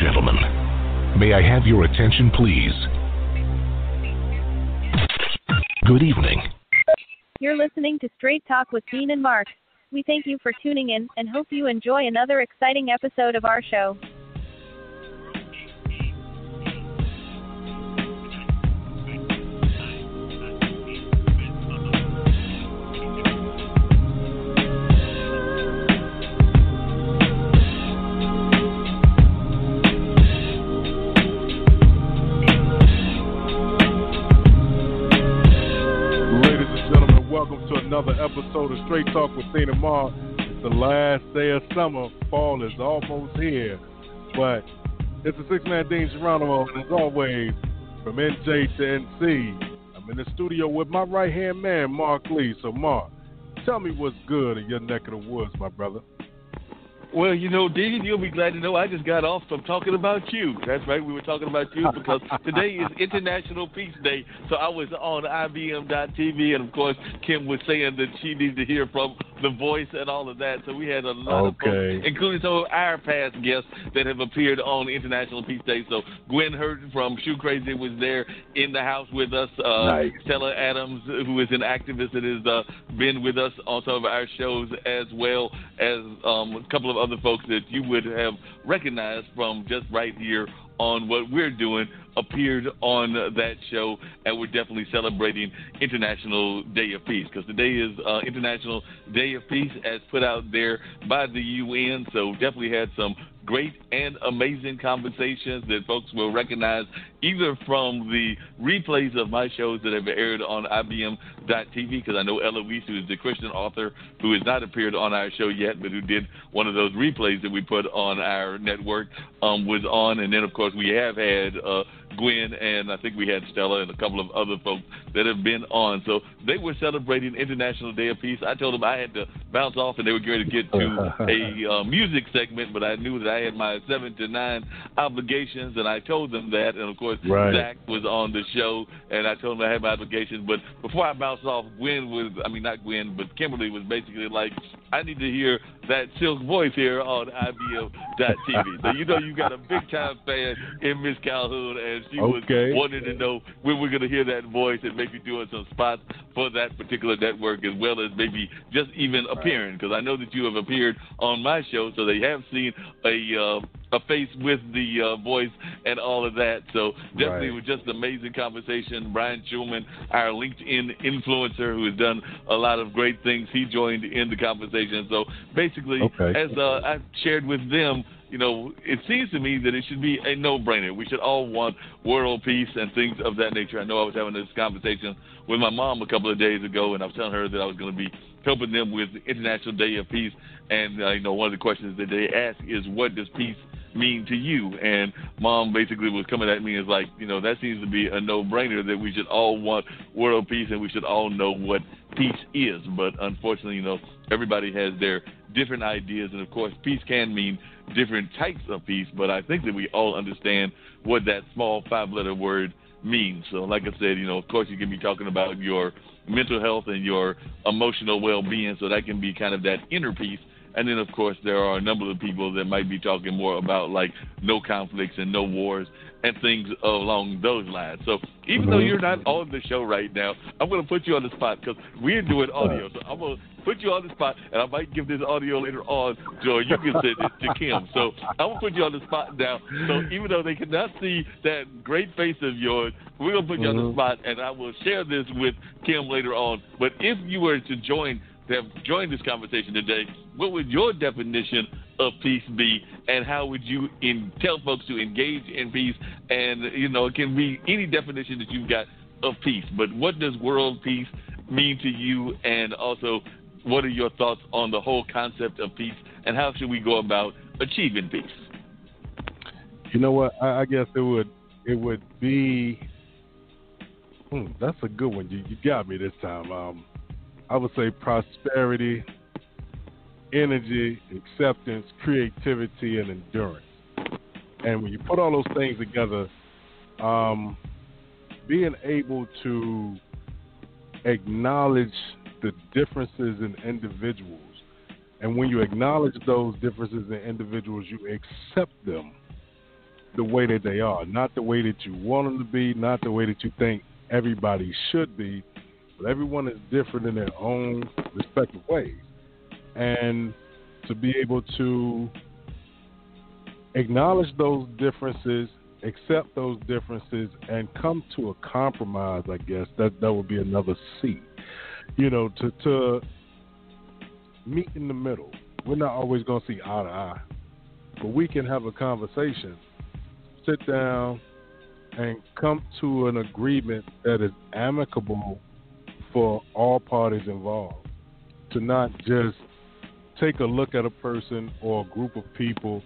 gentlemen, may I have your attention, please? Good evening. You're listening to Straight Talk with Dean and Mark. We thank you for tuning in and hope you enjoy another exciting episode of our show. Straight Talk with and Mark. It's the last day of summer. Fall is almost here. But it's the six man Dean Geronimo, and as always, from NJ to NC, I'm in the studio with my right hand man, Mark Lee. So, Mark, tell me what's good in your neck of the woods, my brother. Well, you know, Dean, you'll be glad to know I just got off from talking about you. That's right, we were talking about you because today is International Peace Day. So I was on IBM.TV, and of course, Kim was saying that she needs to hear from the voice and all of that. So we had a lot of Okay. folks, including some of our past guests that have appeared on International Peace Day. So Gwen Hurt from Shoe Crazy was there in the house with us. Uh, Nice. Stella Adams, who is an activist that has uh, been with us on some of our shows, as well as um, a couple of other folks that you would have recognized from just right here on what we're doing, appeared on that show, and we're definitely celebrating International Day of Peace because today is uh, International Day of Peace as put out there by the UN. So definitely had some great and amazing conversations that folks will recognize either from the replays of my shows that have aired on IBM.TV, because I know Eloise, who is the Christian author who has not appeared on our show yet, but who did one of those replays that we put on our network, um, was on. And then, of course, we have had uh, Gwen and I think we had Stella and a couple of other folks that have been on. So they were celebrating International Day of Peace. I told them I had to bounce off and they were going to get to a uh, music segment, but I knew that I had my seven to nine obligations, and I told them that. And of course, Right. Zach was on the show, and I told him I had my obligations. But before I bounced off, Gwen was, I mean, not Gwen, but Kimberly was basically like, I need to hear that silk voice here on IBO.TV. so you know you got a big time fan in Miss Calhoun, and she Okay. was wanting to know when we're going to hear that voice and maybe doing some spots for that particular network as well as maybe just even appearing because I know that you have appeared on my show, so they have seen a uh, a face with the uh, voice and all of that. So definitely Right. it was just an amazing conversation. Brian Schulman, our LinkedIn influencer who has done a lot of great things, he joined in the conversation. So basically, Okay. as uh, I shared with them, you know, it seems to me that it should be a no-brainer. We should all want world peace and things of that nature. I know I was having this conversation with my mom a couple of days ago, and I was telling her that I was going to be helping them with the International Day of Peace. And uh, you know, one of the questions that they ask is, "What does peace mean to you?" And mom basically was coming at me as like, you know, that seems to be a no-brainer that we should all want world peace and we should all know what peace is. But unfortunately, you know, everybody has their different ideas, and of course, peace can mean different types of peace. But I think that we all understand what that small five-letter word means. So, like I said, you know, of course, you can be talking about your mental health and your emotional well-being, so that can be kind of that inner peace. And then, of course, there are a number of people that might be talking more about like no conflicts and no wars and things along those lines. So even though Mhm. you're not on the show right now, I'm going to put you on the spot because we're doing audio. So I'm going to put you on the spot, and I might give this audio later on, so you can send it to Kim. So I'm going to put you on the spot now. So even though they cannot see that great face of yours, we're going to put you on the Mhm. spot, and I will share this with Kim later on. But if you were to join to have joined this conversation today, what would your definition of peace be, and how would you in, tell folks to engage in peace? And you know, it can be any definition that you've got of peace. But what does world peace mean to you? And also, what are your thoughts on the whole concept of peace, and how should we go about achieving peace? You know what? I, I guess it would it would be. Hmm, that's a good one. You you got me this time. Um, I would say prosperity, energy, acceptance, creativity, and endurance. And when you put all those things together, um, being able to acknowledge the differences in individuals, and when you acknowledge those differences in individuals, you accept them the way that they are, not the way that you want them to be, not the way that you think everybody should be, but everyone is different in their own respective ways. And to be able to acknowledge those differences, accept those differences, and come to a compromise, I guess, that, that would be another C. You know, to, to meet in the middle. We're not always going to see eye to eye, but we can have a conversation, sit down, and come to an agreement that is amicable for all parties involved. To not just take a look at a person or a group of people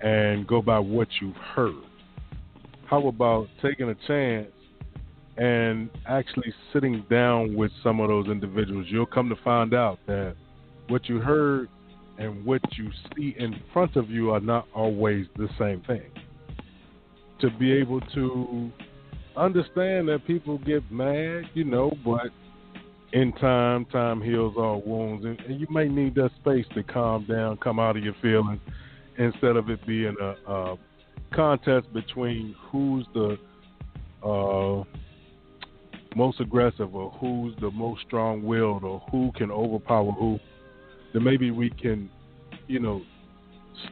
and go by what you've heard. How about taking a chance and actually sitting down with some of those individuals? You'll come to find out that what you heard and what you see in front of you are not always the same thing. To be able to understand that people get mad, you know, but in time, time heals all wounds, and, and you may need that space to calm down, come out of your feelings, instead of it being a, a contest between who's the uh, most aggressive or who's the most strong-willed or who can overpower who then maybe we can, you know,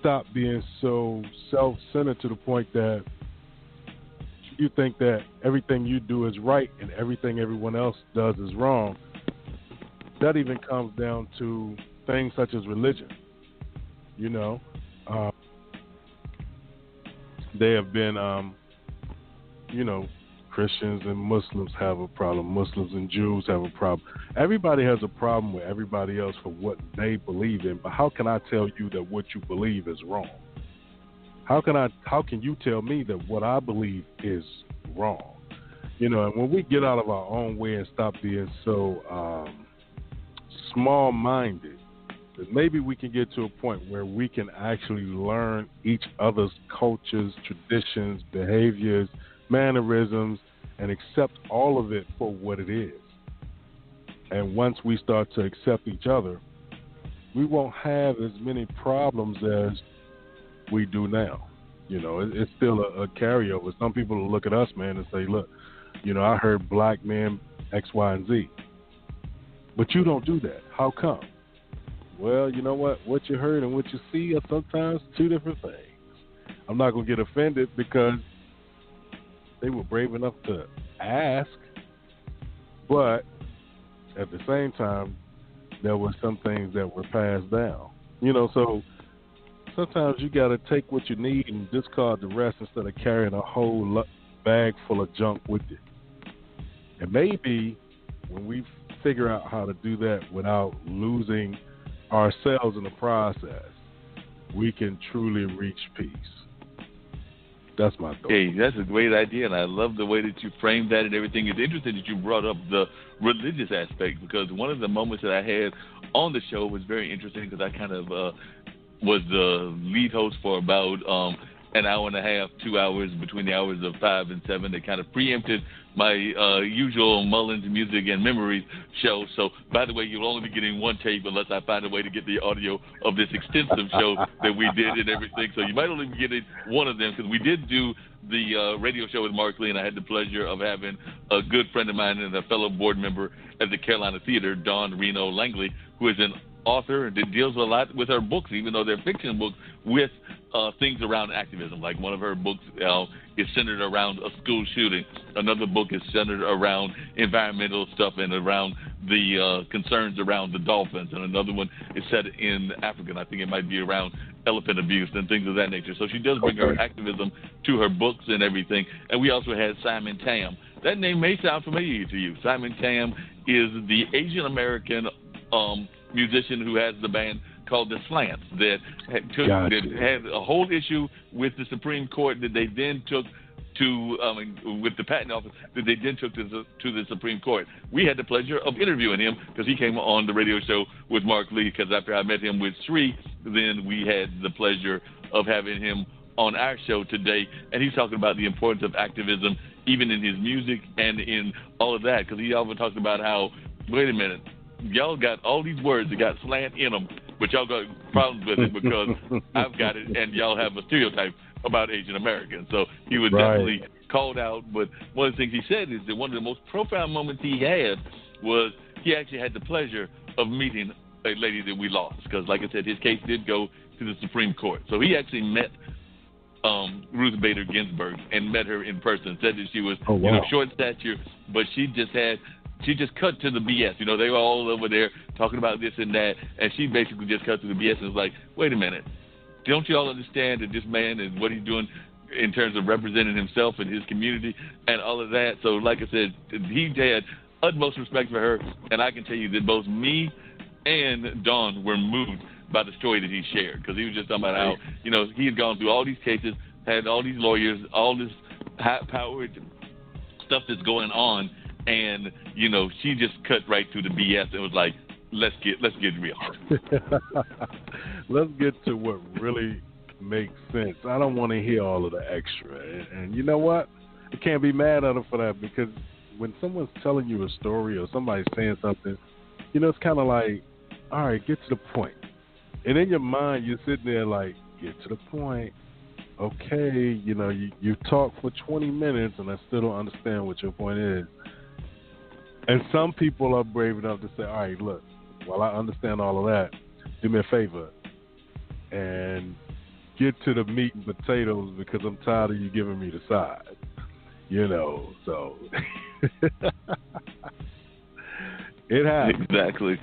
stop being so self centered to the point that you think that everything you do is right and everything everyone else does is wrong. That even comes down to things such as religion. You know, uh, they have been, um, you know, Christians and Muslims have a problem. Muslims and Jews have a problem. Everybody has a problem with everybody else for what they believe in. But how can I tell you that what you believe is wrong? How can I? How can you tell me that what I believe is wrong? You know, and when we get out of our own way and stop being so um, small-minded, that maybe we can get to a point where we can actually learn each other's cultures, traditions, behaviors mannerisms, and accept all of it for what it is. And once we start to accept each other, we won't have as many problems as we do now. You know, it, it's still a, a carryover. Some people look at us, man, and say, look, you know, I heard black men X, Y, and Z. But you don't do that. How come? Well, you know what? What you heard and what you see are sometimes two different things. I'm not going to get offended because they were brave enough to ask, but at the same time, there were some things that were passed down. You know, so sometimes you got to take what you need and discard the rest instead of carrying a whole bag full of junk with you. And maybe when we figure out how to do that without losing ourselves in the process, we can truly reach peace. That's my thought. Hey, that's a great idea, and I love the way that you framed that and everything. It's interesting that you brought up the religious aspect because one of the moments that I had on the show was very interesting because I kind of uh, was the lead host for about um, an hour and a half, two hours between the hours of five and seven. They kind of preempted my uh, usual Mullins Music and Memories show. So, by the way, you'll only be getting one tape unless I find a way to get the audio of this extensive show that we did and everything. So, you might only be getting one of them because we did do the uh, radio show with Mark Lee, and I had the pleasure of having a good friend of mine and a fellow board member at the Carolina Theater, Dawn Reno Langley, who is an author that deals a lot with her books, even though they're fiction books, with uh, things around activism. Like one of her books uh, is centered around a school shooting. Another book is centered around environmental stuff and around the uh, concerns around the dolphins. And another one is set in Africa. And I think it might be around elephant abuse and things of that nature. So she does bring her activism to her books and everything. And we also had Simon Tam. That name may sound familiar to you. Simon Tam is the Asian American um, musician who has the band called the Slants that had, took, gotcha. that had a whole issue with the Supreme Court that they then took to um, with the patent office that they then took to the, to the Supreme Court. We had the pleasure of interviewing him because he came on the radio show with Mark Lee. Because after I met him with Sri, then we had the pleasure of having him on our show today, and he's talking about the importance of activism, even in his music and in all of that. Because he often talks about how, wait a minute, y'all got all these words that got slant in them, but y'all got problems with it because I've got it, and y'all have a stereotype about Asian Americans. So he was Right. definitely called out. But one of the things he said is that one of the most profound moments he had was he actually had the pleasure of meeting a lady that we lost because, like I said, his case did go to the Supreme Court. So he actually met um, Ruth Bader Ginsburg and met her in person. Said that she was, Oh, you know, short stature, but she just had. She just cut to the BS. You know, they were all over there talking about this and that, and she basically just cut to the BS and was like, "Wait a minute, don't you all understand that this man and what he's doing in terms of representing himself and his community and all of that?" So, like I said, he had utmost respect for her, and I can tell you that both me and Dawn were moved by the story that he shared because he was just talking about how you know he had gone through all these cases, had all these lawyers, all this high-powered stuff that's going on, and you know she just cut right through the BS and was like, "Let's get let's get real." Let's get to what really makes sense. I don't want to hear all of the extra. And, and you know what? I can't be mad at her for that because when someone's telling you a story or somebody's saying something, you know, it's kind of like, all right, get to the point. And in your mind, you're sitting there like, get to the point. Okay, you know, you, you talk for 20 minutes and I still don't understand what your point is. And some people are brave enough to say, all right, look, while I understand all of that, do me a favor and get to the meat and potatoes because I'm tired of you giving me the side. You know, so it happens. Exactly.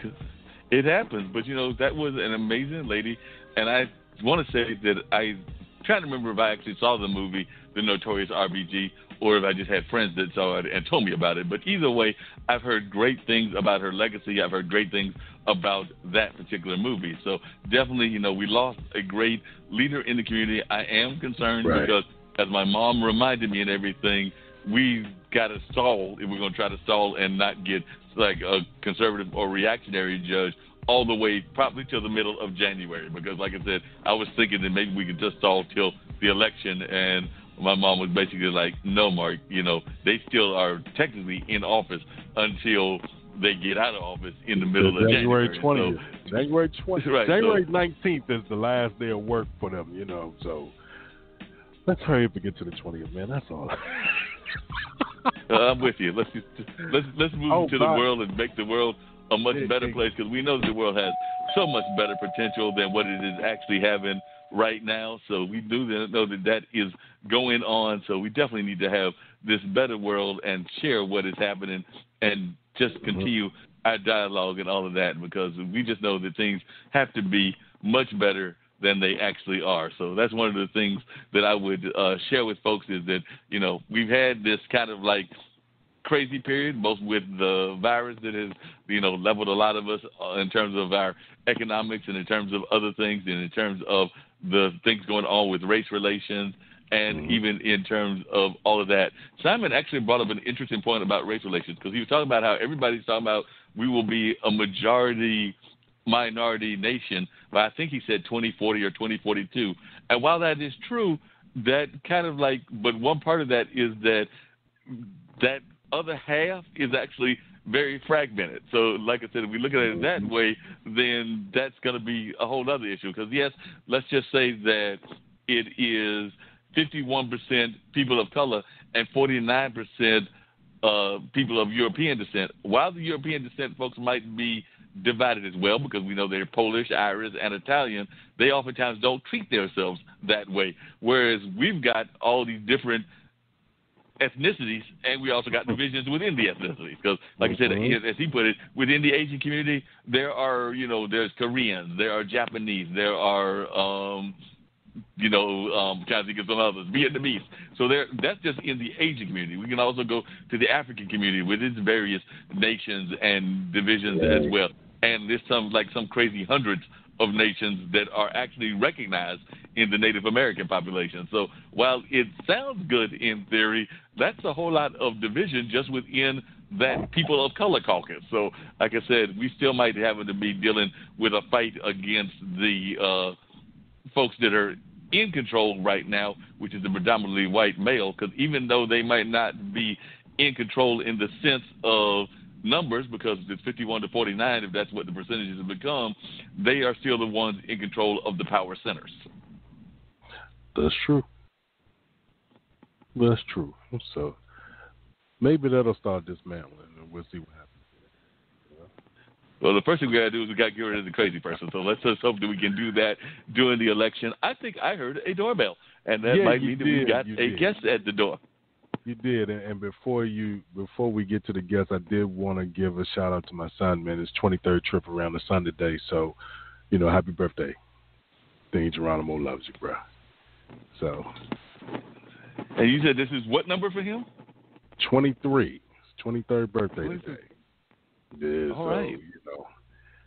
It happens, but you know that was an amazing lady, and I want to say that I trying to remember if I actually saw the movie The Notorious RBG or if I just had friends that saw it and told me about it. But either way, I've heard great things about her legacy. I've heard great things about that particular movie. So definitely, you know, we lost a great leader in the community. I am concerned Right. because, as my mom reminded me and everything, we got to stall if we're going to try to stall and not get like a conservative or reactionary judge all the way probably till the middle of January. Because, like I said, I was thinking that maybe we could just stall till the election and my mom was basically like, "No, Mark. You know, they still are technically in office until they get out of office in the middle of January January." twentieth. So, January twentieth. Right, January nineteenth is the last day of work for them. You know, so let's hurry up and get to the twentieth, man. That's all. uh, I'm with you. Let's just, let's let's move Oh, to the world and make the world a much better place because we know the world has so much better potential than what it is actually having right now. So we do know that that is going on. So we definitely need to have this better world and share what is happening and just Mm-hmm. continue our dialogue and all of that because we just know that things have to be much better than they actually are. So that's one of the things that I would uh, share with folks is that you know we've had this kind of like crazy period, both with the virus that has, you know, leveled a lot of us uh, in terms of our economics and in terms of other things and in terms of the things going on with race relations and mm-hmm. even in terms of all of that. Simon actually brought up an interesting point about race relations because he was talking about how everybody's talking about we will be a majority minority nation but I think he said 2040 or 2042. And while that is true, that kind of like, but one part of that is that that other half is actually very fragmented. So, like I said, if we look at it that mm-hmm. way, then that's going to be a whole other issue. Because yes, let's just say that it is 51% people of color and 49% uh, people of European descent. While the European descent folks might be divided as well, because we know they're Polish, Irish, and Italian, they oftentimes don't treat themselves that way. Whereas we've got all these different ethnicities, and we also got divisions within the ethnicities. Because, like I said, as he put it, within the Asian community, there are, you know, there's Koreans, there are Japanese, there are, um, you know, um, trying to think of some others, Vietnamese. So there, that's just in the Asian community. We can also go to the African community with its various nations and divisions as well. And there's some like some crazy hundreds of nations that are actually recognized in the Native American population. So while it sounds good in theory, that's a whole lot of division just within that people of color caucus. So like I said, we still might happen to be dealing with a fight against the uh, folks that are in control right now, which is the predominantly white male, because even though they might not be in control in the sense of numbers because it's 51 to 49, if that's what the percentages have become, they are still the ones in control of the power centers. That's true. That's true. So maybe that'll start dismantling, and we'll see what happens. Well, the first thing we got to do is we got to get rid of the crazy person. So let's just hope that we can do that during the election. I think I heard a doorbell, and that Yeah, might mean that we got you a did. guest at the door. You did, and, before you before we get to the guest, I did want to give a shout out to my son, man. His 23rd trip around the sun today, so you know, happy birthday. Dean Geronimo loves you, bro. So And you said this is what number for him? 23. 23rd birthday today. Yeah, All so right. you know,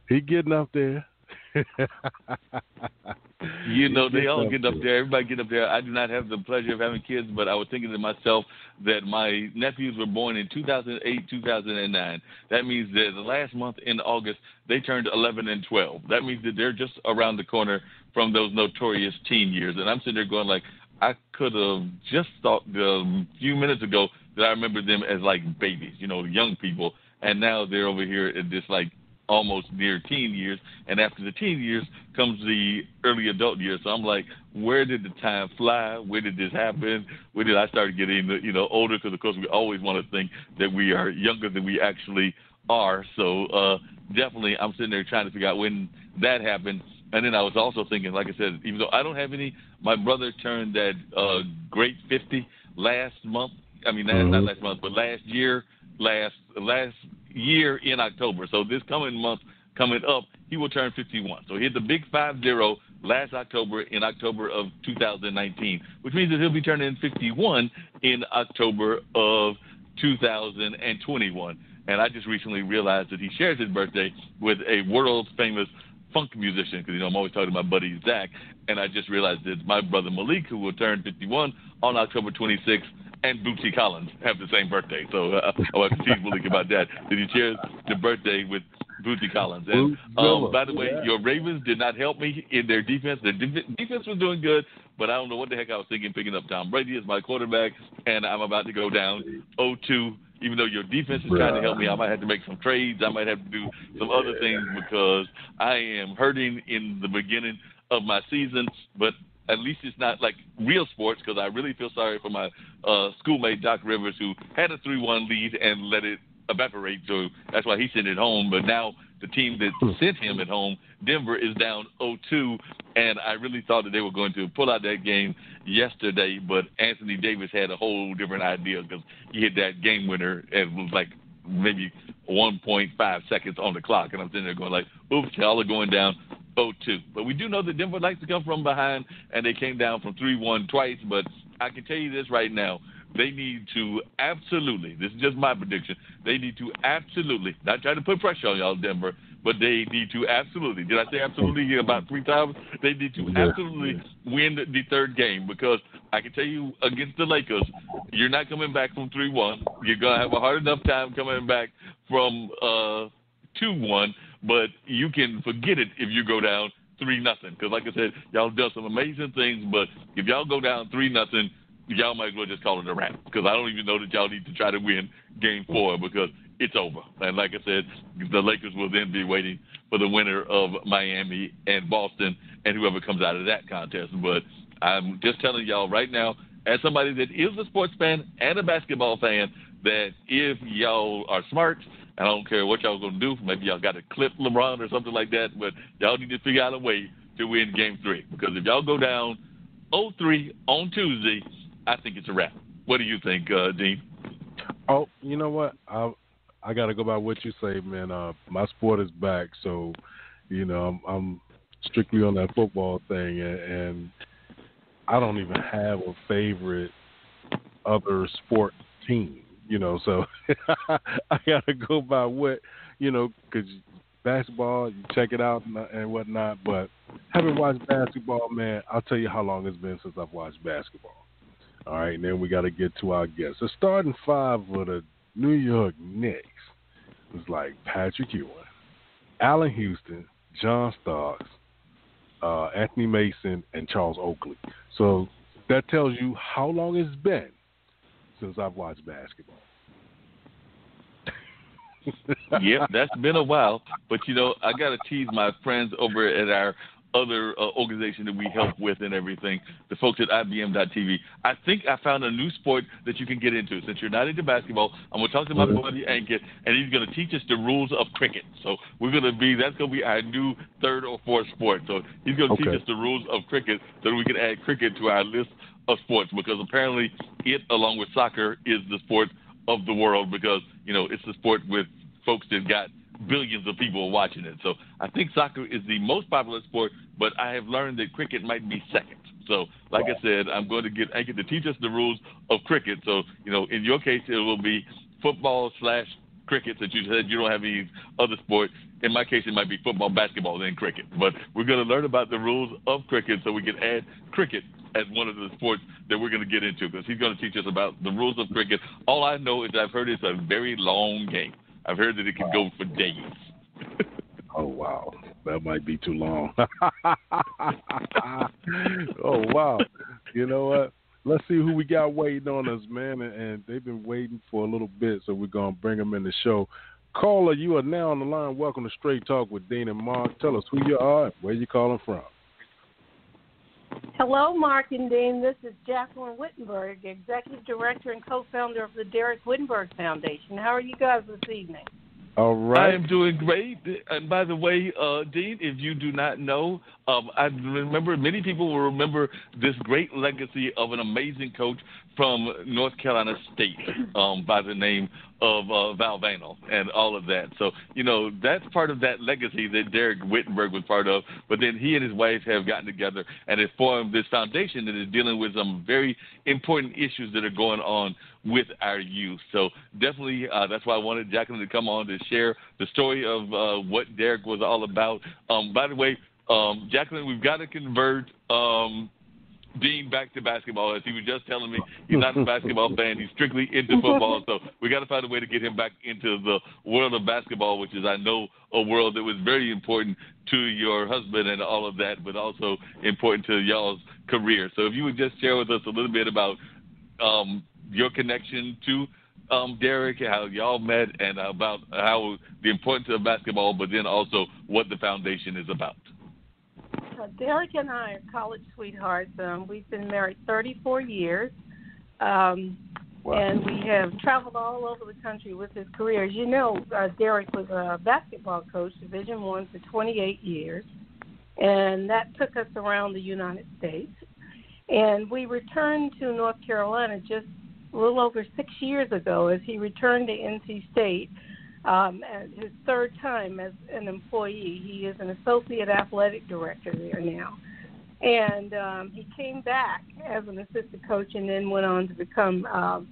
he getting up there. You know, they all get up there. Everybody get up there. I do not have the pleasure of having kids, but I was thinking to myself that my nephews were born in 2008, 2009. That means that the last month in August, they turned 11 and 12. That means that they're just around the corner from those notorious teen years. And I'm sitting there going like, I could have just thought a few minutes ago that I remember them as like babies, you know, young people. And now they're over here in this like almost near teen years, and after the teen years comes the early adult years. So I'm like, where did the time fly? Where did this happen? Where did I start getting, you know, older? Because of course we always want to think that we are younger than we actually are. So uh, definitely, I'm sitting there trying to figure out when that happened. And then I was also thinking, like I said, even though I don't have any, my brother turned that uh, great 50 last month. I mean, not, not last month, but last year, last last year in October. So this coming month, coming up, he will turn 51. So he hit the big five zero last October in October of 2019, which means that he'll be turning 51 in October of 2021. And I just recently realized that he shares his birthday with a world famous funk musician because you know I'm always talking to my buddy Zach, and I just realized that my brother Malik, who will turn 51 on October 26th, and Bootsy Collins have the same birthday. So uh, I'll have to tease Malik about that. Did he share the birthday with Bootsy Collins. And um, by the way, yeah. your Ravens did not help me in their defense. Their def- defense was doing good, but I don't know what the heck I was thinking picking up Tom Brady as my quarterback, and I'm about to go down 0-2. Even though your defense is trying to help me, I might have to make some trades. I might have to do some other things because I am hurting in the beginning of my season. But at least it's not like real sports because I really feel sorry for my uh, schoolmate Doc Rivers who had a 3-1 lead and let it evaporate. So that's why he sent it home. But now the team that hmm. sent him at home, Denver, is down 0-2, and I really thought that they were going to pull out that game yesterday. But Anthony Davis had a whole different idea because he hit that game winner and was like maybe 1.5 seconds on the clock, and I'm sitting there going like, "Oops, y'all are going down 0-2." But we do know that Denver likes to come from behind, and they came down from 3-1 twice. But I can tell you this right now: they need to absolutely. This is just my prediction. They need to absolutely not trying to put pressure on y'all, Denver, but they need to absolutely. Did I say absolutely about three times? They need to absolutely win the third game because I can tell you against the Lakers, you're not coming back from three one. You're gonna have a hard enough time coming back from uh two one, but you can forget it if you go down three nothing. Because like I said, y'all done some amazing things, but if y'all go down three nothing, y'all might as well just call it a wrap. Because I don't even know that y'all need to try to win game four because it's over. And like I said, the Lakers will then be waiting for the winner of Miami and Boston and whoever comes out of that contest. But I'm just telling y'all right now, as somebody that is a sports fan and a basketball fan, that if y'all are smart, and I don't care what y'all gonna do, maybe y'all got to clip LeBron or something like that, but y'all need to figure out a way to win Game Three because if y'all go down 0-3 on Tuesday, I think it's a wrap. What do you think, uh, Dean? Oh, you know what? I I got to go by what you say, man. Uh, my sport is back, so you know I'm, I'm strictly on that football thing, and, and I don't even have a favorite other sport team. You know, so I got to go by what you know because basketball, you check it out and, and whatnot. But having watched basketball, man, I'll tell you how long it's been since I've watched basketball. All right, and then we got to get to our guests. The starting five for the New York Knicks was like Patrick Ewing, Allan Houston, John Starks, uh, Anthony Mason, and Charles Oakley. So that tells you how long it's been since I've watched basketball. yep, that's been a while. But you know, I gotta tease my friends over at our other uh, organization that we help with and everything, the folks at IBM.TV. I think I found a new sport that you can get into. Since you're not into basketball, I'm going to talk to my buddy Ankit, and he's going to teach us the rules of cricket. So we're going to be, that's going to be our new third or fourth sport. So he's going to okay. teach us the rules of cricket so that we can add cricket to our list of sports because apparently it, along with soccer, is the sport of the world because, you know, it's the sport with folks that got – billions of people are watching it. So I think soccer is the most popular sport, but I have learned that cricket might be second. So, like I said, I'm going to get Ankit to teach us the rules of cricket. So, you know, in your case, it will be football slash cricket since you said you don't have any other sport. In my case, it might be football, basketball, then cricket. But we're going to learn about the rules of cricket so we can add cricket as one of the sports that we're going to get into because he's going to teach us about the rules of cricket. All I know is I've heard it's a very long game. I've heard that it can go for days. oh wow, that might be too long. oh wow, you know what? Let's see who we got waiting on us, man, and, and they've been waiting for a little bit, so we're gonna bring them in the show. Caller, you are now on the line. Welcome to Straight Talk with Dean and Mark. Tell us who you are, where you calling from. Hello, Mark and Dean. This is Jacqueline Whittenburg, Executive Director and co-founder of the Derek Whittenburg Foundation. How are you guys this evening? All right. I am doing great. And by the way, uh, Dean, if you do not know, um, I remember many people will remember this great legacy of an amazing coach from North Carolina State um, by the name of uh, Valvano and all of that. So, you know, that's part of that legacy that Derek Whittenburg was part of. But then he and his wife have gotten together and have formed this foundation that is dealing with some very important issues that are going on with our youth. So definitely, uh, that's why I wanted Jacqueline to come on to share the story of uh, what Derek was all about. Um, by the way, um, Jacqueline, we've got to convert um, Dean back to basketball. As he was just telling me, he's not a basketball fan. He's strictly into football. So we got to find a way to get him back into the world of basketball, which is, I know, a world that was very important to your husband and all of that, but also important to y'all's career. So if you would just share with us a little bit about um, your connection to um, Derek, how y'all met, and about how the importance of basketball, but then also what the foundation is about. Uh, Derek and I are college sweethearts. Um, we've been married 34 years. Um, wow. And we have traveled all over the country with his career. As you know, uh, Derek was a basketball coach, Division One, for 28 years, and that took us around the United States. And we returned to North Carolina just a little over six years ago as he returned to NC State um, his third time as an employee. He is an associate athletic director there now. And um, he came back as an assistant coach and then went on to become um,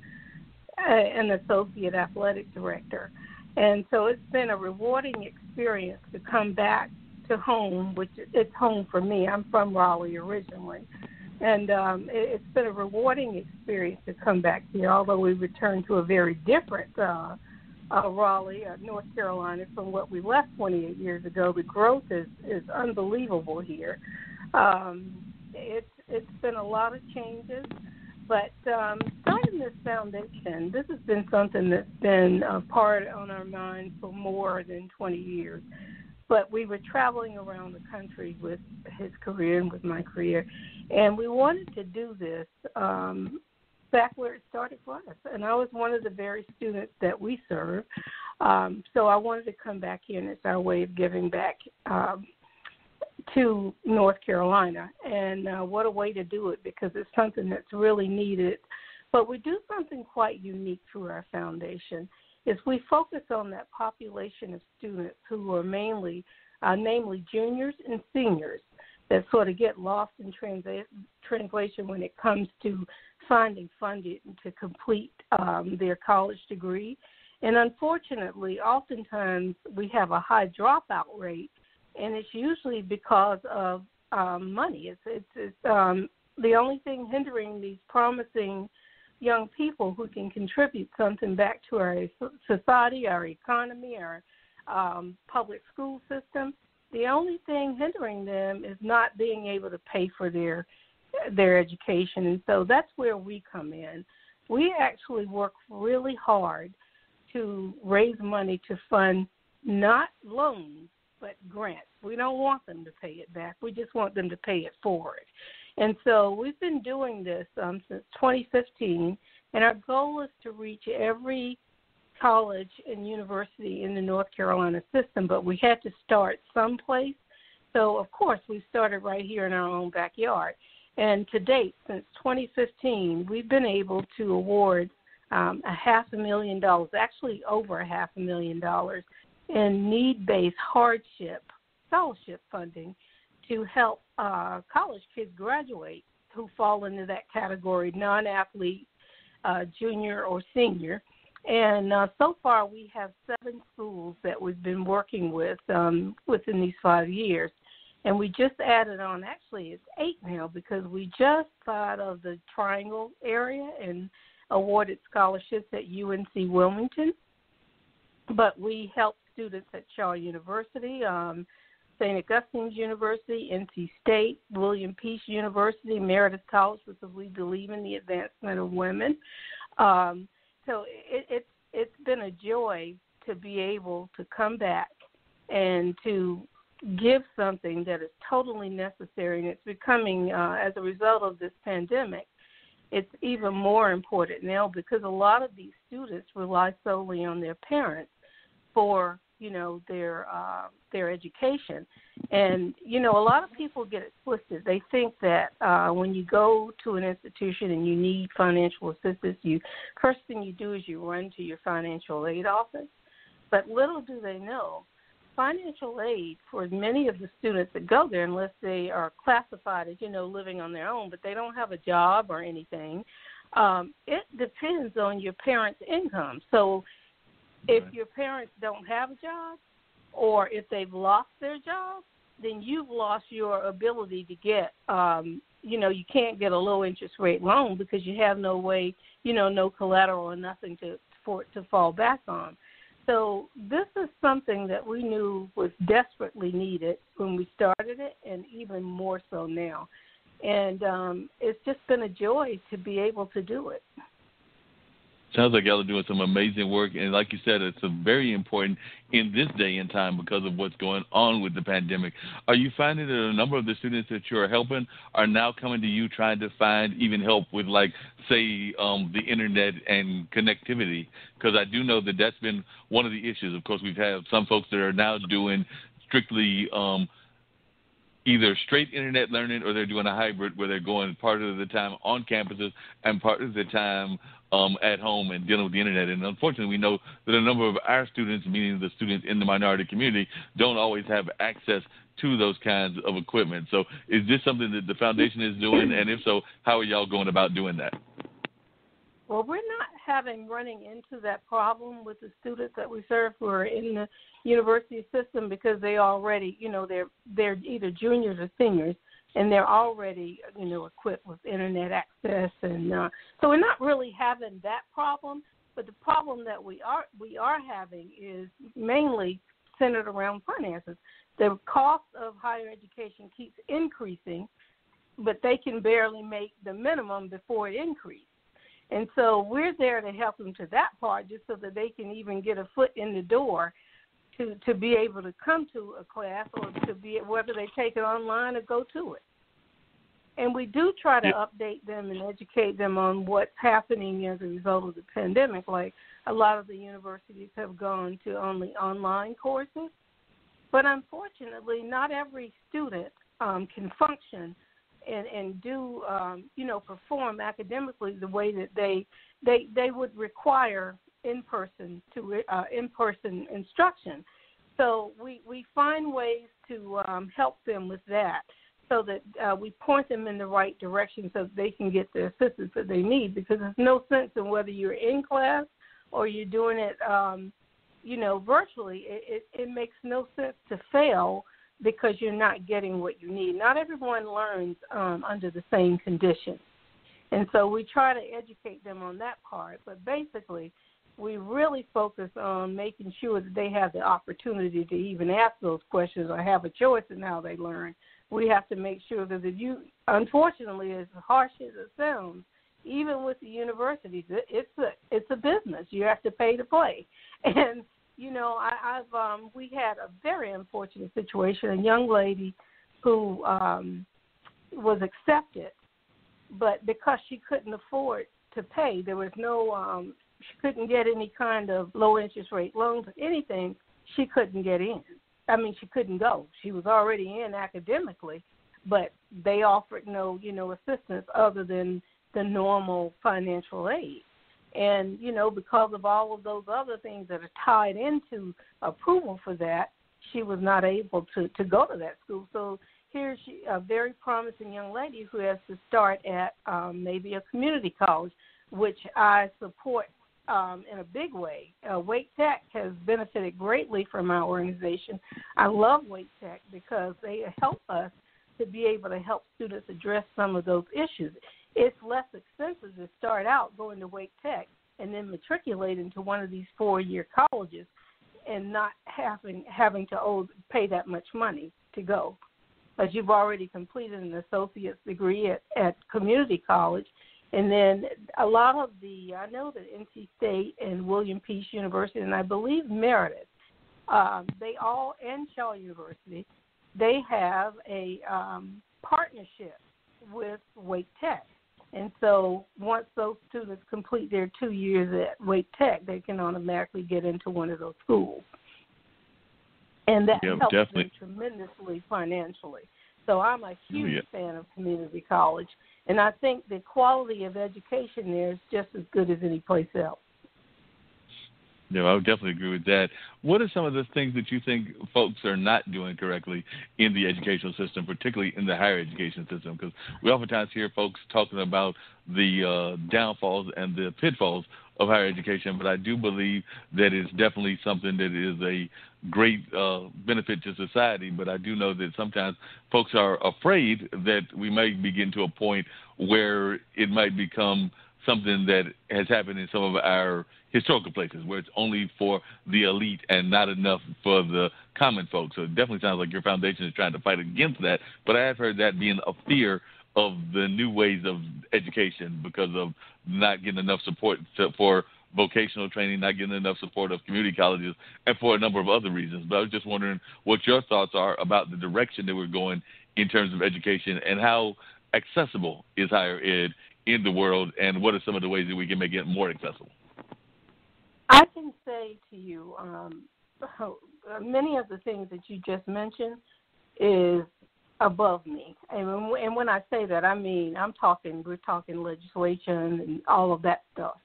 a, an associate athletic director. And so it's been a rewarding experience to come back to home, which it's home for me. I'm from Raleigh originally. And um, it, it's been a rewarding experience to come back here, although we returned to a very different uh, uh, Raleigh, uh, North Carolina, from what we left 28 years ago. The growth is is unbelievable here. Um, it's it's been a lot of changes, but um, starting this foundation, this has been something that's been a part on our mind for more than 20 years. But we were traveling around the country with his career and with my career, and we wanted to do this um, back where it started for us. And I was one of the very students that we serve. Um, so I wanted to come back here, and it's our way of giving back um, to North Carolina. And uh, what a way to do it because it's something that's really needed. But we do something quite unique through our foundation. Is we focus on that population of students who are mainly, uh, namely juniors and seniors, that sort of get lost in transa- translation when it comes to finding funding to complete um, their college degree. And unfortunately, oftentimes we have a high dropout rate, and it's usually because of um, money. It's, it's, it's um, the only thing hindering these promising young people who can contribute something back to our society, our economy, our um, public school system. The only thing hindering them is not being able to pay for their their education. And so that's where we come in. We actually work really hard to raise money to fund not loans but grants. We don't want them to pay it back. We just want them to pay it forward. And so we've been doing this um, since 2015, and our goal is to reach every college and university in the North Carolina system, but we had to start someplace. So, of course, we started right here in our own backyard. And to date, since 2015, we've been able to award um, a half a million dollars, actually over a half a million dollars, in need based hardship scholarship funding to help uh, college kids graduate who fall into that category non athlete, uh, junior, or senior. And uh, so far, we have seven schools that we've been working with um, within these five years. And we just added on, actually, it's eight now because we just thought of the Triangle area and awarded scholarships at UNC Wilmington. But we help students at Shaw University, um, St. Augustine's University, NC State, William Peace University, Meredith College, because we believe in the advancement of women. Um, so it, it's it's been a joy to be able to come back and to give something that is totally necessary, and it's becoming uh, as a result of this pandemic. It's even more important now because a lot of these students rely solely on their parents for you know their uh, their education, and you know a lot of people get it twisted. They think that uh, when you go to an institution and you need financial assistance, you first thing you do is you run to your financial aid office. But little do they know, financial aid for many of the students that go there, unless they are classified as you know living on their own, but they don't have a job or anything. Um, it depends on your parents' income. So if your parents don't have a job or if they've lost their job, then you've lost your ability to get um you know, you can't get a low interest rate loan because you have no way, you know, no collateral and nothing to for it to fall back on. So this is something that we knew was desperately needed when we started it and even more so now. And um it's just been a joy to be able to do it. Sounds like y'all are doing some amazing work, and like you said, it's very important in this day and time because of what's going on with the pandemic. Are you finding that a number of the students that you're helping are now coming to you trying to find even help with, like, say, um, the internet and connectivity? Because I do know that that's been one of the issues. Of course, we've had some folks that are now doing strictly. Um, either straight internet learning or they're doing a hybrid where they're going part of the time on campuses and part of the time um, at home and dealing with the internet. And unfortunately, we know that a number of our students, meaning the students in the minority community, don't always have access to those kinds of equipment. So, is this something that the foundation is doing? And if so, how are y'all going about doing that? Well, we're not having running into that problem with the students that we serve who are in the university system because they already, you know, they're they're either juniors or seniors and they're already you know equipped with internet access and uh, so we're not really having that problem. But the problem that we are we are having is mainly centered around finances. The cost of higher education keeps increasing but they can barely make the minimum before it increases and so we're there to help them to that part just so that they can even get a foot in the door to to be able to come to a class or to be whether they take it online or go to it. And we do try to yeah. update them and educate them on what's happening as a result of the pandemic. Like a lot of the universities have gone to only online courses, but unfortunately, not every student um, can function and and do um, you know perform academically the way that they they they would require in person to uh, in person instruction. So we we find ways to um, help them with that, so that uh, we point them in the right direction so they can get the assistance that they need. Because there's no sense in whether you're in class or you're doing it, um, you know, virtually. It, it it makes no sense to fail because you're not getting what you need. Not everyone learns um, under the same conditions. And so we try to educate them on that part. But basically, we really focus on making sure that they have the opportunity to even ask those questions or have a choice in how they learn. We have to make sure that if you, unfortunately, as harsh as it sounds, even with the universities, it's a it's a business. You have to pay to play, and you know I, I've um, we had a very unfortunate situation. A young lady who um, was accepted, but because she couldn't afford to pay, there was no um, she couldn't get any kind of low interest rate loans or anything. She couldn't get in. I mean, she couldn't go. She was already in academically, but they offered no, you know, assistance other than the normal financial aid. And, you know, because of all of those other things that are tied into approval for that, she was not able to, to go to that school. So here's a very promising young lady who has to start at um, maybe a community college, which I support um, in a big way. Uh, Wake Tech has benefited greatly from our organization. I love Wake Tech because they help us to be able to help students address some of those issues. It's less expensive to start out going to Wake Tech and then matriculate into one of these four-year colleges and not having having to owe, pay that much money to go. Because you've already completed an associate's degree at, at community college, and then a lot of the I know that NC State and William Peace University and I believe Meredith, um, they all and Shaw University, they have a um, partnership with Wake Tech. And so once those students complete their two years at Wake Tech, they can automatically get into one of those schools. And that yeah, helps definitely. them tremendously financially. So I'm a oh, huge yeah. fan of community college. And I think the quality of education there is just as good as any place else. Yeah, I would definitely agree with that. What are some of the things that you think folks are not doing correctly in the educational system, particularly in the higher education system? Because we oftentimes hear folks talking about the uh, downfalls and the pitfalls of higher education, but I do believe that it's definitely something that is a great uh, benefit to society. But I do know that sometimes folks are afraid that we might begin to a point where it might become something that has happened in some of our historical places where it's only for the elite and not enough for the common folks. So it definitely sounds like your foundation is trying to fight against that. But I have heard that being a fear of the new ways of education because of not getting enough support to, for vocational training, not getting enough support of community colleges, and for a number of other reasons. But I was just wondering what your thoughts are about the direction that we're going in terms of education and how accessible is higher ed in the world, and what are some of the ways that we can make it more accessible? I can say to you, um, many of the things that you just mentioned is above me. And when, and when I say that, I mean I'm talking. We're talking legislation and all of that stuff.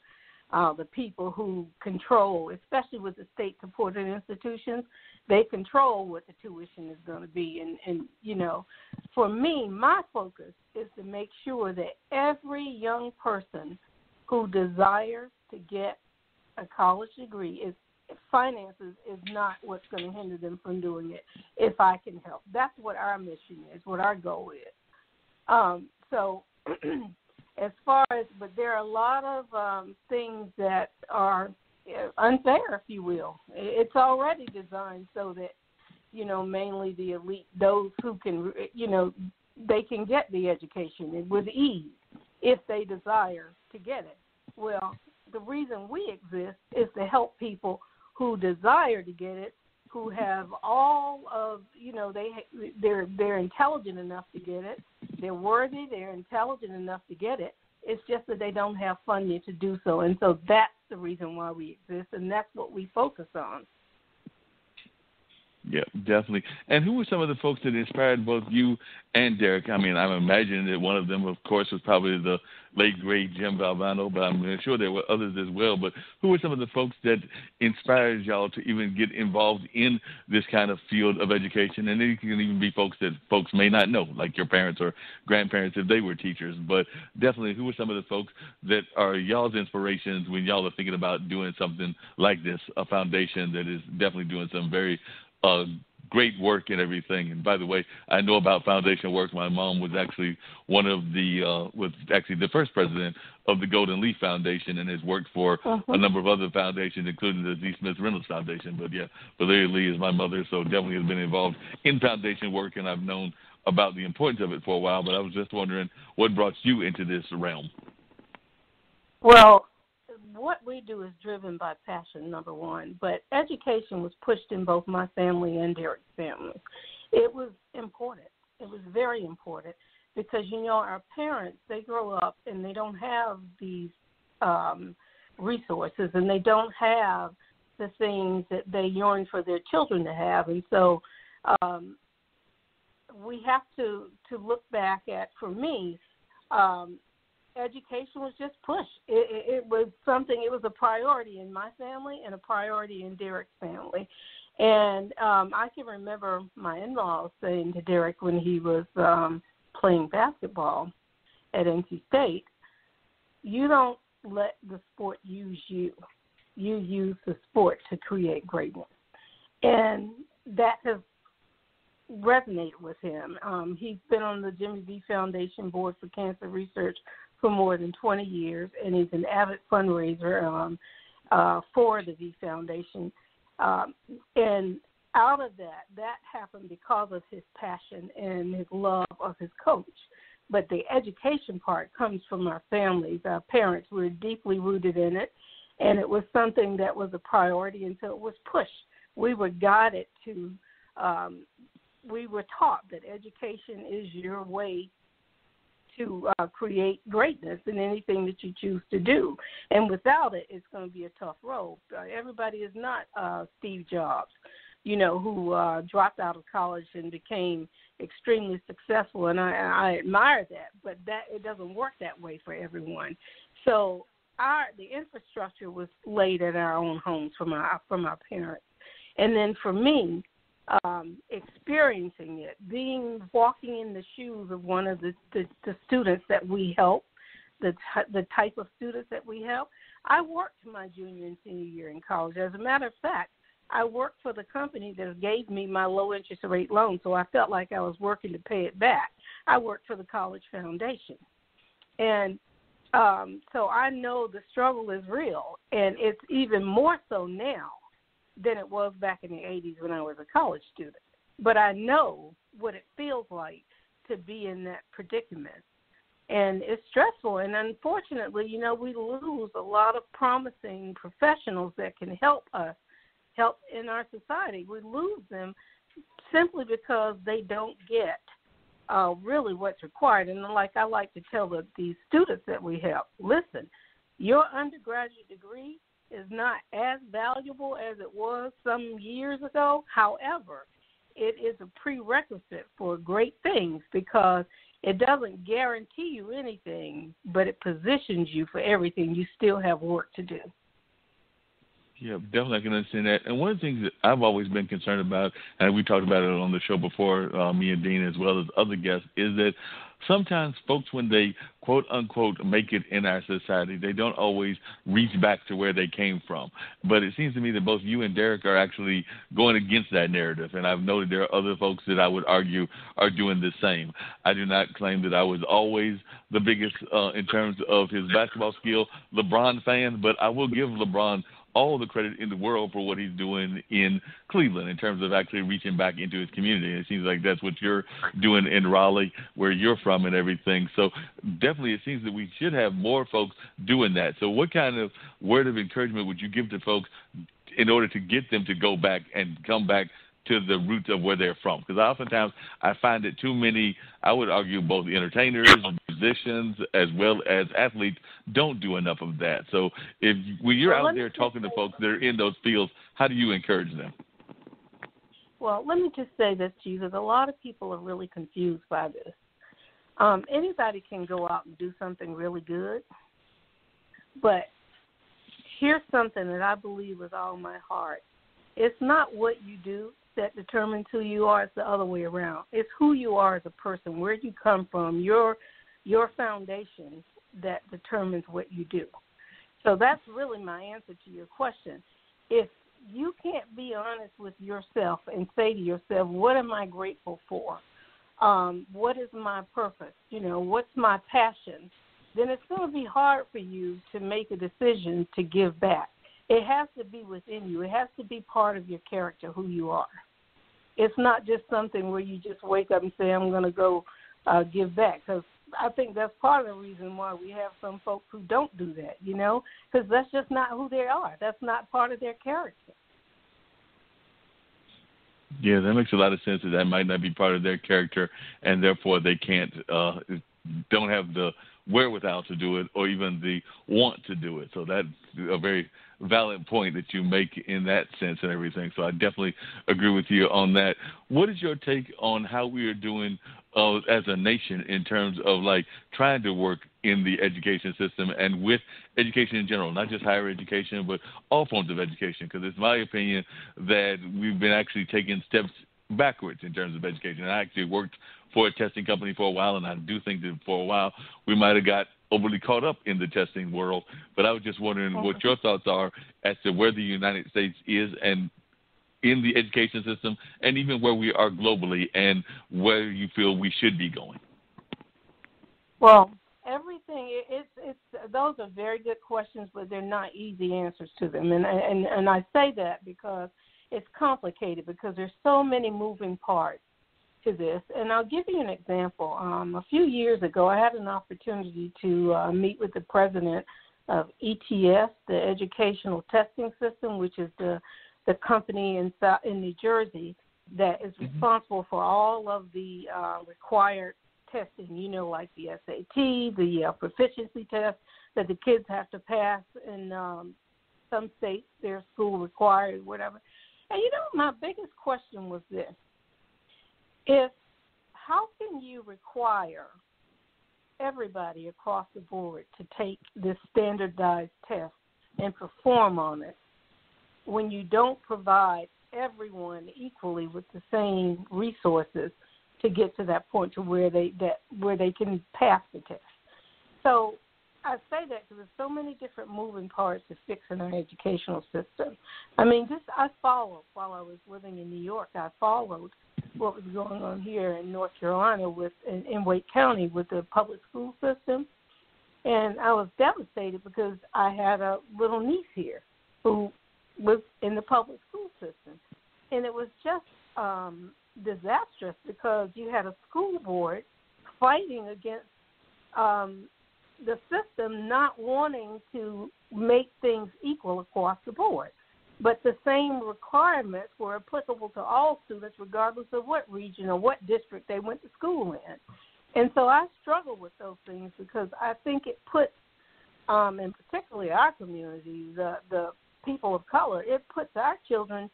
Uh, the people who control, especially with the state-supported institutions, they control what the tuition is going to be. And, and you know, for me, my focus is to make sure that every young person who desires to get a college degree is finances is not what's going to hinder them from doing it if I can help. That's what our mission is, what our goal is. Um, so, as far as, but there are a lot of um, things that are uh, unfair, if you will. It's already designed so that, you know, mainly the elite, those who can, you know, they can get the education with ease if they desire to get it. Well, the reason we exist is to help people who desire to get it, who have all of you know they they're they're intelligent enough to get it, they're worthy, they're intelligent enough to get it. It's just that they don't have funding to do so, and so that's the reason why we exist, and that's what we focus on. Yeah, definitely. And who were some of the folks that inspired both you and Derek? I mean, I'm imagining that one of them, of course, was probably the late great Jim Valvano, but I'm sure there were others as well. But who were some of the folks that inspired y'all to even get involved in this kind of field of education? And it can even be folks that folks may not know, like your parents or grandparents if they were teachers. But definitely, who were some of the folks that are y'all's inspirations when y'all are thinking about doing something like this, a foundation that is definitely doing some very uh, great work and everything. And by the way, I know about foundation work. My mom was actually one of the uh, was actually the first president of the Golden Leaf Foundation and has worked for uh-huh. a number of other foundations, including the Z. Smith Reynolds Foundation. But yeah, Valeria Lee is my mother, so definitely has been involved in foundation work, and I've known about the importance of it for a while. But I was just wondering what brought you into this realm. Well, what we do is driven by passion, number one. But education was pushed in both my family and Derek's family. It was important. It was very important because you know our parents they grow up and they don't have these um, resources and they don't have the things that they yearn for their children to have, and so um, we have to to look back at for me. Um, education was just pushed. It, it, it was something. It was a priority in my family and a priority in Derek's family. And um, I can remember my in-laws saying to Derek when he was um, playing basketball at NC State, "You don't let the sport use you. You use the sport to create greatness." And that has resonated with him. Um, he's been on the Jimmy V Foundation board for cancer research for more than 20 years, and he's an avid fundraiser um, uh, for the V Foundation. Um, and out of that, that happened because of his passion and his love of his coach. But the education part comes from our families, our parents. We're deeply rooted in it, and it was something that was a priority until it was pushed. We were guided to, um, we were taught that education is your way to uh, create greatness in anything that you choose to do. And without it, it's going to be a tough road. Uh, everybody is not uh, Steve Jobs, you know, who uh, dropped out of college and became extremely successful, and I, I admire that. But that it doesn't work that way for everyone. So our the infrastructure was laid at our own homes from our from our parents, and then for me, um, experiencing it, being walking in the shoes of one of the, the, the students that we help, the t- the type of students that we help. I worked my junior and senior year in college. As a matter of fact, I worked for the company that gave me my low interest rate loan, so I felt like I was working to pay it back. I worked for the college foundation, and um, so I know the struggle is real, and it's even more so now than it was back in the 80s when I was a college student. But I know what it feels like to be in that predicament. And it's stressful. And unfortunately, you know, we lose a lot of promising professionals that can help us, help in our society. We lose them simply because they don't get uh, really what's required. And like I like to tell the, the students that we help, listen, your undergraduate degree is not as valuable as it was some years ago. However, it is a prerequisite for great things because it doesn't guarantee you anything, but it positions you for everything. You still have work to do. Yeah, definitely I can understand that. And one of the things that I've always been concerned about, and we talked about it on the show before, uh, me and Dean as well as other guests, is that sometimes folks, when they quote unquote make it in our society, they don't always reach back to where they came from. But it seems to me that both you and Derek are actually going against that narrative. And I've noted there are other folks that I would argue are doing the same. I do not claim that I was always the biggest uh, in terms of his basketball skill LeBron fan, but I will give LeBron all the credit in the world for what he's doing in Cleveland in terms of actually reaching back into his community. It seems like that's what you're doing in Raleigh, where you're from, and everything. So definitely, it seems that we should have more folks doing that. So, what kind of word of encouragement would you give to folks in order to get them to go back and come back to the roots of where they're from. Because oftentimes I find that too many, I would argue, both entertainers, musicians, as well as athletes, don't do enough of that. So if when you're well, out there talking to folks that are in those fields, how do you encourage them? Well, let me just say this to you because a lot of people are really confused by this. Um, anybody can go out and do something really good, but here's something that I believe with all my heart. It's not what you do, that determines who you are. It's the other way around. It's who you are as a person, where you come from, your your foundation that determines what you do. So that's really my answer to your question. If you can't be honest with yourself and say to yourself, "What am I grateful for? Um, what is my purpose? You know, what's my passion?" Then it's going to be hard for you to make a decision to give back. It has to be within you. It has to be part of your character, who you are. It's not just something where you just wake up and say, "I'm going to go uh, give back," because I think that's part of the reason why we have some folks who don't do that. You know, because that's just not who they are. That's not part of their character. Yeah, that makes a lot of sense. That that might not be part of their character, and therefore they can't, uh, don't have the wherewithal to do it, or even the want to do it. So that's a very valid point that you make in that sense and everything. So I definitely agree with you on that. What is your take on how we are doing uh, as a nation in terms of like trying to work in the education system and with education in general, not just higher education, but all forms of education? Because it's my opinion that we've been actually taking steps backwards in terms of education. I actually worked for a testing company for a while, and I do think that for a while we might have got overly caught up in the testing world. But I was just wondering oh. what your thoughts are as to where the United States is and in the education system, and even where we are globally, and where you feel we should be going. Well, everything it's it's those are very good questions, but they're not easy answers to them, and and and I say that because it's complicated because there's so many moving parts to this. And I'll give you an example. Um, a few years ago, I had an opportunity to uh, meet with the president of ETS, the Educational Testing System, which is the the company in in New Jersey that is mm-hmm. responsible for all of the uh, required testing. You know, like the SAT, the uh, proficiency test that the kids have to pass in um, some states, their school required, whatever. And you know, my biggest question was this: if how can you require everybody across the board to take this standardized test and perform on it when you don't provide everyone equally with the same resources to get to that point to where they that where they can pass the test. So I say that because there's so many different moving parts to fixing our educational system. I mean, just I followed while I was living in New York. I followed what was going on here in North Carolina with in, in Wake County with the public school system, and I was devastated because I had a little niece here who was in the public school system, and it was just um, disastrous because you had a school board fighting against um, the system not wanting to make things equal across the board. But the same requirements were applicable to all students, regardless of what region or what district they went to school in. And so I struggle with those things because I think it puts, um, and particularly our community, the the people of color, it puts our children,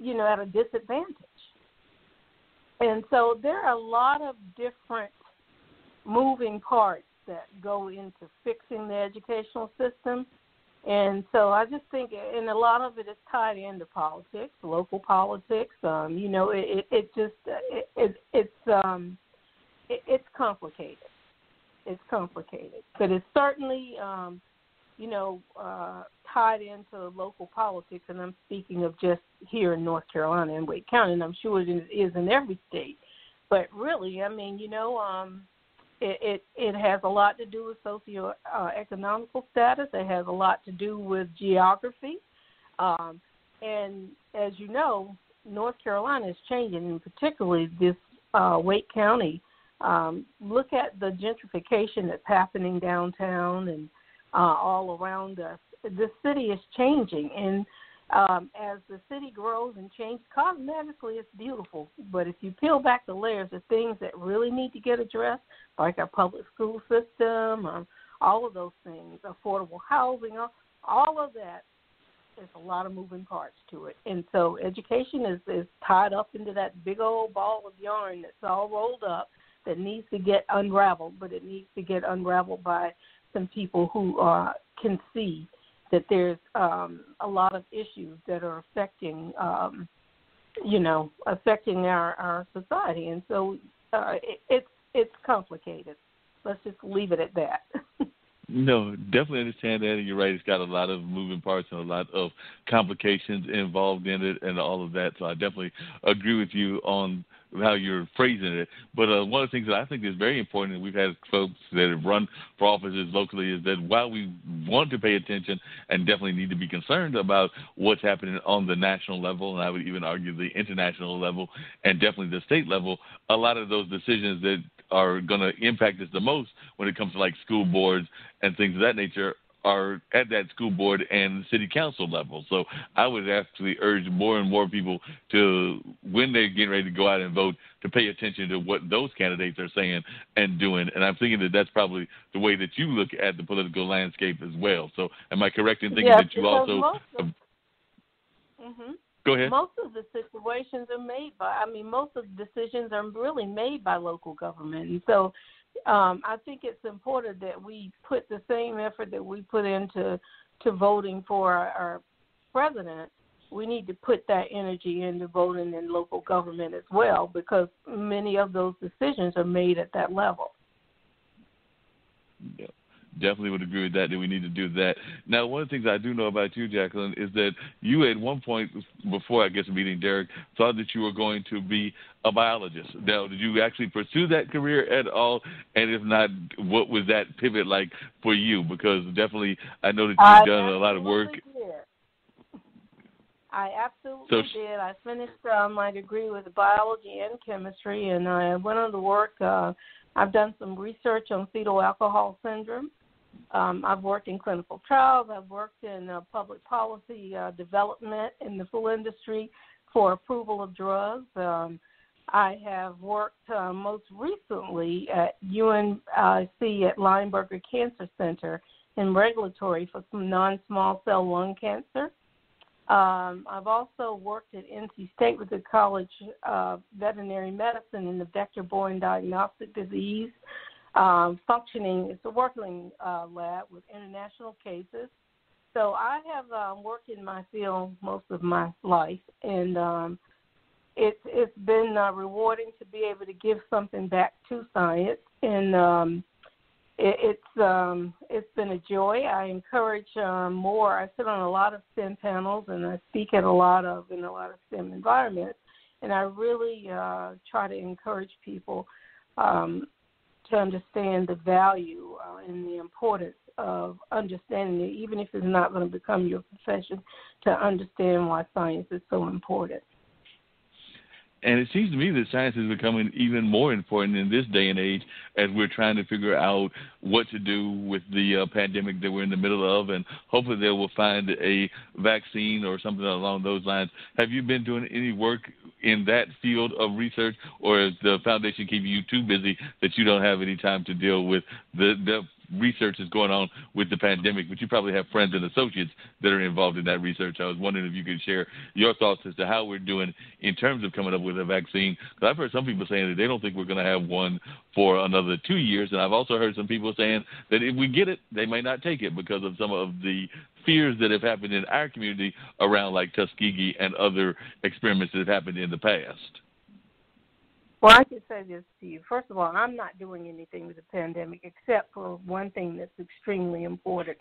you know, at a disadvantage. And so there are a lot of different moving parts that go into fixing the educational system. And so I just think, and a lot of it is tied into politics, local politics. Um, you know, it, it, it just it, it it's um, it, it's complicated. It's complicated, but it's certainly um, you know uh, tied into local politics. And I'm speaking of just here in North Carolina and Wake County, and I'm sure it is in every state. But really, I mean, you know, um, it, it it has a lot to do with socio uh, status. It has a lot to do with geography, um, and as you know, North Carolina is changing, and particularly this uh, Wake County. Um, look at the gentrification that's happening downtown and uh, all around us. The city is changing, and um, as the city grows and changes, cosmetically it's beautiful. But if you peel back the layers of things that really need to get addressed, like our public school system, um, all of those things, affordable housing, all, all of that, there's a lot of moving parts to it. And so education is, is tied up into that big old ball of yarn that's all rolled up that needs to get unraveled, but it needs to get unraveled by some people who uh, can see that there's um, a lot of issues that are affecting, um, you know, affecting our, our society, and so uh, it, it's it's complicated. Let's just leave it at that. No, definitely understand that, and you're right. It's got a lot of moving parts and a lot of complications involved in it, and all of that. So I definitely agree with you on how you're phrasing it. But uh, one of the things that I think is very important, and we've had folks that have run for offices locally, is that while we want to pay attention and definitely need to be concerned about what's happening on the national level, and I would even argue the international level, and definitely the state level, a lot of those decisions that are going to impact us the most when it comes to like school boards and things of that nature are at that school board and city council level. So I would actually urge more and more people to, when they're getting ready to go out and vote, to pay attention to what those candidates are saying and doing. And I'm thinking that that's probably the way that you look at the political landscape as well. So am I correct in thinking yeah, that you also? Of, mm-hmm. Go ahead. Most of the situations are made by, I mean, most of the decisions are really made by local government. And so um, I think it's important that we put the same effort that we put into to voting for our, our president. We need to put that energy into voting in local government as well because many of those decisions are made at that level. Yeah definitely would agree with that. That we need to do that. Now, one of the things I do know about you, Jacqueline, is that you at one point before I guess meeting Derek thought that you were going to be a biologist. Now, did you actually pursue that career at all? And if not, what was that pivot like for you? Because definitely, I know that you've I done a lot of work. Did. I absolutely so, did. I finished uh, my degree with biology and chemistry, and I went on to work. Uh, I've done some research on fetal alcohol syndrome. Um, I've worked in clinical trials. I've worked in uh, public policy uh, development in the food industry for approval of drugs. Um, I have worked uh, most recently at UNC at Lineberger Cancer Center in regulatory for some non-small cell lung cancer. Um, I've also worked at NC State with the College of Veterinary Medicine in the vector-borne diagnostic disease um, functioning. It's a working uh, lab with international cases. So I have um, worked in my field most of my life, and um, it's it's been uh, rewarding to be able to give something back to science, and um, it, it's um, it's been a joy. I encourage um, more. I sit on a lot of STEM panels, and I speak at a lot of in a lot of STEM environments, and I really uh, try to encourage people um, to understand the value uh, and the importance of understanding it, even if it's not going to become your profession, to understand why science is so important. And it seems to me that science is becoming even more important in this day and age as we're trying to figure out what to do with the uh, pandemic that we're in the middle of. And hopefully, they will find a vaccine or something along those lines. Have you been doing any work in that field of research, or is the foundation keeping you too busy that you don't have any time to deal with the, the research is going on with the pandemic, but you probably have friends and associates that are involved in that research. I was wondering if you could share your thoughts as to how we're doing in terms of coming up with a vaccine. Because I've heard some people saying that they don't think we're going to have one for another two years, and I've also heard some people saying that if we get it, they may not take it because of some of the fears that have happened in our community around like Tuskegee and other experiments that have happened in the past. Well, I can say this to you. First of all, I'm not doing anything with the pandemic except for one thing that's extremely important,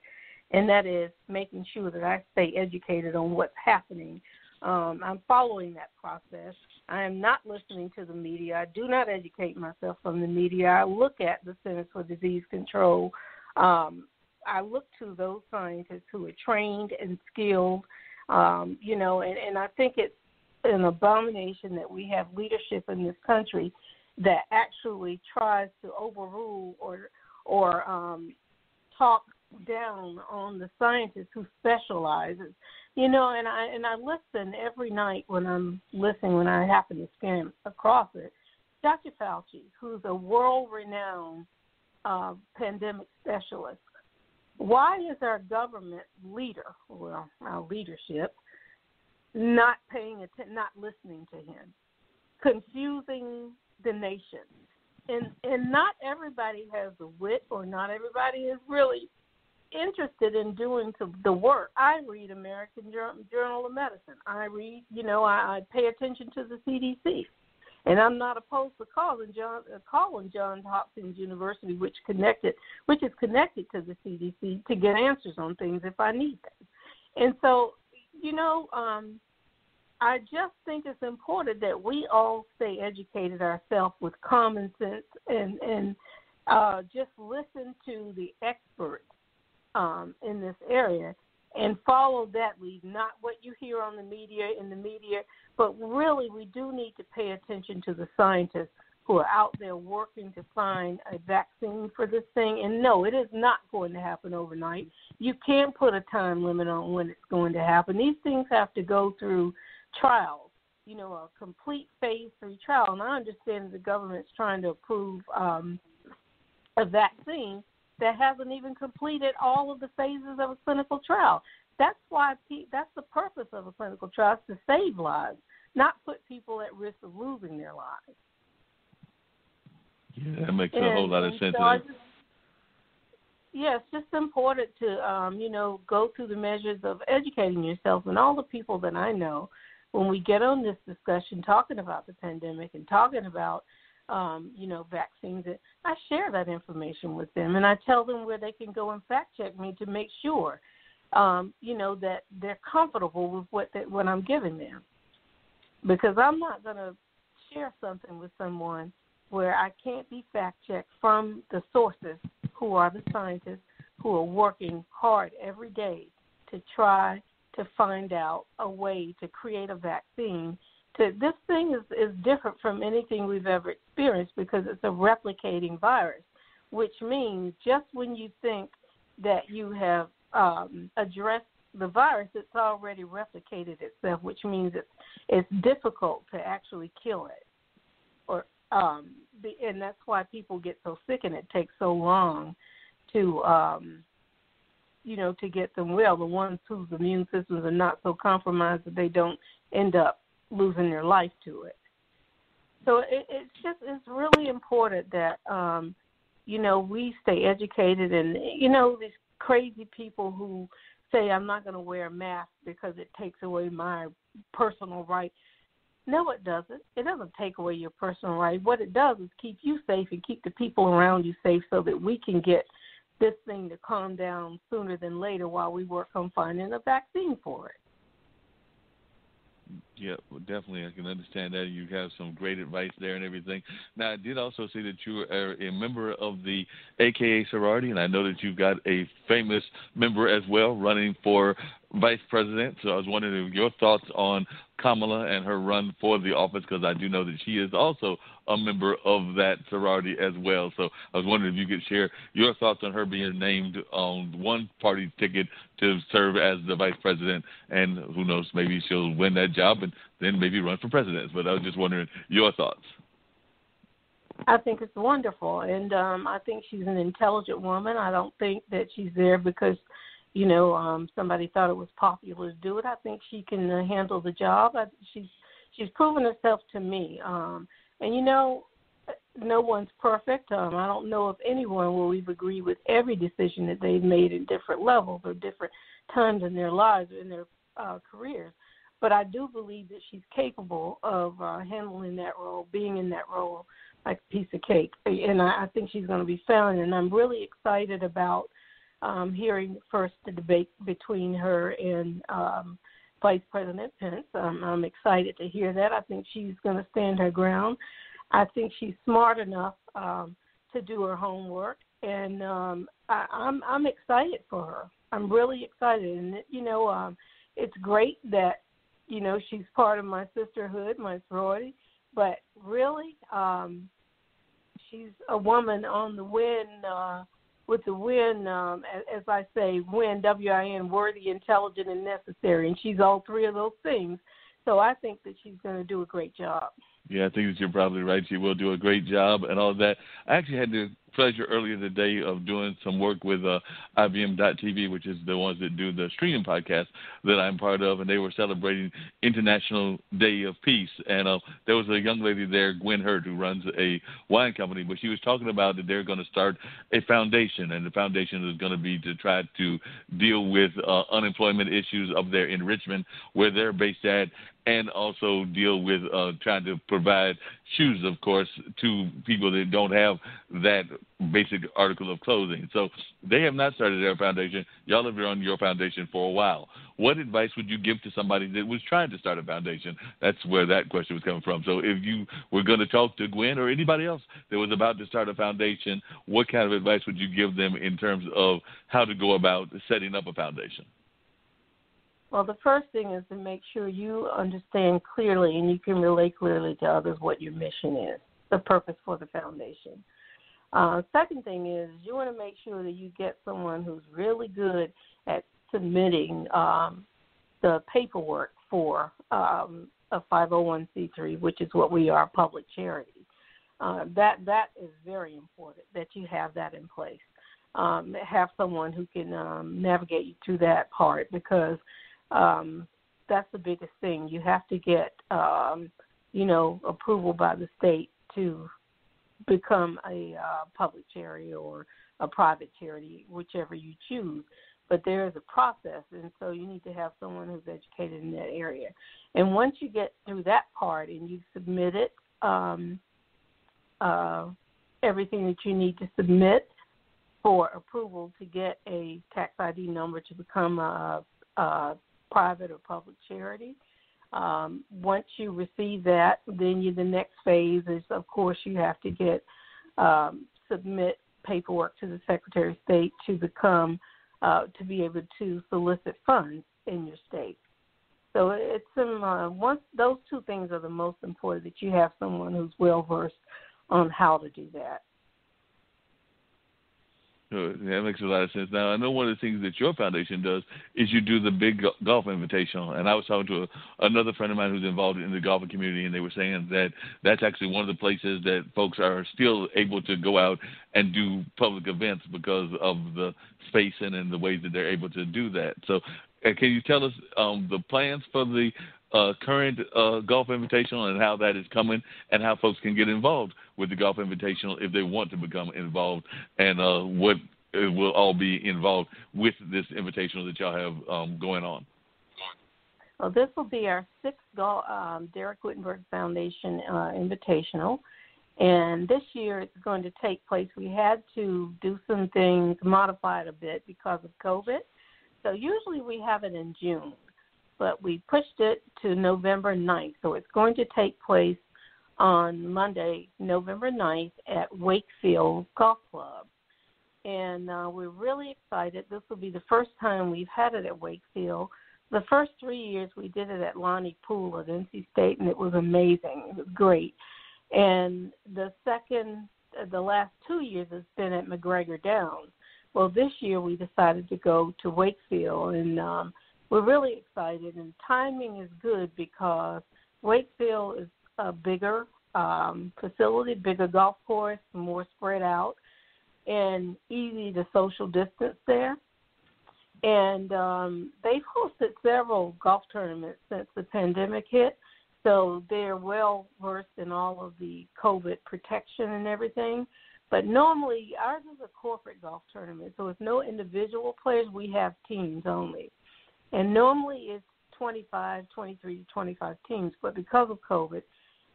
and that is making sure that I stay educated on what's happening. Um, I'm following that process. I am not listening to the media. I do not educate myself from the media. I look at the Centers for Disease Control. Um, I look to those scientists who are trained and skilled, um, you know, and, and I think it's an abomination that we have leadership in this country that actually tries to overrule or or um, talk down on the scientists who specializes. You know, and I and I listen every night when I'm listening when I happen to scan across it. Dr. Fauci, who's a world-renowned uh, pandemic specialist, why is our government leader, well, our leadership, not paying attention, not listening to him, confusing the nation. And and not everybody has the wit, or not everybody is really interested in doing the work. I read American Journal of Medicine. I read, you know, I, I pay attention to the CDC, and I'm not opposed to calling John uh, calling Johns Hopkins University, which connected, which is connected to the CDC, to get answers on things if I need them. And so, you know, um, I just think it's important that we all stay educated ourselves with common sense and and uh, just listen to the experts um, in this area and follow that lead, not what you hear on the media in the media, but really we do need to pay attention to the scientists who are out there working to find a vaccine for this thing. And no, it is not going to happen overnight. You can't put a time limit on when it's going to happen. These things have to go through trials, you know, a complete phase three trial. And I understand the government's trying to approve um, a vaccine that hasn't even completed all of the phases of a clinical trial. That's why that's the purpose of a clinical trial is to save lives, not put people at risk of losing their lives. Yeah, that makes and, a whole lot of sense. So just, yeah, it's just important to um, you know go through the measures of educating yourself and all the people that I know when we get on this discussion talking about the pandemic and talking about um, you know, vaccines. I share that information with them, and I tell them where they can go and fact check me to make sure, um, you know, that they're comfortable with what they, what I'm giving them. Because I'm not going to share something with someone where I can't be fact checked from the sources who are the scientists who are working hard every day to try to find out a way to create a vaccine. To this thing is is different from anything we've ever experienced because it's a replicating virus, which means just when you think that you have um, addressed the virus, it's already replicated itself, which means it's it's difficult to actually kill it, or um, and that's why people get so sick and it takes so long to um, you know to get them well. The ones whose immune systems are not so compromised that they don't end up losing their life to it. So it, it's just it's really important that um, you know we stay educated and you know these crazy people who say I'm not going to wear a mask because it takes away my personal right. No, it doesn't. It doesn't take away your personal right. What it does is keep you safe and keep the people around you safe so that we can get this thing to calm down sooner than later while we work on finding a vaccine for it. Yeah, well, definitely. I can understand that. You have some great advice there and everything. Now, I did also see that you are a member of the AKA sorority, and I know that you've got a famous member as well running for vice president. So I was wondering your thoughts on Kamala and her run for the office, because I do know that she is also a member of that sorority as well. So I was wondering if you could share your thoughts on her being named on one party ticket to serve as the vice president, and who knows, maybe she'll win that job and then maybe run for president. But I was just wondering your thoughts. I think it's wonderful, and um, I think she's an intelligent woman. I don't think that she's there because, you know, um, somebody thought it was popular to do it. I think she can uh, handle the job. I, she's she's proven herself to me. Um, and you know, no one's perfect. Um, I don't know of anyone where we've agreed with every decision that they've made in different levels or different times in their lives or in their uh, careers. But I do believe that she's capable of uh, handling that role, being in that role like a piece of cake. And I, I think she's going to be fine. And I'm really excited about um, hearing first the debate between her and um, Vice President Pence. Um, I'm excited to hear that. I think she's going to stand her ground. I think she's smart enough um, to do her homework, and um, I, I'm I'm excited for her. I'm really excited, and you know, um, it's great that you know she's part of my sisterhood, my sorority. But really, um, she's a woman on the win uh, with the win, um, as, as I say, win W I N, worthy, intelligent, and necessary, and she's all three of those things. So I think that she's going to do a great job. Yeah, I think that you're probably right. She will do a great job and all that. I actually had the pleasure earlier today of doing some work with uh, IBM.TV, which is the ones that do the streaming podcast that I'm part of, and they were celebrating International Day of Peace. And uh, there was a young lady there, Gwen Hurd, who runs a wine company, but she was talking about that they're going to start a foundation, and the foundation is going to be to try to deal with uh, unemployment issues of their enrichment, where they're based at, and also deal with uh, trying to provide shoes, of course, to people that don't have that basic article of clothing. So they have not started their foundation. Y'all have been on your foundation for a while. What advice would you give to somebody that was trying to start a foundation? That's where that question was coming from. So if you were going to talk to Gwen or anybody else that was about to start a foundation, what kind of advice would you give them in terms of how to go about setting up a foundation? Well, the first thing is to make sure you understand clearly and you can relate clearly to others what your mission is. the purpose for the foundation. Uh, second thing is you want to make sure that you get someone who's really good at submitting um, the paperwork for um, a 501c3, which is what we are, public charity. Uh, that that is very important that you have that in place. Um, have someone who can um, navigate you through that part because um, that's the biggest thing. You have to get um, you know approval by the state to become a uh, public charity or a private charity, whichever you choose. But there is a process, and so you need to have someone who's educated in that area. And once you get through that part and you submit it, um, uh, everything that you need to submit for approval to get a tax ID number to become a, a private or public charity, um, once you receive that, then you, the next phase is, of course, you have to get um, submit paperwork to the Secretary of State to become uh, to be able to solicit funds in your state. So it's some uh, once those two things are the most important that you have someone who's well versed on how to do that. That makes a lot of sense. Now, I know one of the things that your foundation does is you do the big golf invitational. And I was talking to a, another friend of mine who's involved in the golfing community, and they were saying that that's actually one of the places that folks are still able to go out and do public events because of the spacing and the ways that they're able to do that. So, uh, can you tell us um, the plans for the uh, current uh, Golf Invitational and how that is coming, and how folks can get involved with the Golf Invitational if they want to become involved, and uh, what will all be involved with this invitational that y'all have um, going on. Well, this will be our sixth golf, um, Derek Whittenburg Foundation uh, Invitational. And this year it's going to take place. We had to do some things, modify it a bit because of COVID. So usually we have it in June but we pushed it to November 9th. So it's going to take place on Monday, November 9th at Wakefield Golf Club. And uh, we're really excited. This will be the first time we've had it at Wakefield. The first three years we did it at Lonnie Poole at NC State, and it was amazing. It was great. And the second, the last two years has been at MacGregor Downs. Well, this year we decided to go to Wakefield, and um, we're really excited, and timing is good because Wakefield is a bigger um, facility, bigger golf course, more spread out, and easy to social distance there. And um, they've hosted several golf tournaments since the pandemic hit, so they're well versed in all of the COVID protection and everything. But normally, ours is a corporate golf tournament, so it's no individual players. We have teams only and normally it's 25, 23 to 25 teams, but because of COVID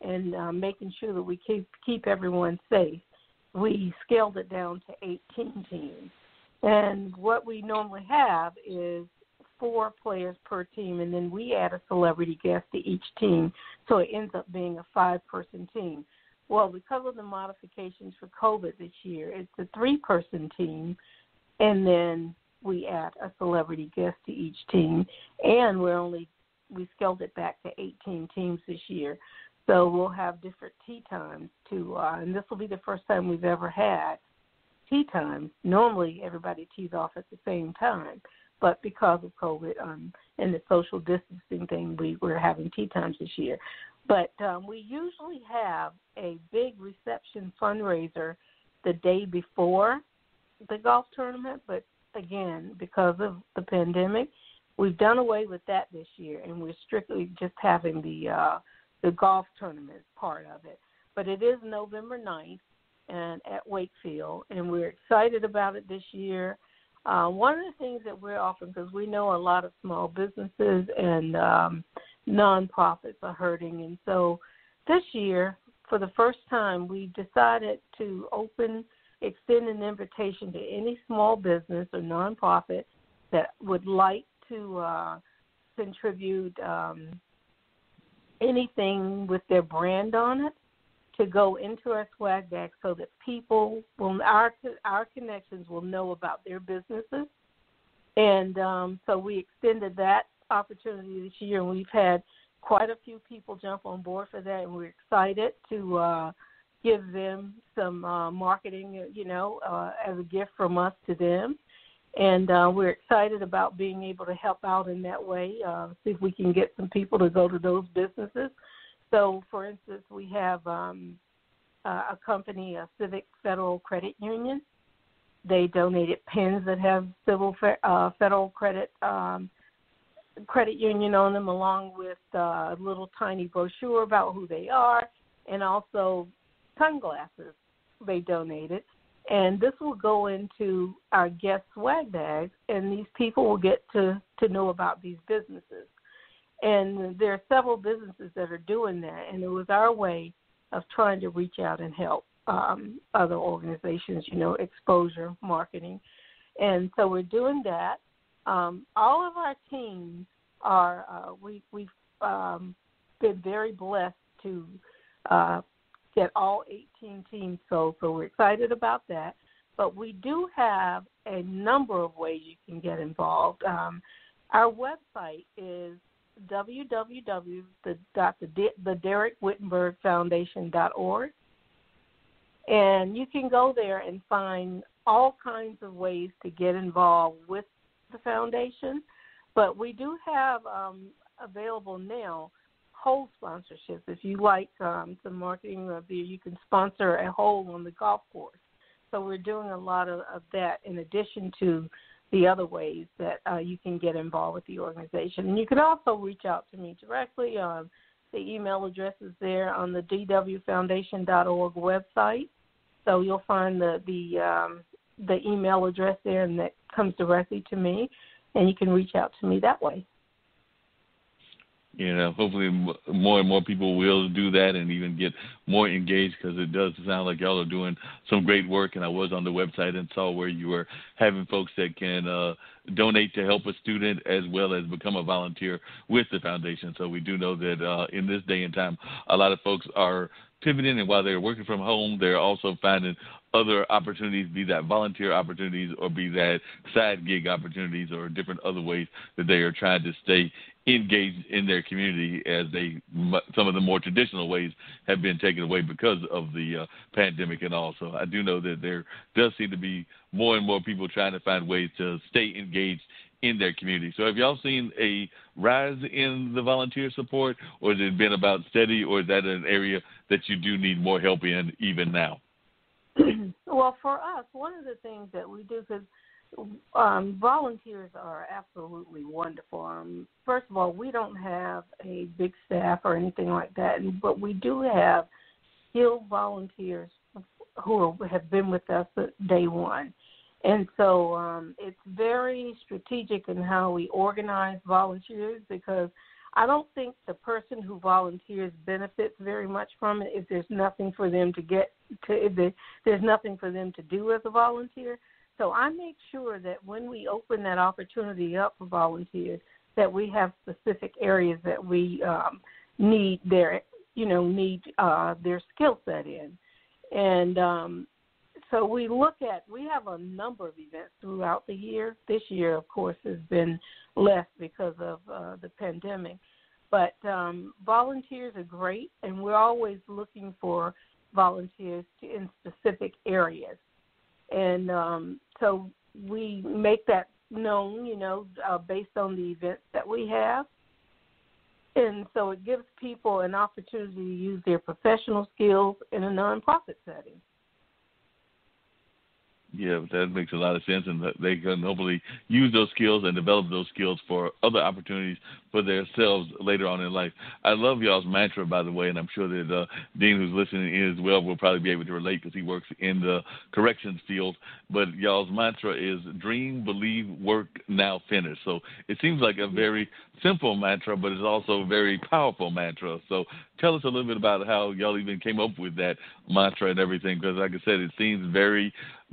and uh, making sure that we keep keep everyone safe, we scaled it down to 18 teams. And what we normally have is four players per team, and then we add a celebrity guest to each team, so it ends up being a five-person team. Well, because of the modifications for COVID this year, it's a three-person team, and then we add a celebrity guest to each team, and we're only we scaled it back to 18 teams this year. So we'll have different tee times too, uh, and this will be the first time we've ever had tee times. Normally, everybody tees off at the same time, but because of COVID um, and the social distancing thing, we we're having tee times this year. But um, we usually have a big reception fundraiser the day before the golf tournament, but again because of the pandemic. We've done away with that this year, and we're strictly just having the uh, the golf tournament part of it. But it is November 9th and at Wakefield, and we're excited about it this year. Uh, one of the things that we're offering, because we know a lot of small businesses and um, nonprofits are hurting, and so this year, for the first time, we decided to open extend an invitation to any small business or nonprofit that would like to uh, contribute um, anything with their brand on it to go into our swag bag so that people will our our connections will know about their businesses. And um, so we extended that opportunity this year and we've had quite a few people jump on board for that and we're excited to uh, give them some uh, marketing, you know, uh, as a gift from us to them. And uh, we're excited about being able to help out in that way. Uh, see if we can get some people to go to those businesses. So, for instance, we have um, uh, a company, a Civic Federal Credit Union. They donated pens that have civil uh, federal credit um, credit union on them, along with uh, a little tiny brochure about who they are, and also sunglasses they donated. And this will go into our guest swag bags, and these people will get to to know about these businesses. And there are several businesses that are doing that, and it was our way of trying to reach out and help um, other organizations, you know, exposure marketing. And so we're doing that. Um, all of our teams are, uh, we, we've um, been very blessed to uh, get all 18 teams sold, so we're excited about that. But we do have a number of ways you can get involved. Um, our website is www.the And you can go there and find all kinds of ways to get involved with the foundation. But we do have um, available now hole sponsorships. If you like um, some marketing of the, you can sponsor a hole on the golf course. So we're doing a lot of, of that in addition to the other ways that uh, you can get involved with the organization. And you can also reach out to me directly. Um, the email address is there on the dwfoundation.org website. So you'll find the the um, the email address there, and that comes directly to me, and you can reach out to me that way you know, hopefully more and more people will do that and even get more engaged because it does sound like y'all are doing some great work. And I was on the website and saw where you were having folks that can uh, donate to help a student as well as become a volunteer with the foundation. So we do know that uh, in this day and time, a lot of folks are pivoting, and while they're working from home, they're also finding other opportunities, be that volunteer opportunities or be that side gig opportunities or different other ways that they are trying to stay engaged in their community as they some of the more traditional ways have been taken away because of the uh, pandemic and all. So I do know that there does seem to be more and more people trying to find ways to stay engaged in their community. So have y'all seen a rise in the volunteer support, or has it been about steady, or is that an area that you do need more help in even now? well, for us, one of the things that we do because um, volunteers are absolutely wonderful. Um, first of all, we don't have a big staff or anything like that, but we do have skilled volunteers who have been with us day one. And so um, it's very strategic in how we organize volunteers because I don't think the person who volunteers benefits very much from it if there's nothing for them to get to if there's nothing for them to do as a volunteer. So I make sure that when we open that opportunity up for volunteers, that we have specific areas that we um, need their you know need uh, their skill set in, and um, so we look at we have a number of events throughout the year. This year, of course, has been less because of uh, the pandemic, but um, volunteers are great, and we're always looking for volunteers to, in specific areas, and um, so we make that known, you know, uh, based on the events that we have. And so it gives people an opportunity to use their professional skills in a nonprofit setting. Yeah, that makes a lot of sense, and they can hopefully use those skills and develop those skills for other opportunities for themselves later on in life. I love y'all's mantra, by the way, and I'm sure that uh, Dean, who's listening in as well, will probably be able to relate because he works in the corrections field. But y'all's mantra is dream, believe, work, now finish. So it seems like a very simple mantra, but it's also a very powerful mantra. So tell us a little bit about how y'all even came up with that mantra and everything, because like I said, it seems very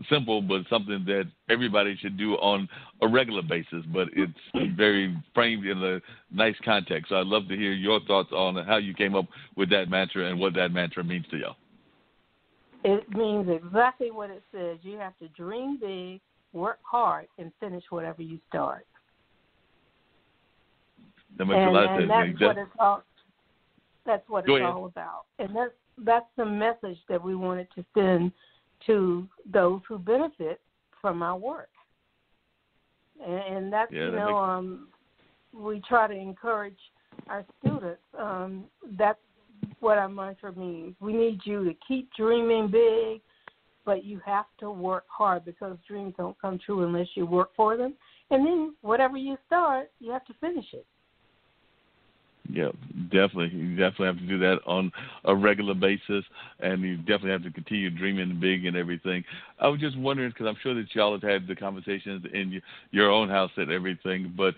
simple, but something that everybody should do on a regular basis. But it's very framed in a nice context. So I'd love to hear your thoughts on how you came up with that mantra and what that mantra means to y'all. It means exactly what it says. You have to dream big, work hard, and finish whatever you start. That makes and, a lot of sense. That's what it's all. That's what Go it's ahead. all about. And that's that's the message that we wanted to send to those who benefit from our work. And, and that's yeah, you that know makes... um, we try to encourage our students. Um, that's what our mantra means. We need you to keep dreaming big, but you have to work hard because dreams don't come true unless you work for them. And then whatever you start, you have to finish it. Yeah, definitely. You definitely have to do that on a regular basis, and you definitely have to continue dreaming big and everything. I was just wondering because I'm sure that y'all have had the conversations in your own house and everything, but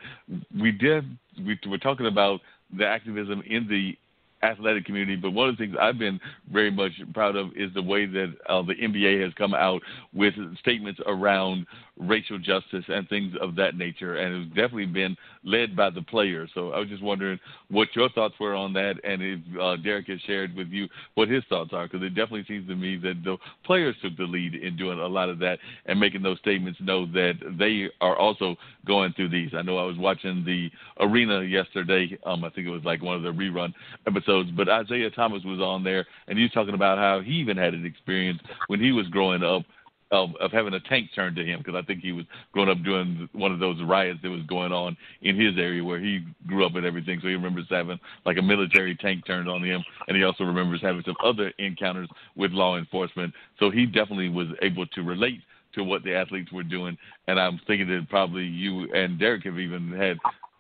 we did. We were talking about the activism in the athletic community. But one of the things I've been very much proud of is the way that uh, the NBA has come out with statements around racial justice and things of that nature, and it's definitely been led by the players. So I was just wondering what your thoughts were on that, and if uh, Derek has shared with you what his thoughts are, because it definitely seems to me that the players took the lead in doing a lot of that and making those statements know that they are also going through these. I know I was watching the arena yesterday. Um, I think it was like one of the rerun episodes, but Isiah Thomas was on there, and he was talking about how he even had an experience when he was growing up of, of having a tank turned to him because I think he was growing up during one of those riots that was going on in his area where he grew up and everything. So he remembers having like a military tank turned on him, and he also remembers having some other encounters with law enforcement. So he definitely was able to relate to what the athletes were doing. And I'm thinking that probably you and Derek have even had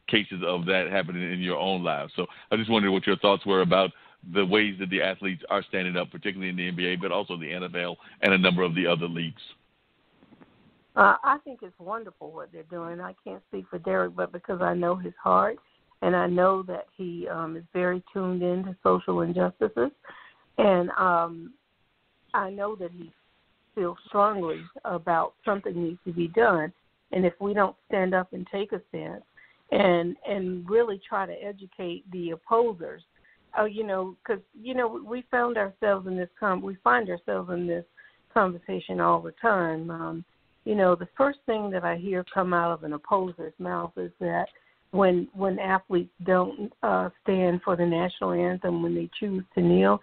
cases of that happening in your own lives. So I just wondered what your thoughts were about the ways that the athletes are standing up, particularly in the NBA, but also the NFL and a number of the other leagues? Uh, I think it's wonderful what they're doing. I can't speak for Derek, but because I know his heart and I know that he um, is very tuned in to social injustices, and um, I know that he feels strongly about something needs to be done. And if we don't stand up and take a stance and and really try to educate the opposers oh, you know, because you know we found ourselves in this com we find ourselves in this conversation all the time. Um, you know, the first thing that I hear come out of an opposer's mouth is that when when athletes don't uh, stand for the national anthem when they choose to kneel,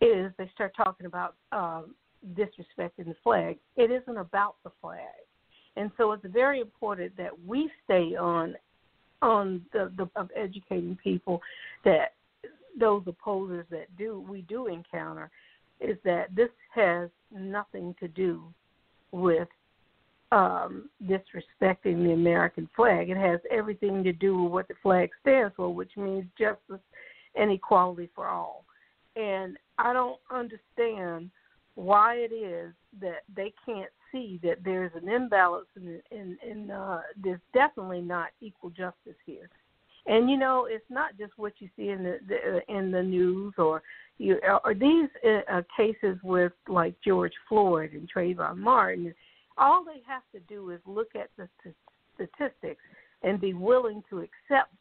is they start talking about uh, disrespecting the flag. It isn't about the flag, and so it's very important that we stay on on the, the of educating people that those opposers that do we do encounter is that this has nothing to do with um, disrespecting the American flag. It has everything to do with what the flag stands for, which means justice and equality for all. And I don't understand why it is that they can't see that there's an imbalance in in, in uh, there's definitely not equal justice here. And you know, it's not just what you see in the, the uh, in the news or you or these uh, uh, cases with like George Floyd and Trayvon Martin. All they have to do is look at the statistics and be willing to accept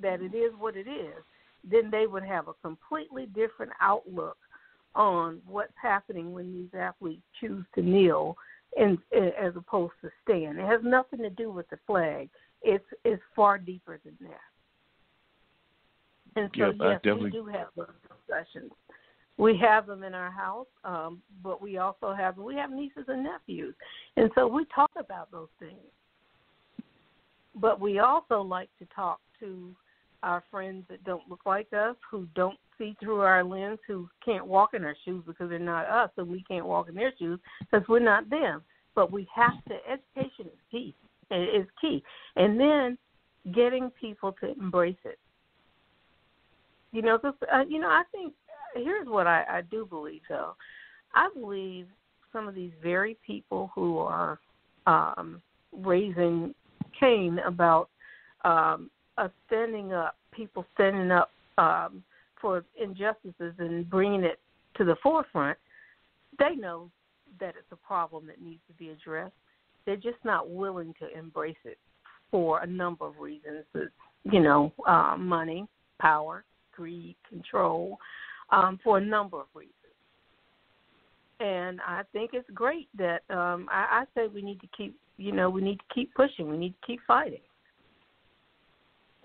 that it is what it is. Then they would have a completely different outlook on what's happening when these athletes choose to kneel and as opposed to stand. It has nothing to do with the flag it's it's far deeper than that. And so yep, yes, we do have those discussions. We have them in our house, um, but we also have we have nieces and nephews, and so we talk about those things. But we also like to talk to our friends that don't look like us, who don't see through our lens, who can't walk in our shoes because they're not us, and we can't walk in their shoes because we're not them. But we have to. Education is key is key. And then getting people to embrace it. You know, cause, uh, you know, I think here's what I, I do believe though. I believe some of these very people who are um, raising Cain about um, us standing up, people standing up um, for injustices and bringing it to the forefront, they know that it's a problem that needs to be addressed they're just not willing to embrace it for a number of reasons. You know, uh, money, power, greed, control, um, for a number of reasons. And I think it's great that um, I, I say we need to keep, you know, we need to keep pushing. We need to keep fighting.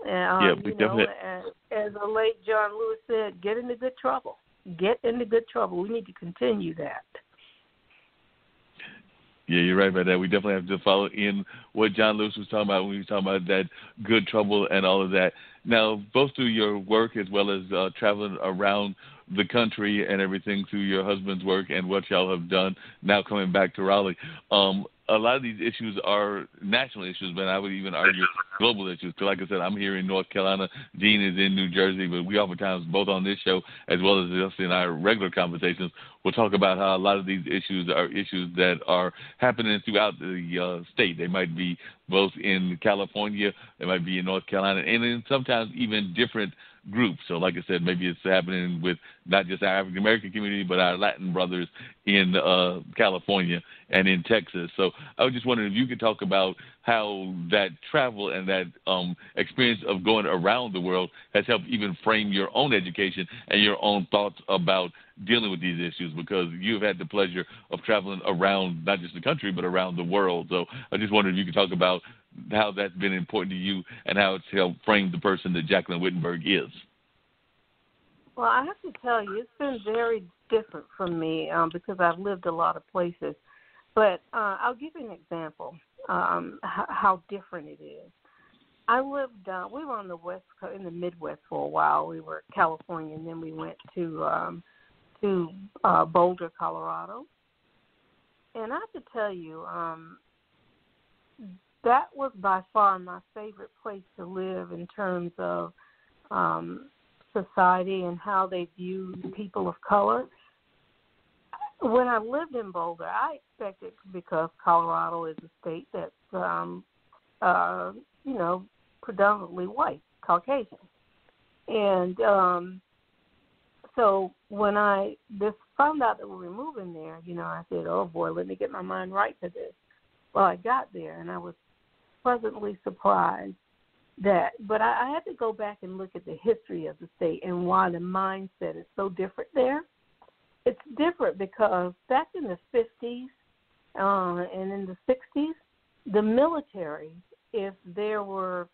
And, um, yeah, we know, definitely. as, as the late John Lewis said, get into good trouble. get into good trouble. We need to continue that. Yeah, you're right about that. We definitely have to follow in what John Lewis was talking about when he was talking about that good trouble and all of that. Now, both through your work as well as uh, traveling around the country and everything through your husband's work and what y'all have done now coming back to Raleigh, um, a lot of these issues are national issues, but I would even argue global issues. Because, like I said, I'm here in North Carolina. Dean is in New Jersey, but we oftentimes, both on this show as well as just in our regular conversations, we'll talk about how a lot of these issues are issues that are happening throughout the uh, state. They might be both in California, they might be in North Carolina, and then sometimes even different groups. So, like I said, maybe it's happening with not just our African American community, but our Latin brothers in uh, California and in Texas. So, I was just wondering if you could talk about how that travel and that um, experience of going around the world has helped even frame your own education and your own thoughts about dealing with these issues because you've had the pleasure of traveling around not just the country but around the world. So I just wondered if you could talk about how that's been important to you and how it's helped frame the person that Jacqueline Whittenburg is. Well, I have to tell you, it's been very different from me um, because I've lived a lot of places. But uh, I'll give you an example um, h- how different it is. I lived. Uh, we were on the west coast, in the Midwest for a while. We were California, and then we went to um, to uh, Boulder, Colorado. And I have to tell you, um, that was by far my favorite place to live in terms of um, society and how they view people of color. When I lived in Boulder, I expected because Colorado is a state that's, um, uh, you know, predominantly white, Caucasian, and um, so when I just found out that we were moving there, you know, I said, "Oh boy, let me get my mind right to this." Well, I got there and I was pleasantly surprised that. But I, I had to go back and look at the history of the state and why the mindset is so different there. It's different because back in the 50s uh, and in the 60s, the military, if there were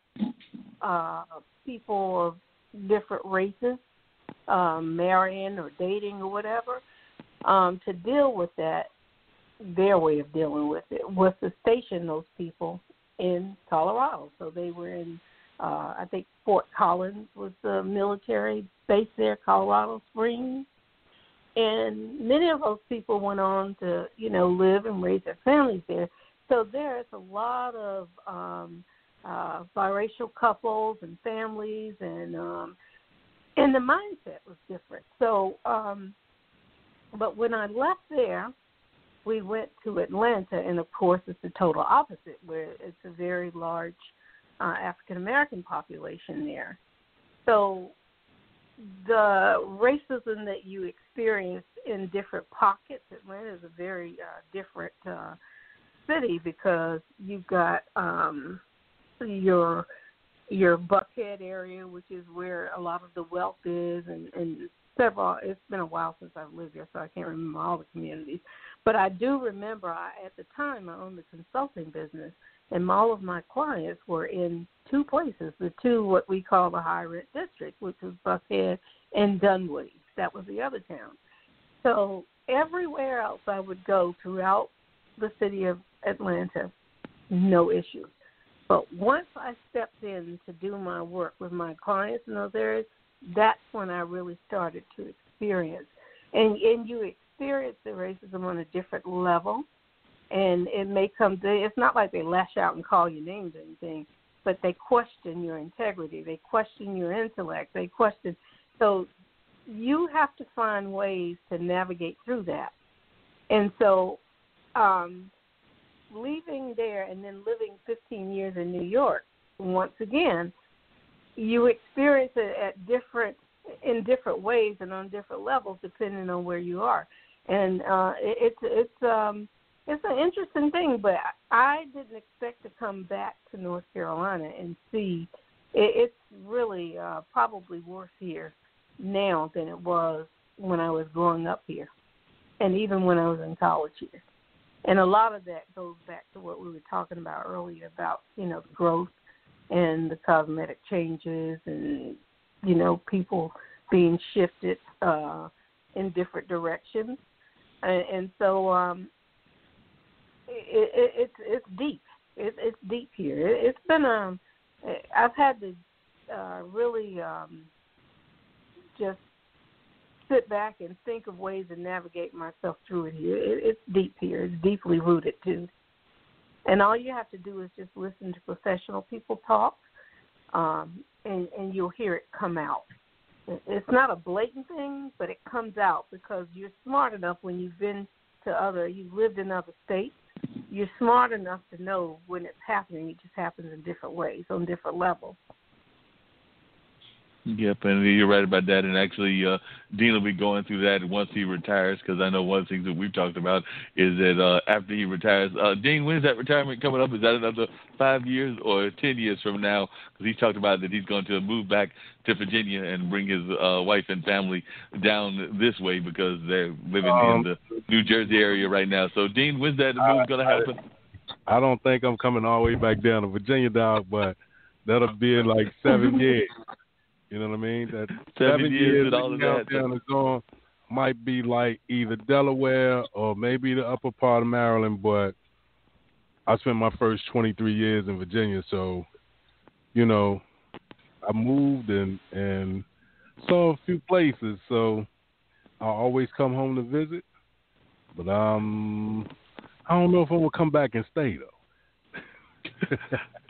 uh, people of different races um, marrying or dating or whatever, um, to deal with that, their way of dealing with it was to station those people in Colorado. So they were in, uh, I think Fort Collins was the military base there, Colorado Springs. And many of those people went on to, you know, live and raise their families there. So there's a lot of um, uh, biracial couples and families, and um, and the mindset was different. So, um, but when I left there, we went to Atlanta, and of course, it's the total opposite, where it's a very large uh, African American population there. So the racism that you experience in different pockets, Atlanta is a very uh, different uh, city because you've got um, your your Buckhead area, which is where a lot of the wealth is, and, and several. It's been a while since I've lived here, so I can't remember all the communities. But I do remember I, at the time I owned the consulting business, and all of my clients were in two places, the two what we call the high rent district, which was Buckhead and Dunwoody. That was the other town. So everywhere else I would go throughout the city of Atlanta, no issues. But once I stepped in to do my work with my clients in those areas, that's when I really started to experience. And and you experience the racism on a different level, and it may come. To, it's not like they lash out and call you names or anything, but they question your integrity. They question your intellect. They question. So you have to find ways to navigate through that. And so, um, leaving there and then living 15 years in New York, once again, you experience it at different in different ways and on different levels depending on where you are and uh it, it's it's um it's an interesting thing but i didn't expect to come back to north carolina and see it, it's really uh probably worse here now than it was when i was growing up here and even when i was in college here. And a lot of that goes back to what we were talking about earlier about you know growth and the cosmetic changes and you know people being shifted uh in different directions, and, and so um, it, it, it's it's deep. It, it's deep here. It, it's been um, I've had to uh, really um, just sit back and think of ways to navigate myself through it here. It, it's deep here. It's deeply rooted too. And all you have to do is just listen to professional people talk, um, and and you'll hear it come out. It's not a blatant thing, but it comes out because you're smart enough when you've been to other, you've lived in other states. You're smart enough to know when it's happening. It just happens in different ways, on different levels. Yep, and you're right about that. And actually, uh, Dean will be going through that once he retires, because I know one of the things that we've talked about is that uh, after he retires, uh, Dean, when is that retirement coming up? Is that another five years or ten years from now? Because he's talked about that he's going to move back to Virginia and bring his uh, wife and family down this way because they're living um, in the New Jersey area right now. So, Dean, when's that move going to happen? I don't think I'm coming all the way back down to Virginia, dog, but that'll be in like seven years. You know what I mean? That seven, seven years, years all of that. Down is on might be like either Delaware or maybe the upper part of Maryland, but I spent my first 23 years in Virginia, so you know, I moved and and saw a few places, so I always come home to visit. But um, I don't know if I will come back and stay though.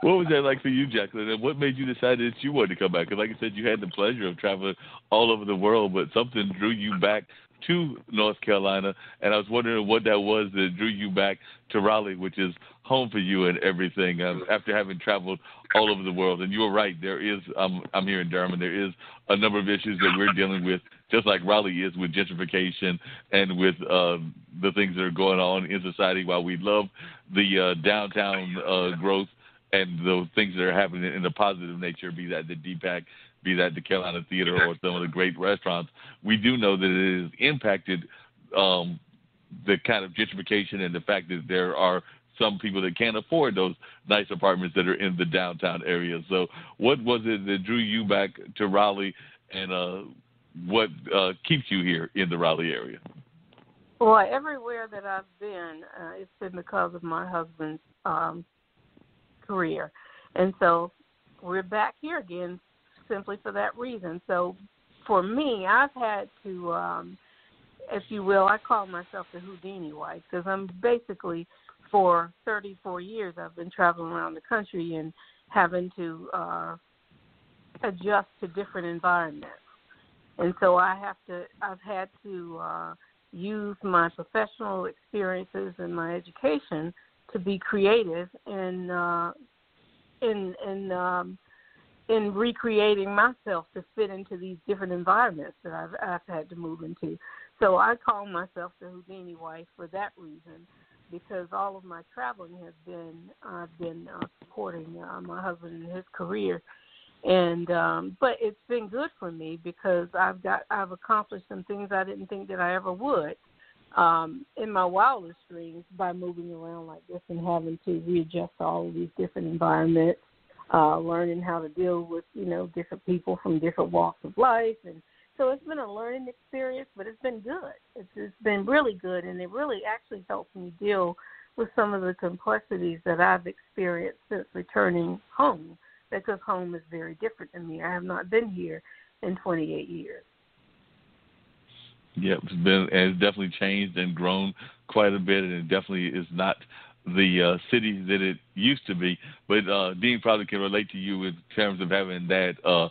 what was that like for you, Jacqueline? And what made you decide that you wanted to come back? Because, like I said, you had the pleasure of traveling all over the world, but something drew you back to North Carolina, and I was wondering what that was that drew you back to Raleigh, which is home for you and everything. Um, after having traveled all over the world, and you were right, there is. Um, I'm here in Durham, and there is a number of issues that we're dealing with, just like Raleigh is with gentrification and with uh, the things that are going on in society. While we love the uh, downtown uh, growth and the things that are happening in a positive nature, be that the DPAC, be that the Carolina Theater or some of the great restaurants, we do know that it has impacted um, the kind of gentrification and the fact that there are some people that can't afford those nice apartments that are in the downtown area. So, what was it that drew you back to Raleigh, and uh, what uh, keeps you here in the Raleigh area? Well, everywhere that I've been, uh, it's been because of my husband's um, career. And so we're back here again simply for that reason. So for me, I've had to, um, if you will, I call myself the Houdini wife because I'm basically for 34 years I've been traveling around the country and having to uh, adjust to different environments. And so I have to, I've had to uh, use my professional experiences and my education to be creative in uh, in in um, in recreating myself to fit into these different environments that I've I've had to move into. So I call myself the Houdini wife for that reason, because all of my traveling has been I've been uh, supporting uh, my husband in his career, and um, but it's been good for me because I've got I've accomplished some things I didn't think that I ever would um, in my wildest dreams by moving around like this and having to readjust to all of these different environments, uh, learning how to deal with you know different people from different walks of life, and so it's been a learning experience, but it's been good. It's, it's been really good, and it really actually helps me deal with some of the complexities that I've experienced since returning home, because home is very different to me. I have not been here in 28 years. Yeah, it's been it's definitely changed and grown quite a bit, and it definitely is not the uh, city that it used to be. But uh, Dean probably can relate to you in terms of having that uh,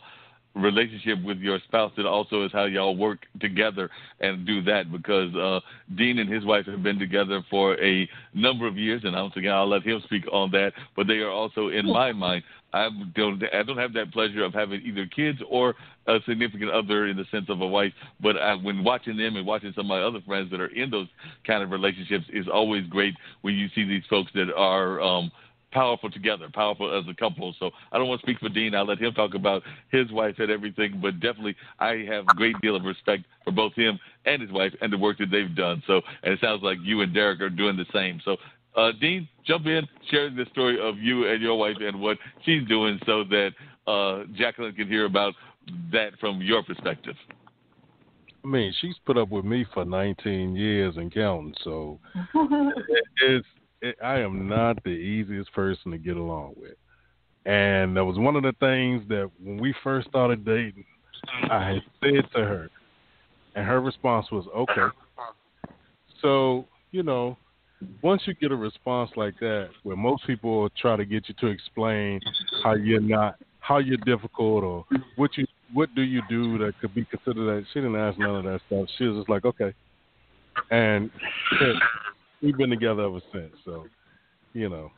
relationship with your spouse that also is how y'all work together and do that because uh, Dean and his wife have been together for a number of years, and once again I'll let him speak on that. But they are also in my mind. I don't I don't have that pleasure of having either kids or a significant other in the sense of a wife. But I, when watching them and watching some of my other friends that are in those kind of relationships is always great when you see these folks that are. Um, powerful together, powerful as a couple. So I don't want to speak for Dean. I'll let him talk about his wife and everything. But definitely, I have a great deal of respect for both him and his wife and the work that they've done. So, and it sounds like you and Derek are doing the same. So, uh, Dean, jump in, share the story of you and your wife and what she's doing, so that uh, Jacqueline can hear about that from your perspective. I mean, she's put up with me for 19 years and counting, so it's it, I am not the easiest person to get along with. And that was one of the things that when we first started dating, I had said to her, and her response was, "Okay." So you know, once you get a response like that, where most people try to get you to explain how you're not, how you're difficult, or what you what do you do that could be considered that she didn't ask none of that stuff. She was just like, okay, and we've been together ever since. So, you know,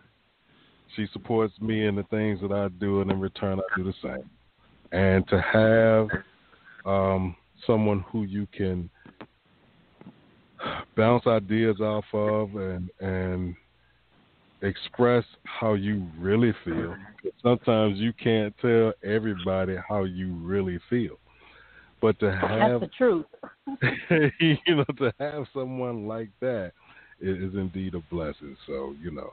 she supports me in the things that I do, and in return, I do the same. And to have um, someone who you can bounce ideas off of and and express how you really feel. Sometimes you can't tell everybody how you really feel. But to have That's the truth. you know, to have someone like that is, is indeed a blessing. So, you know.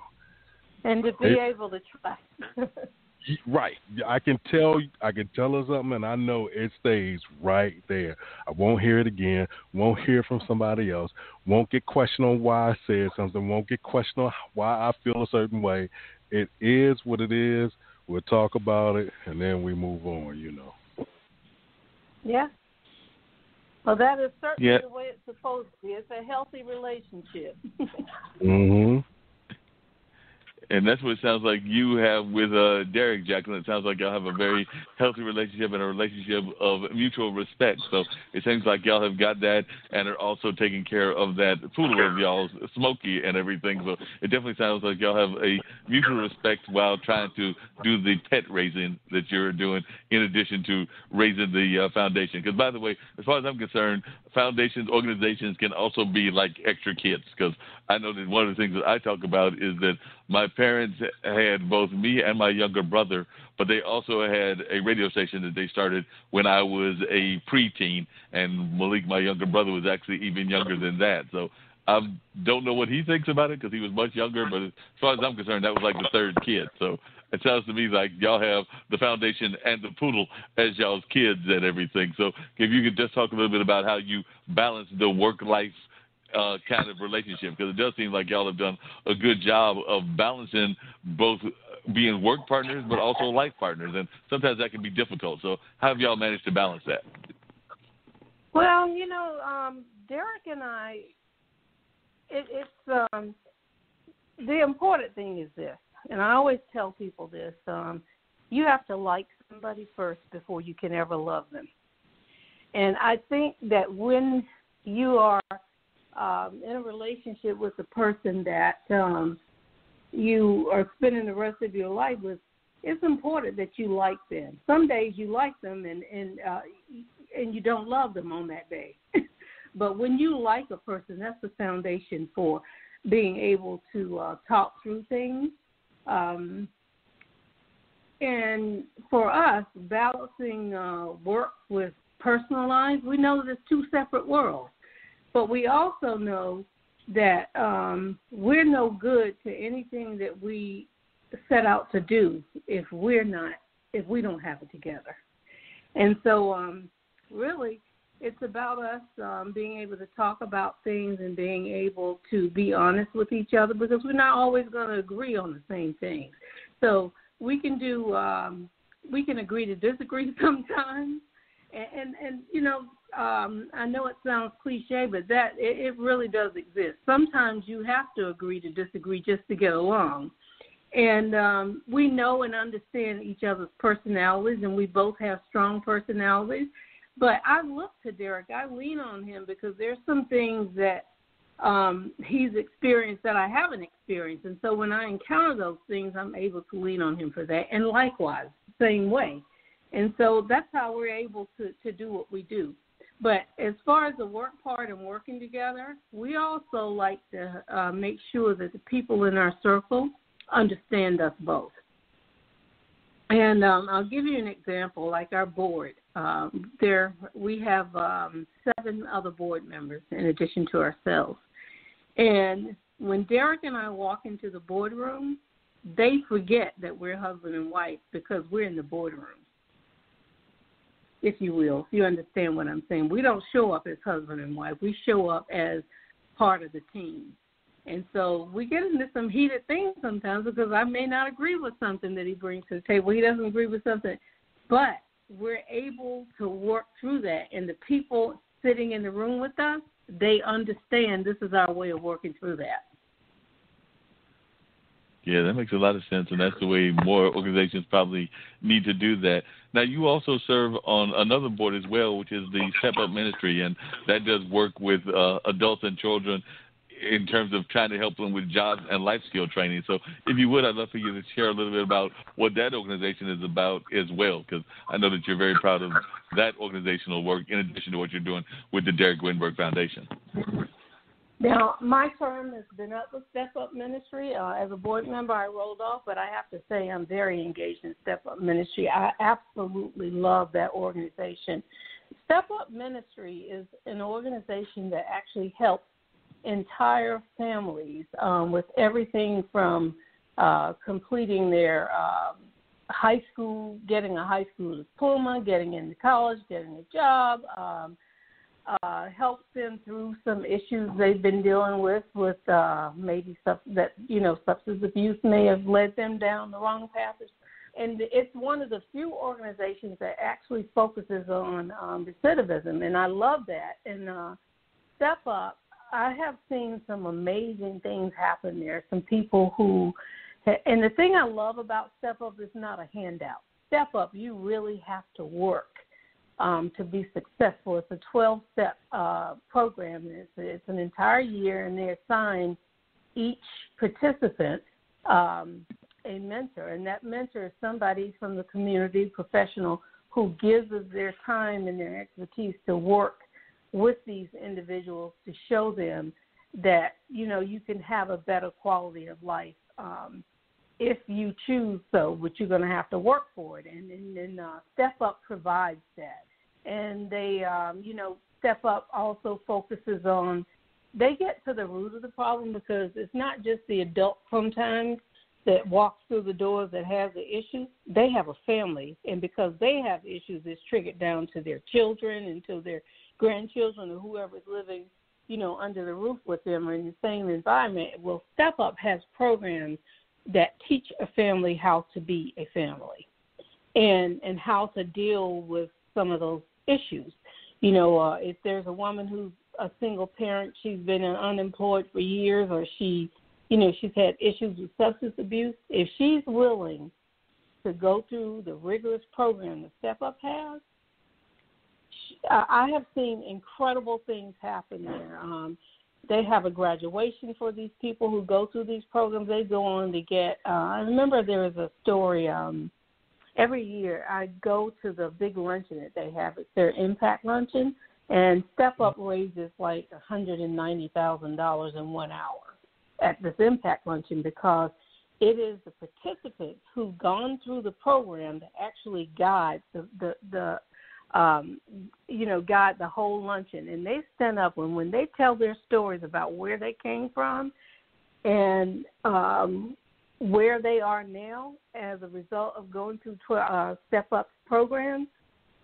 And to be It- able to trust. Right. I can tell I can tell her something and I know it stays right there. I won't hear it again, won't hear from somebody else, won't get questioned on why I said something, won't get questioned on why I feel a certain way. It is what it is. We'll talk about it and then we move on, you know. yeah. Well, that is certainly Yeah. the way it's supposed to be. It's a healthy relationship. Mhm. And that's what it sounds like you have with uh, Derek Jackson. It sounds like y'all have a very healthy relationship and a relationship of mutual respect. So it seems like y'all have got that and are also taking care of that poodle of y'all's, Smokey, and everything. So it definitely sounds like y'all have a mutual respect while trying to do the pet raising that you're doing in addition to raising the uh, foundation. Because, by the way, as far as I'm concerned, foundations, organizations can also be like extra kids. Because I know that one of the things that I talk about is that my parents had both me and my younger brother, but they also had a radio station that they started when I was a preteen, and Malik, my younger brother, was actually even younger than that. So I don't know what he thinks about it because he was much younger, but as far as I'm concerned, that was like the third kid. So it sounds to me like y'all have the foundation and the poodle as y'all's kids and everything. So if you could just talk a little bit about how you balance the work life uh, kind of relationship because it does seem like y'all have done a good job of balancing both being work partners but also life partners, and sometimes that can be difficult. So how have y'all managed to balance that? Well, you know, um, Derek and I, it, it's um, the important thing is this, and I always tell people this: um, you have to like somebody first before you can ever love them. And I think that when you are um, in a relationship with a person that um, you are spending the rest of your life with, it's important that you like them. Some days you like them and and uh, and you don't love them on that day. but when you like a person, that's the foundation for being able to uh, talk through things. Um, and for us, balancing uh, work with personal lives, we know that it's two separate worlds. But we also know that um, we're no good to anything that we set out to do if we're not, if we don't have it together. And so, um, really, it's about us um, being able to talk about things and being able to be honest with each other because we're not always going to agree on the same things. So we can do, um, we can agree to disagree sometimes, and and, you know, um, I know it sounds cliche, but that it, it really does exist. Sometimes you have to agree to disagree just to get along. And um, we know and understand each other's personalities, and we both have strong personalities. But I look to Derek, I lean on him because there's some things that um, he's experienced that I haven't experienced. And so when I encounter those things, I'm able to lean on him for that. And likewise, same way. And so that's how we're able to, to do what we do. But as far as the work part and working together, we also like to uh, make sure that the people in our circle understand us both. And um, I'll give you an example, like our board. Um, there, we have um, seven other board members in addition to ourselves. And when Derek and I walk into the boardroom, they forget that we're husband and wife because we're in the boardroom. If you will, if you understand what I'm saying. We don't show up as husband and wife. We show up as part of the team. And so we get into some heated things sometimes because I may not agree with something that he brings to the table. He doesn't agree with something. But we're able to work through that. And the people sitting in the room with us, they understand this is our way of working through that. Yeah, that makes a lot of sense, and that's the way more organizations probably need to do that. Now, you also serve on another board as well, which is the Step Up Ministry, and that does work with uh, adults and children in terms of trying to help them with jobs and life skill training. So, if you would, I'd love for you to share a little bit about what that organization is about as well, because I know that you're very proud of that organizational work in addition to what you're doing with the Derek Whittenburg Foundation. Now, my term has been up with Step Up Ministry. Uh, as a board member, I rolled off, but I have to say I'm very engaged in Step Up Ministry. I absolutely love that organization. Step Up Ministry is an organization that actually helps entire families um, with everything from uh, completing their uh, high school, getting a high school diploma, getting into college, getting a job. Um, uh, helps them through some issues they've been dealing with, with uh, maybe stuff that you know substance abuse may have led them down the wrong path. And it's one of the few organizations that actually focuses on um, recidivism, and I love that. And uh, Step Up, I have seen some amazing things happen there. Some people who, and the thing I love about Step Up is not a handout. Step Up, you really have to work um, to be successful. It's a 12 step uh, program. It's, it's an entire year, and they assign each participant um, a mentor, and that mentor is somebody from the community, professional, who gives of their time and their expertise to work with these individuals to show them that you know you can have a better quality of life um, if you choose so, but you're going to have to work for it. And, and, and uh, Step Up provides that and they um, you know step up also focuses on they get to the root of the problem because it's not just the adult sometimes that walks through the doors that has the issue. They have a family, and because they have issues, it's triggered down to their children and to their grandchildren or whoever's living, you know, under the roof with them or in the same environment. Well, Step Up has programs that teach a family how to be a family, and and how to deal with some of those issues. You know, uh, if there's a woman who's a single parent, she's been unemployed for years, or she, you know, she's had issues with substance abuse. If she's willing to go through the rigorous program that Step Up has, she, I have seen incredible things happen there. Um, they have a graduation for these people who go through these programs. They go on to get. Uh, I remember there was a story. Um, every year I go to the big luncheon that they have. It's their impact luncheon, and Step Up raises like one hundred and ninety thousand dollars in one hour at this impact luncheon because it is the participants who've gone through the program that actually guide the the, the um, you know, guide the whole luncheon, and they stand up and when they tell their stories about where they came from, and um, where they are now as a result of going through uh, Step Up programs,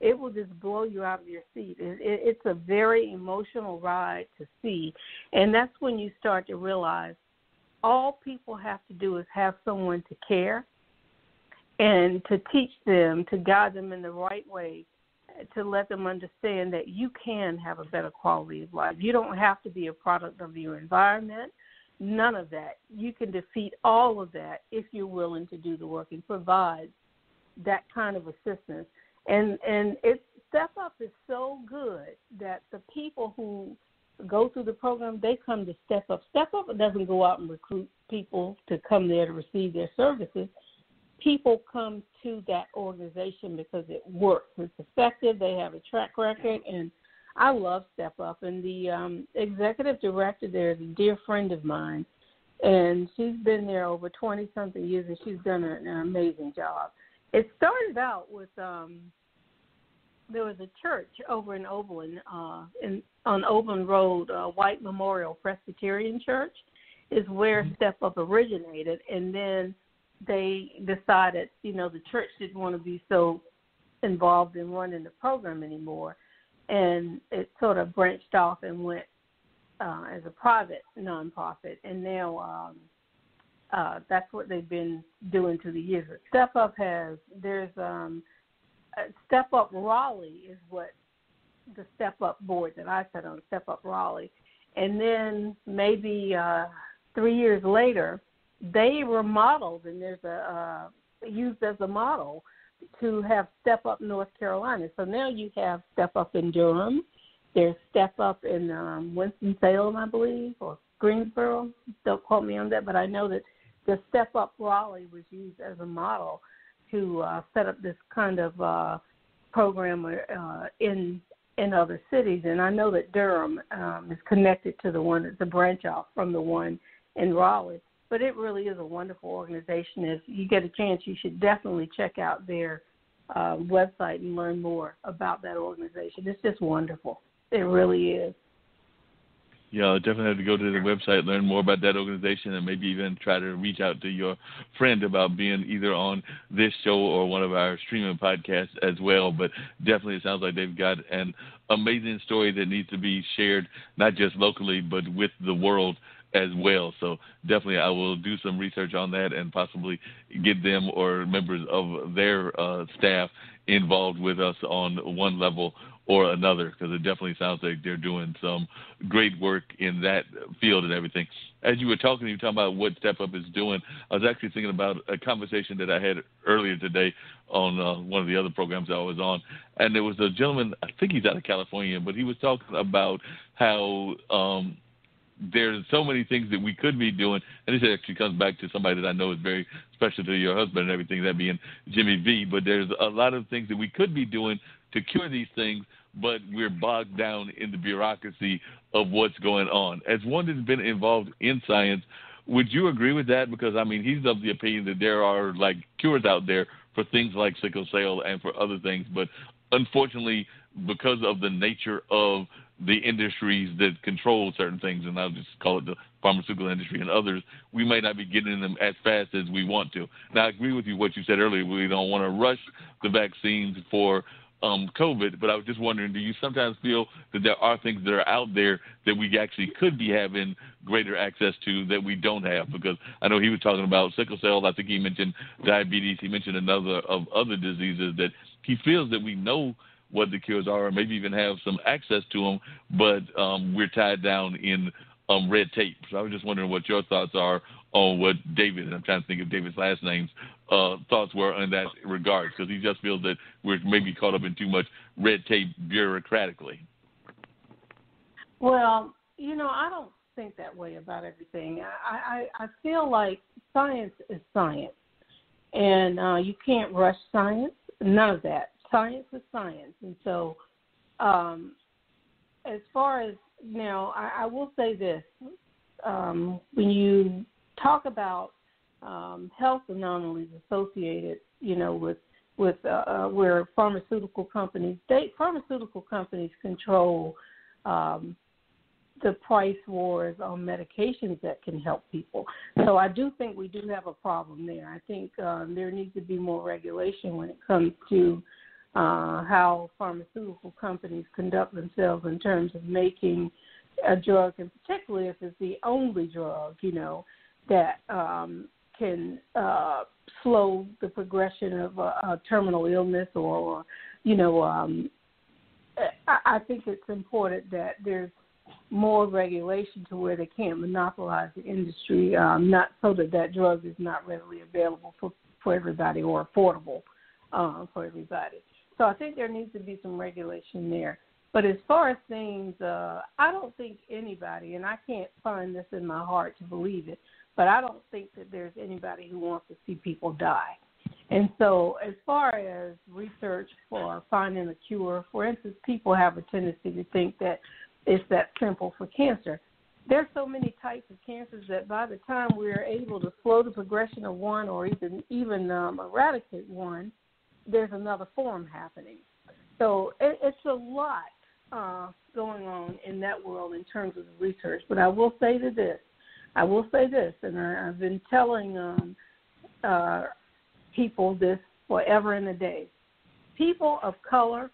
it will just blow you out of your seat. It, it, it's a very emotional ride to see, and that's when you start to realize all people have to do is have someone to care and to teach them, to guide them in the right way, to let them understand that you can have a better quality of life. You don't have to be a product of your environment None of that. You can defeat all of that if you're willing to do the work and provide that kind of assistance. And and it Step Up is so good that the people who go through the program they come to Step Up. Step Up doesn't go out and recruit people to come there to receive their services. People come to that organization because it works. It's effective. They have a track record, and I love Step Up, and the um, executive director there is a dear friend of mine, and she's been there over 20 something years, and she's done an, an amazing job. It started out with um, there was a church over in Oberlin, uh, in on Oberlin Road, uh, White Memorial Presbyterian Church, is where mm-hmm. Step Up originated, and then they decided, you know, the church didn't want to be so involved in running the program anymore, and it sort of branched off and went uh, as a private nonprofit, and now um, uh, that's what they've been doing through the years. But Step Up has there's um, Step Up Raleigh is what the Step Up board that I sat on, Step Up Raleigh, and then maybe uh, three years later, they were modeled, and there's a uh, used as a model to have Step Up North Carolina. So now you have Step Up in Durham. There's Step Up in um, Winston Salem, I believe, or Greensboro. Don't quote me on that, but I know that the Step Up Raleigh was used as a model to uh, set up this kind of uh, program uh, in in other cities. And I know that Durham um, is connected to the one that's a branch off from the one in Raleigh. But it really is a wonderful organization. If you get a chance, you should definitely check out their uh, website and learn more about that organization. It's just wonderful. It really is. Yeah, I definitely have to go to the website, learn more about that organization, and maybe even try to reach out to your friend about being either on this show or one of our streaming podcasts as well. But definitely, it sounds like they've got an amazing story that needs to be shared, not just locally, but with the world as well. So definitely, I will do some research on that and possibly get them or members of their uh, staff involved with us on one level or another because it definitely sounds like they're doing some great work in that field and everything. As you were talking, you were talking about what Step Up is doing. I was actually thinking about a conversation that I had earlier today on uh, one of the other programs I was on, and there was a gentleman. I think he's out of California, but he was talking about how um, there's so many things that we could be doing, and this actually comes back to somebody that I know is very special to your husband and everything, that being Jimmy V. But there's a lot of things that we could be doing to cure these things, but we're bogged down in the bureaucracy of what's going on. As one that's been involved in science, would you agree with that? Because I mean, he's of the opinion that there are like cures out there for things like sickle cell and for other things, but unfortunately, because of the nature of the industries that control certain things, and I'll just call it the pharmaceutical industry and others, we may not be getting them as fast as we want to. Now, I agree with you what you said earlier. We don't want to rush the vaccines for um, COVID, but I was just wondering, do you sometimes feel that there are things that are out there that we actually could be having greater access to that we don't have? Because I know he was talking about sickle cell. I think he mentioned diabetes. He mentioned another of other diseases that he feels that we know what the cures are, or maybe even have some access to them, but um, we're tied down in um, red tape. So I was just wondering what your thoughts are on what David, and I'm trying to think of David's last names, uh, thoughts were in that regard, because he just feels that we're maybe caught up in too much red tape bureaucratically. Well, you know, I don't think that way about everything. I, I, I feel like science is science, and uh, you can't rush science. None of that science is science, and so um, as far as now, I, I will say this: um, when you talk about um, health anomalies associated, you know, with with uh, uh, where pharmaceutical companies, they pharmaceutical companies control um, the price wars on medications that can help people. So I do think we do have a problem there. I think um, there needs to be more regulation when it comes to uh, how pharmaceutical companies conduct themselves in terms of making a drug, and particularly if it's the only drug, you know, that um, can uh, slow the progression of a, a terminal illness or, you know, um, I, I think it's important that there's more regulation to where they can't monopolize the industry, um, not so that that drug is not readily available for, for everybody or affordable uh, for everybody. So I think there needs to be some regulation there. But as far as things, uh, I don't think anybody, and I can't find this in my heart to believe it, but I don't think that there's anybody who wants to see people die. And so, as far as research for finding a cure, for instance, people have a tendency to think that it's that simple for cancer. There's so many types of cancers that by the time we're able to slow the progression of one or even even um, eradicate one, there's another forum happening. So it, it's a lot uh, going on in that world in terms of the research. But I will say to this, I will say this, and I, I've been telling um, uh, people this forever and a day. people of color,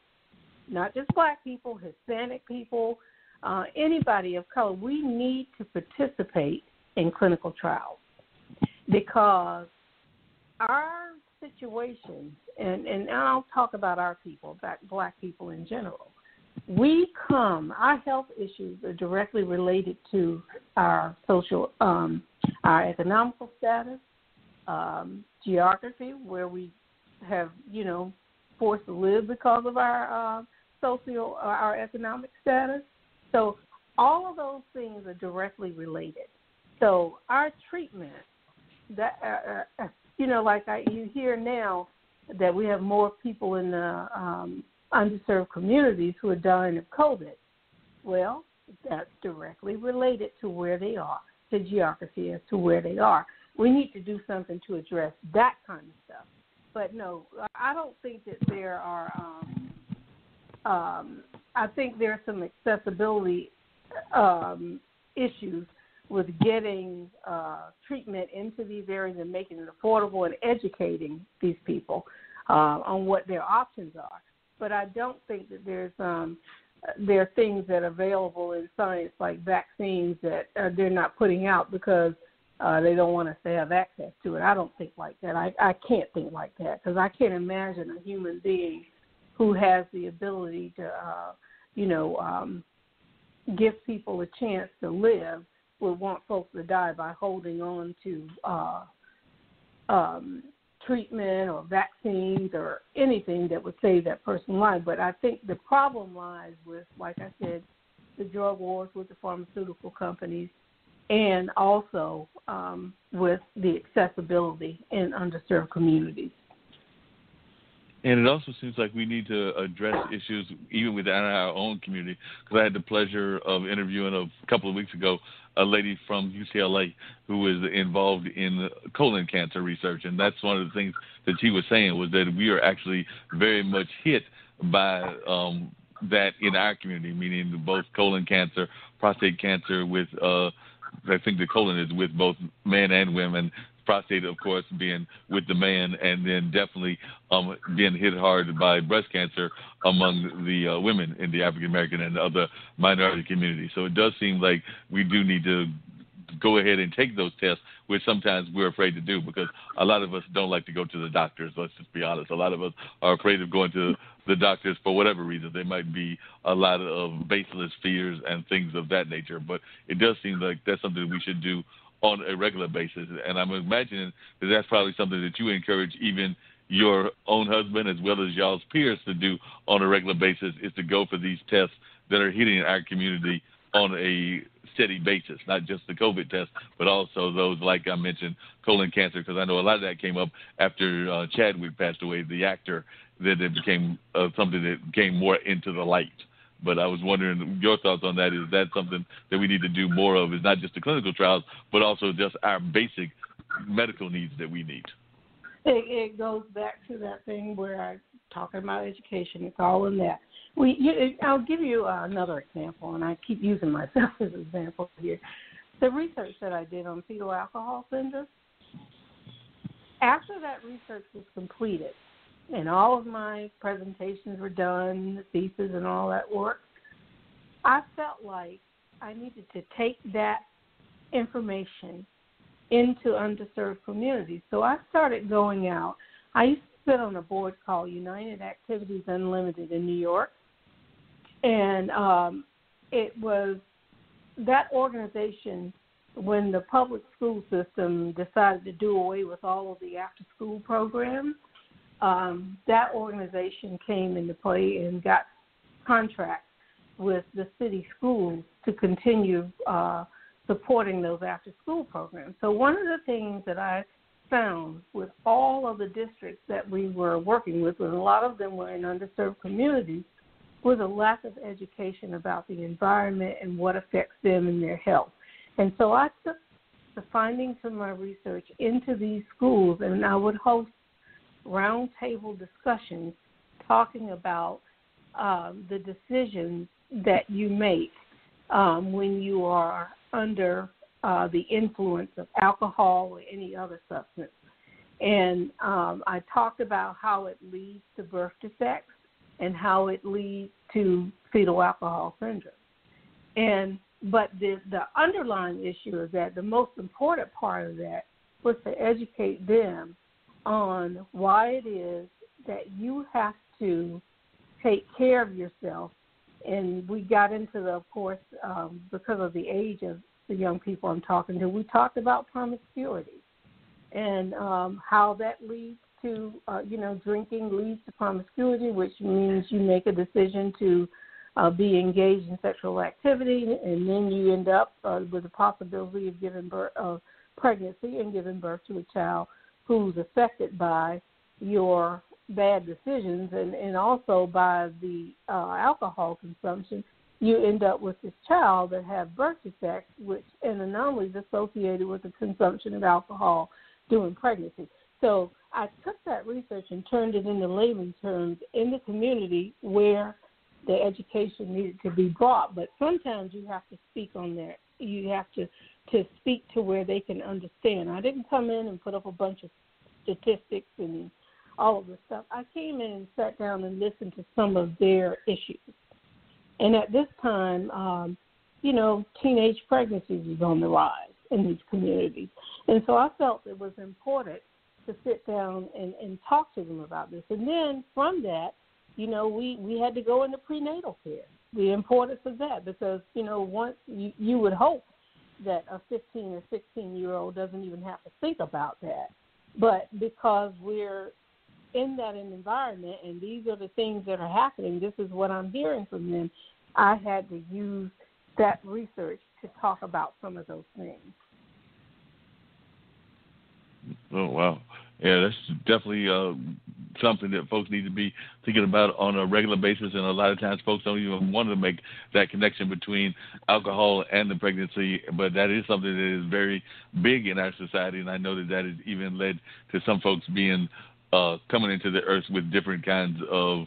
not just black people, Hispanic people, uh, anybody of color, we need to participate in clinical trials because our situations, and, and I'll talk about our people, black, black people in general, we come, our health issues are directly related to our social, um, our economical status, um, geography, where we have, you know, forced to live because of our uh, social, uh, our economic status. So all of those things are directly related. So our treatment, that uh, uh, you know, like I, you hear now that we have more people in the um, underserved communities who are dying of COVID. Well, that's directly related to where they are, to geography as to where they are. We need to do something to address that kind of stuff. But no, I don't think that there are. Um, um, I think there are some accessibility um, issues with getting uh, treatment into these areas and making it affordable and educating these people uh, on what their options are. But I don't think that there's um, there are things that are available in science like vaccines that uh, they're not putting out because uh, they don't want us to have access to it. I don't think like that. I I can't think like that because I can't imagine a human being who has the ability to, uh, you know, um, give people a chance to live would want folks to die by holding on to uh, um, treatment or vaccines or anything that would save that person's life. But I think the problem lies with, like I said, the drug wars with the pharmaceutical companies and also um, with the accessibility in underserved communities. And it also seems like we need to address issues even within our own community. Because I had the pleasure of interviewing a couple of weeks ago a lady from UCLA who was involved in colon cancer research, and that's one of the things that she was saying was that we are actually very much hit by um, that in our community, meaning both colon cancer, prostate cancer with uh, I think the colon is with both men and women, prostate, of course, being with the man, and then definitely um, being hit hard by breast cancer among the uh, women in the African American and other minority communities. So it does seem like we do need to go ahead and take those tests, which sometimes we're afraid to do because a lot of us don't like to go to the doctors. Let's just be honest. A lot of us are afraid of going to the doctors for whatever reason. There might be a lot of baseless fears and things of that nature, but it does seem like that's something we should do on a regular basis. And I'm imagining that that's probably something that you encourage even your own husband as well as y'all's peers to do on a regular basis is to go for these tests that are hitting our community on a steady basis, not just the COVID test, but also those, like I mentioned, colon cancer, because I know a lot of that came up after uh, Chadwick passed away, the actor, that it became uh, something that came more into the light. But I was wondering your thoughts on that. Is that something that we need to do more of? Is not just the clinical trials, but also just our basic medical needs that we need. It, it goes back to that thing where I talking about education. It's all in that. We, you, I'll give you another example, and I keep using myself as an example here. The research that I did on fetal alcohol syndrome. After that research was completed, and all of my presentations were done, the thesis and all that work, I felt like I needed to take that information into underserved communities. So I started going out. I used to sit on a board called United Activities Unlimited in New York, and um, it was that organization when the public school system decided to do away with all of the after school programs um, that organization came into play and got contracts with the city schools to continue uh, supporting those after school programs. So, one of the things that I found with all of the districts that we were working with, and a lot of them were in underserved communities, was a lack of education about the environment and what affects them and their health. And so I took the findings from my research into these schools, and I would host roundtable discussions talking about um, the decisions that you make um, when you are under uh, the influence of alcohol or any other substance. And um, I talked about how it leads to birth defects and how it leads to fetal alcohol syndrome. And but the the underlying issue is that the most important part of that was to educate them on why it is that you have to take care of yourself. And we got into the, of course, um, because of the age of the young people I'm talking to, we talked about promiscuity and um, how that leads to, uh, you know, drinking leads to promiscuity, which means you make a decision to uh, be engaged in sexual activity, and then you end up uh, with the possibility of giving birth of pregnancy and giving birth to a child who's affected by your bad decisions and, and also by the uh, alcohol consumption, you end up with this child that have birth defects, which and anomalies associated with the consumption of alcohol during pregnancy. So I took that research and turned it into layman terms in the community where the education needed to be brought. But sometimes you have to speak on there. You have to to speak to where they can understand. I didn't come in and put up a bunch of statistics and all of this stuff. I came in and sat down and listened to some of their issues. And at this time, um, you know, teenage pregnancies is on the rise in these communities. And so I felt it was important to sit down and, and talk to them about this. And then from that, you know, we, we had to go into prenatal care, the importance of that, because, you know, once you, you would hope that a 15 or 16 year old doesn't even have to think about that. But because we're in that environment and these are the things that are happening, this is what I'm hearing from them, I had to use that research to talk about some of those things. Oh wow, yeah, that's definitely uh, something that folks need to be thinking about on a regular basis. And a lot of times, folks don't even want to make that connection between alcohol and the pregnancy. But that is something that is very big in our society, and I know that that has even led to some folks being uh, coming into the earth with different kinds of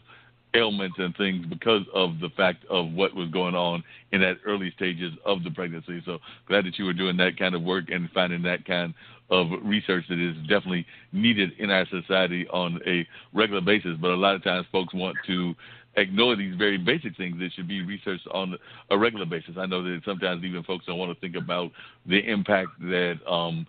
ailments and things because of the fact of what was going on in that early stages of the pregnancy. So glad that you were doing that kind of work and finding that kind of research that is definitely needed in our society on a regular basis. But a lot of times folks want to ignore these very basic things that should be researched on a regular basis. I know that sometimes even folks don't want to think about the impact that um,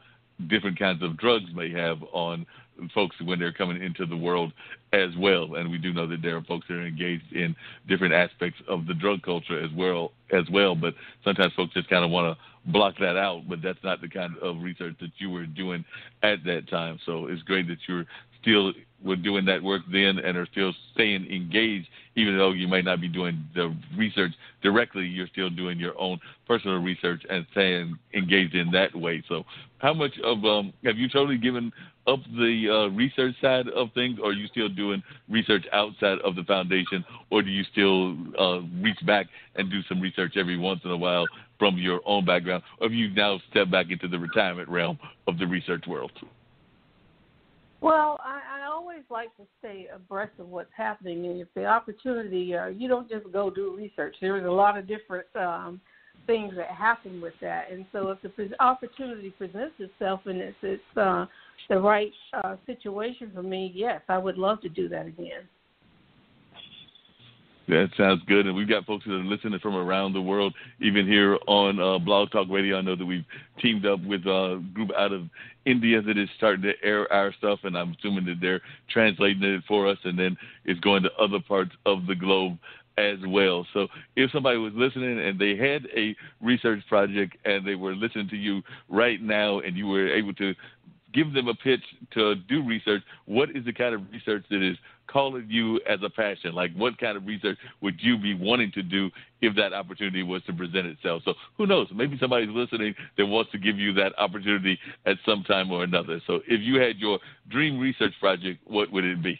different kinds of drugs may have on folks when they're coming into the world as well. And we do know that there are folks that are engaged in different aspects of the drug culture as well as well. But sometimes folks just kind of want to block that out. But that's not the kind of research that you were doing at that time. So it's great that you're still were doing that work then and are still staying engaged, even though you may not be doing the research directly, you're still doing your own personal research and staying engaged in that way. So, how much of um, have you totally given up the uh, research side of things, or are you still doing research outside of the foundation, or do you still uh, reach back and do some research every once in a while from your own background, or have you now stepped back into the retirement realm of the research world? Well, I, like to stay abreast of what's happening, and if the opportunity, uh, you don't just go do research. There's a lot of different um, things that happen with that, and so if the opportunity presents itself and it's it's uh, the right uh, situation for me, yes, I would love to do that again. That sounds good. And we've got folks that are listening from around the world, even here on uh, Blog Talk Radio. I know that we've teamed up with a group out of India that is starting to air our stuff, and I'm assuming that they're translating it for us, and then it's going to other parts of the globe as well. So if somebody was listening and they had a research project and they were listening to you right now and you were able to give them a pitch to do research, what is the kind of research that is calling you as a passion? Like, what kind of research would you be wanting to do if that opportunity was to present itself? So, who knows? Maybe somebody's listening that wants to give you that opportunity at some time or another. So, if you had your dream research project, what would it be?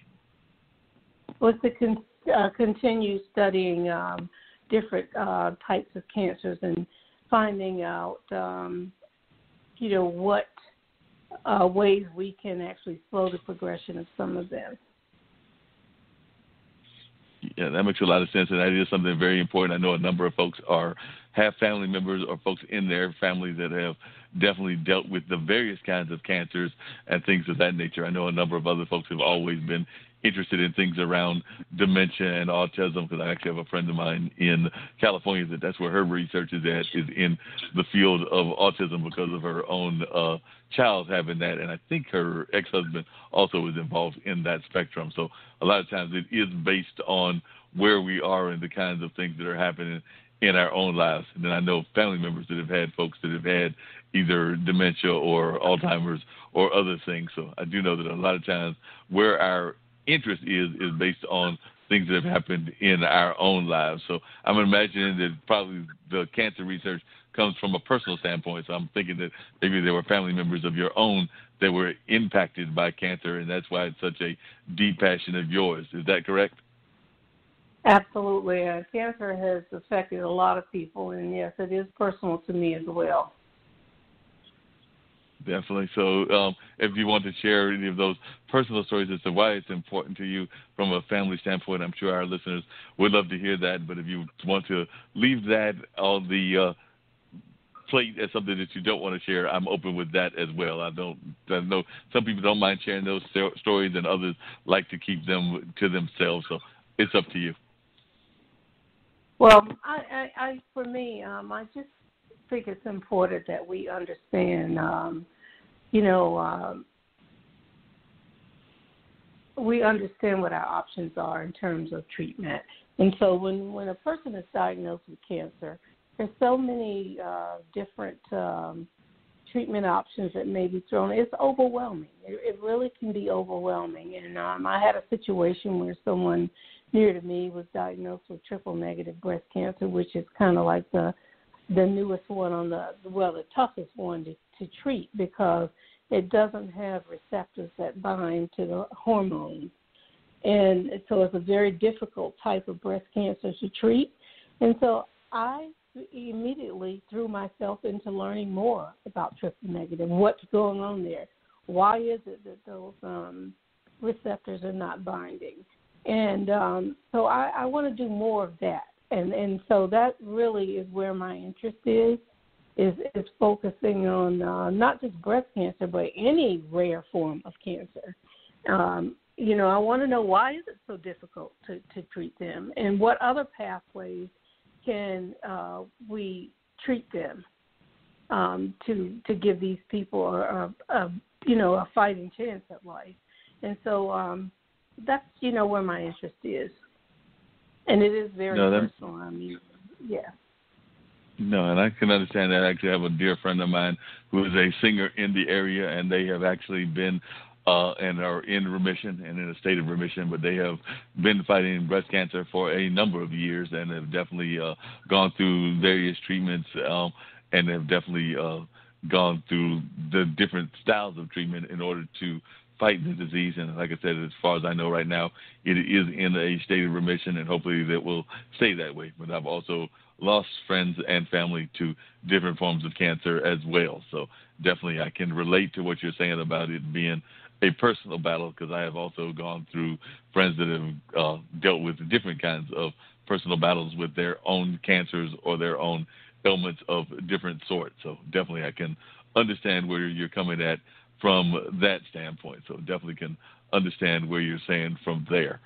Was to con- uh, continue studying um, different uh, types of cancers and finding out, um, you know, what uh, ways we can actually slow the progression of some of them. Yeah, that makes a lot of sense, and that is something very important. I know a number of folks are have family members or folks in their family that have definitely dealt with the various kinds of cancers and things of that nature. I know a number of other folks have always been interested in things around dementia and autism because I actually have a friend of mine in California that that's where her research is at is in the field of autism because of her own uh, child having that, and I think her ex-husband also is involved in that spectrum. So a lot of times it is based on where we are and the kinds of things that are happening in our own lives. And then I know family members that have had folks that have had either dementia or Alzheimer's or other things. So I do know that a lot of times where our interest is is based on things that have happened in our own lives. So I'm imagining that probably the cancer research comes from a personal standpoint. So I'm thinking that maybe there were family members of your own that were impacted by cancer, and that's why it's such a deep passion of yours. Is that correct? Absolutely. Uh, cancer has affected a lot of people, and yes, it is personal to me as well. Definitely. So, um, if you want to share any of those personal stories as to why it's important to you from a family standpoint, I'm sure our listeners would love to hear that. But if you want to leave that on the uh, plate as something that you don't want to share, I'm open with that as well. I don't. I know some people don't mind sharing those stories, and others like to keep them to themselves. So, it's up to you. Well, I, I, I for me, um, I just think it's important that we understand, um, you know, um, we understand what our options are in terms of treatment. And so when, when a person is diagnosed with cancer, there's so many uh, different um, treatment options that may be thrown. It's overwhelming. It, it really can be overwhelming. And um, I had a situation where someone near to me was diagnosed with triple negative breast cancer, which is kind of like the the newest one on the well the toughest one to, to treat because it doesn't have receptors that bind to the hormones and so it's a very difficult type of breast cancer to treat. And so i immediately threw myself into learning more about triple negative what's going on there. Why is it that those um, receptors are not binding? And um, so I, I want to do more of that and and so that really is where my interest is is is focusing on uh, not just breast cancer but any rare form of cancer. Um, you know, I want to know why is it so difficult to to treat them, and what other pathways can uh, we treat them um, to to give these people a, a, a you know a fighting chance at life. And so um, that's you know where my interest is and it is very no, personal. I mean, yeah. No, and I can understand that. I actually have a dear friend of mine who is a singer in the area, and they have actually been uh, and are in remission and in a state of remission, but they have been fighting breast cancer for a number of years and have definitely uh, gone through various treatments um, and have definitely uh, gone through the different styles of treatment in order to fight the disease. And like I said, as far as I know right now, it is in a state of remission, and hopefully that will stay that way. But I've also lost friends and family to different forms of cancer as well. So definitely I can relate to what you're saying about it being a personal battle because I have also gone through friends that have uh, dealt with different kinds of personal battles with their own cancers or their own ailments of different sorts. So definitely I can understand where you're coming at from that standpoint. So definitely can understand where you're saying from there.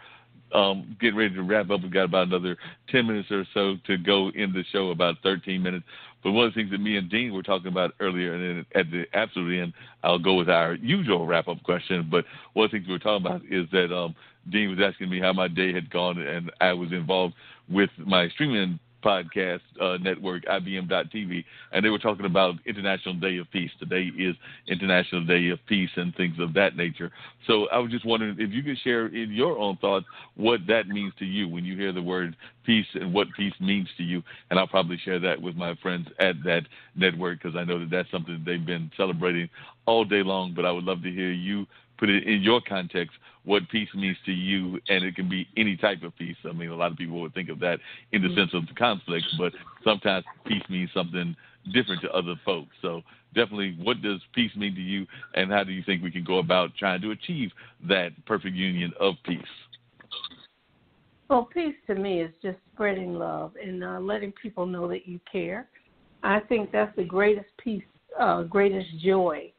Um, getting ready to wrap up. We've got about another 10 minutes or so to go in the show, about 13 minutes. But one of the things that me and Dean were talking about earlier, and at the absolute end, I'll go with our usual wrap up question. But one of the things we were talking about is that um, Dean was asking me how my day had gone, and I was involved with my streaming podcast uh, network, IBM.TV, and they were talking about International Day of Peace. Today is International Day of Peace and things of that nature. So I was just wondering if you could share in your own thoughts what that means to you when you hear the word peace and what peace means to you. And I'll probably share that with my friends at that network because I know that that's something that they've been celebrating all day long. But I would love to hear you put it in your context what peace means to you, and it can be any type of peace. I mean, a lot of people would think of that in the sense of the conflict, but sometimes peace means something different to other folks. So, definitely, what does peace mean to you, and how do you think we can go about trying to achieve that perfect union of peace? Well, peace to me is just spreading love and uh, letting people know that you care. I think that's the greatest peace, uh, greatest joy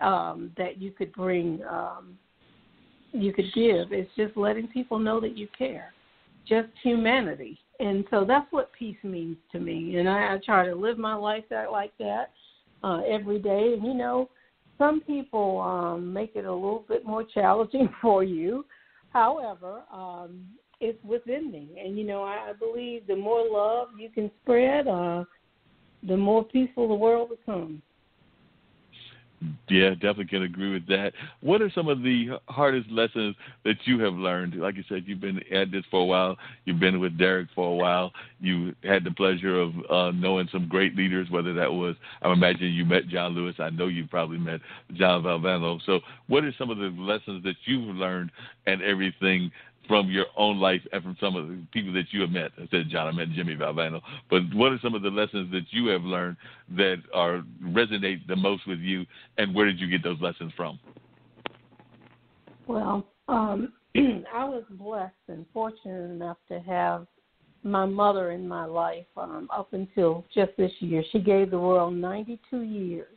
um, that you could bring, um, you could give. It's just letting people know that you care, just humanity. And so that's what peace means to me. And I, I try to live my life that like that uh, every day. And you know, some people um, make it a little bit more challenging for you. However, um, it's within me, and you know, I, I believe the more love you can spread, uh, the more peaceful the world becomes. Yeah, definitely can agree with that. What are some of the hardest lessons that you have learned? Like you said, you've been at this for a while. You've been with Derek for a while. You had the pleasure of uh, knowing some great leaders, whether that was, I imagine you met John Lewis. I know you probably met John Valvano. So, what are some of the lessons that you've learned and everything from your own life and from some of the people that you have met. I said John, I met Jimmy Valvano. But what are some of the lessons that you have learned that are resonate the most with you, and where did you get those lessons from? Well, um, I was blessed and fortunate enough to have my mother in my life um, up until just this year. She gave the world 92 years,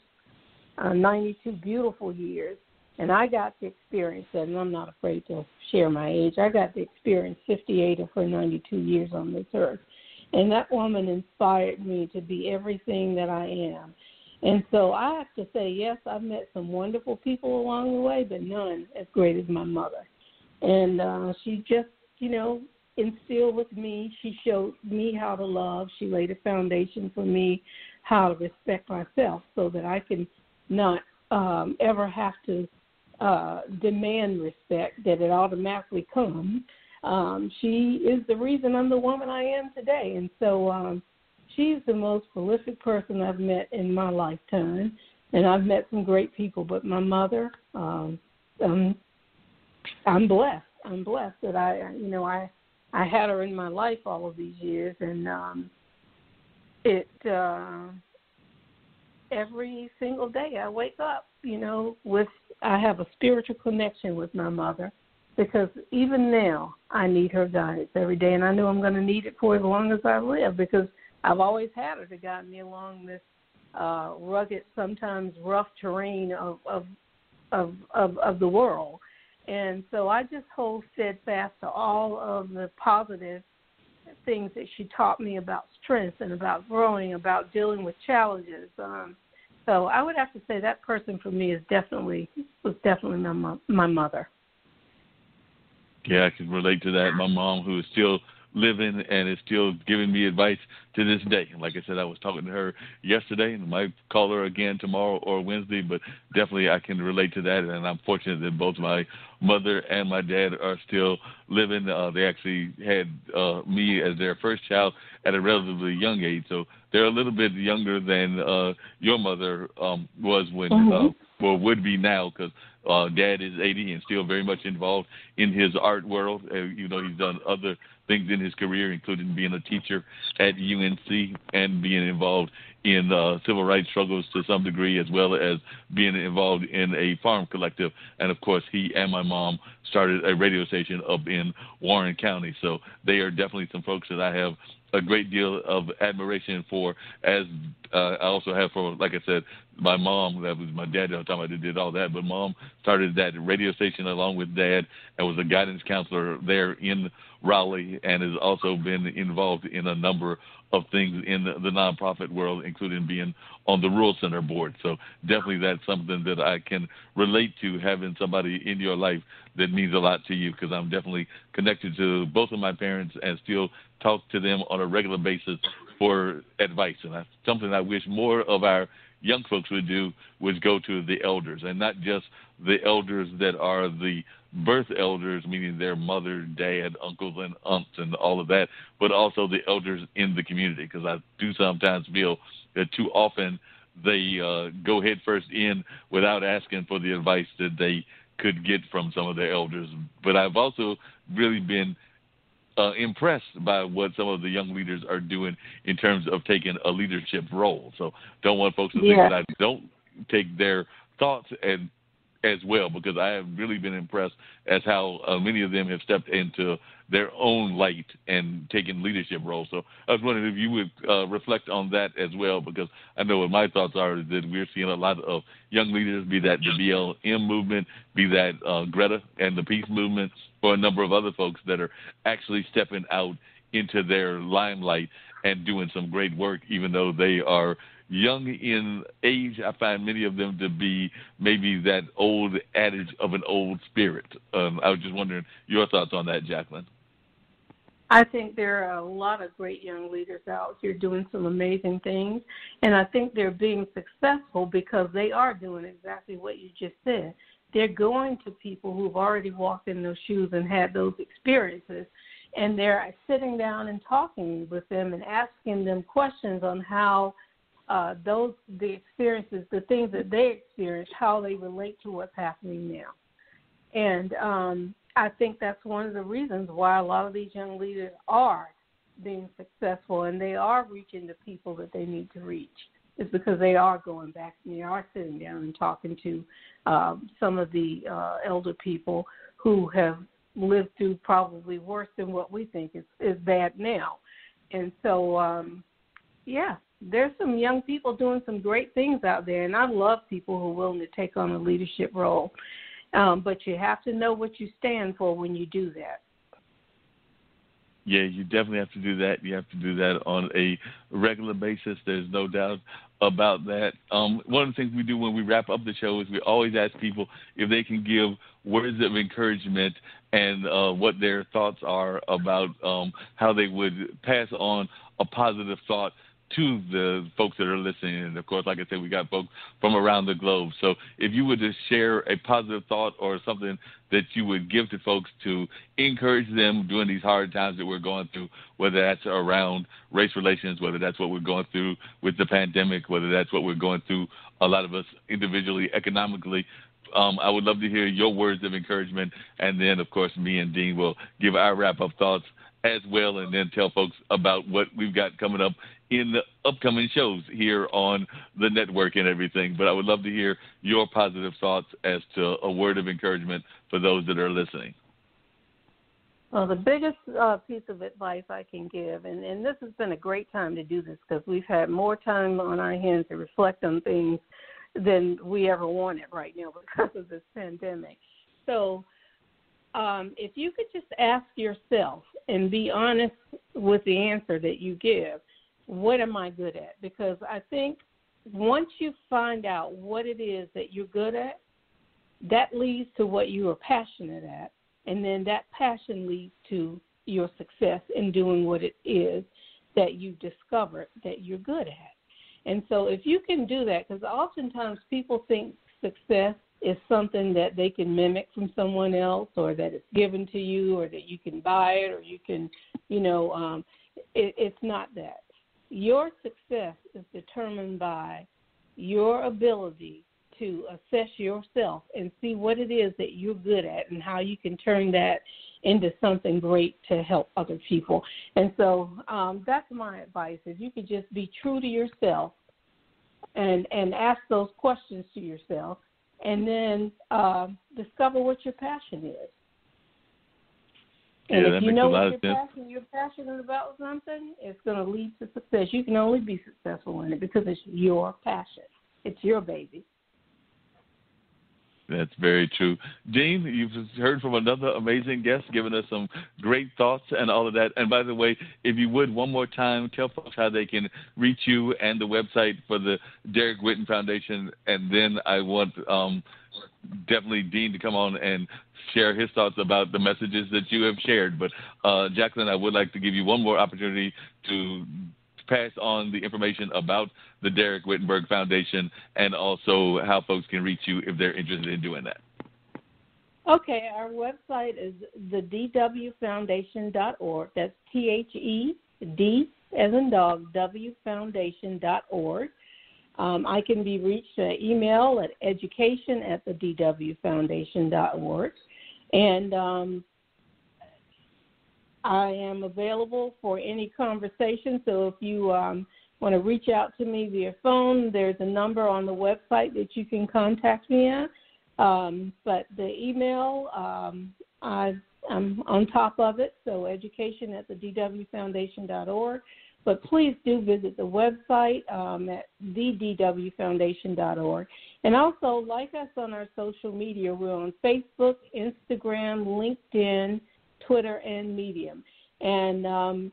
uh, 92 beautiful years and I got to experience that, and I'm not afraid to share my age. I got to experience 58 of her 92 years on this earth. And that woman inspired me to be everything that I am. And so I have to say, yes, I've met some wonderful people along the way, but none as great as my mother. And uh, she just, you know, instilled with me. She showed me how to love. She laid a foundation for me how to respect myself so that I can not um, ever have to uh, demand respect that it automatically comes. Um, she is the reason I'm the woman I am today, and so um, she's the most prolific person I've met in my lifetime. And I've met some great people, but my mother, um, um, I'm blessed. I'm blessed that I, you know, I, I had her in my life all of these years, and um, it. Uh, every single day I wake up, you know, with I have a spiritual connection with my mother because even now I need her guidance every day, and I know I'm going to need it for as long as I live because I've always had her to guide me along this uh, rugged, sometimes rough terrain of of of of, of the world. And so I just hold steadfast to all of the positive things that she taught me about strength and about growing, about dealing with challenges. Um, so I would have to say that person for me is definitely was definitely my my mother. Yeah, I can relate to that. My mom, who is still living and is still giving me advice to this day. Like I said, I was talking to her yesterday and might call her again tomorrow or Wednesday, but definitely I can relate to that. And I'm fortunate that both my mother and my dad are still living. Uh, they actually had uh, me as their first child at a relatively young age. So they're a little bit younger than uh, your mother um, was when, mm-hmm. uh, well, would be now because uh, dad is 80 and still very much involved in his art world. Uh, you know, he's done other things in his career, including being a teacher at UNC and being involved in uh, civil rights struggles to some degree, as well as being involved in a farm collective. And of course, he and my mom started a radio station up in Warren County. So they are definitely some folks that I have a great deal of admiration for, as uh, I also have for, like I said, my mom. That was my dad at the time. I did all that, but mom started that radio station along with dad, and was a guidance counselor there in Raleigh, and has also been involved in a number of things in the, the nonprofit world, including being on the Rural Center board. So definitely that's something that I can relate to having somebody in your life that means a lot to you because I'm definitely connected to both of my parents and still talk to them on a regular basis for advice. And that's something I wish more of our young folks would do was go to the elders and not just the elders that are the birth elders, meaning their mother, dad, uncles, and aunts, and all of that, but also the elders in the community. Because I do sometimes feel that too often they uh, go headfirst in without asking for the advice that they could get from some of their elders. But I've also really been uh, impressed by what some of the young leaders are doing in terms of taking a leadership role. So don't want folks to yeah. think that I don't take their thoughts and as well because I have really been impressed as how uh, many of them have stepped into their own light and taken leadership roles. So I was wondering if you would uh, reflect on that as well because I know what my thoughts are that we're seeing a lot of young leaders, be that the BLM movement, be that uh, Greta and the peace movement, or a number of other folks that are actually stepping out into their limelight and doing some great work, even though they are young in age, I find many of them to be maybe that old adage of an old spirit. Um, I was just wondering your thoughts on that, Jacqueline. I think there are a lot of great young leaders out here doing some amazing things, and I think they're being successful because they are doing exactly what you just said. They're going to people who've already walked in those shoes and had those experiences, and they're sitting down and talking with them and asking them questions on how uh, those the experiences, the things that they experience, how they relate to what's happening now. And um, I think that's one of the reasons why a lot of these young leaders are being successful and they are reaching the people that they need to reach. Is because they are going back and they are sitting down and talking to um, some of the uh, elder people who have lived through probably worse than what we think is is bad now. And so, um, yeah, there's some young people doing some great things out there, and I love people who are willing to take on a leadership role. Um, but you have to know what you stand for when you do that. Yeah, you definitely have to do that. You have to do that on a regular basis. There's no doubt about that. Um, one of the things we do when we wrap up the show is we always ask people if they can give words of encouragement and uh, what their thoughts are about um, how they would pass on a positive thought to the folks that are listening. And of course, like I said, we got folks from around the globe. So if you would just share a positive thought or something that you would give to folks to encourage them during these hard times that we're going through, whether that's around race relations, whether that's what we're going through with the pandemic, whether that's what we're going through, a lot of us individually, economically, um, I would love to hear your words of encouragement. And then, of course, me and Dean will give our wrap up thoughts as well and then tell folks about what we've got coming up in the upcoming shows here on the network and everything. But I would love to hear your positive thoughts as to a word of encouragement for those that are listening. Well, the biggest uh, piece of advice I can give, and, and this has been a great time to do this because we've had more time on our hands to reflect on things than we ever wanted right now because of this pandemic. So, um, if you could just ask yourself and be honest with the answer that you give, what am I good at? Because I think once you find out what it is that you're good at, that leads to what you are passionate at, and then that passion leads to your success in doing what it is that you discovered that you're good at. And so if you can do that, because oftentimes people think success is something that they can mimic from someone else or that it's given to you or that you can buy it or you can, you know, um, it, it's not that your success is determined by your ability to assess yourself and see what it is that you're good at and how you can turn that into something great to help other people. And so um, that's my advice: is you could just be true to yourself and and ask those questions to yourself, and then uh, discover what your passion is. And yeah, if you know what you're, passion, you're passionate about something, it's going to lead to success. You can only be successful in it because it's your passion. It's your baby. That's very true. Dean, you've heard from another amazing guest giving us some great thoughts and all of that. And by the way, if you would, one more time, tell folks how they can reach you and the website for the Derek Whitten Foundation. And then I want um, definitely Dean to come on and share his thoughts about the messages that you have shared. But uh, Jacqueline, I would like to give you one more opportunity to pass on the information about the Derek Whittenburg Foundation and also how folks can reach you if they're interested in doing that. Okay, our website is the dwfoundation.org. That's T H E D as in dog, W foundation.org. Um, I can be reached at email at education at the dwfoundation.org. And um, I am available for any conversation. So if you um, want to reach out to me via phone, there's a number on the website that you can contact me at. Um, but the email, um, I, I'm on top of it. So education at the dwfoundation.org. But please do visit the website um, at thedwfoundation.org. And also like us on our social media. We're on Facebook, Instagram, LinkedIn, Twitter, and Medium. And um,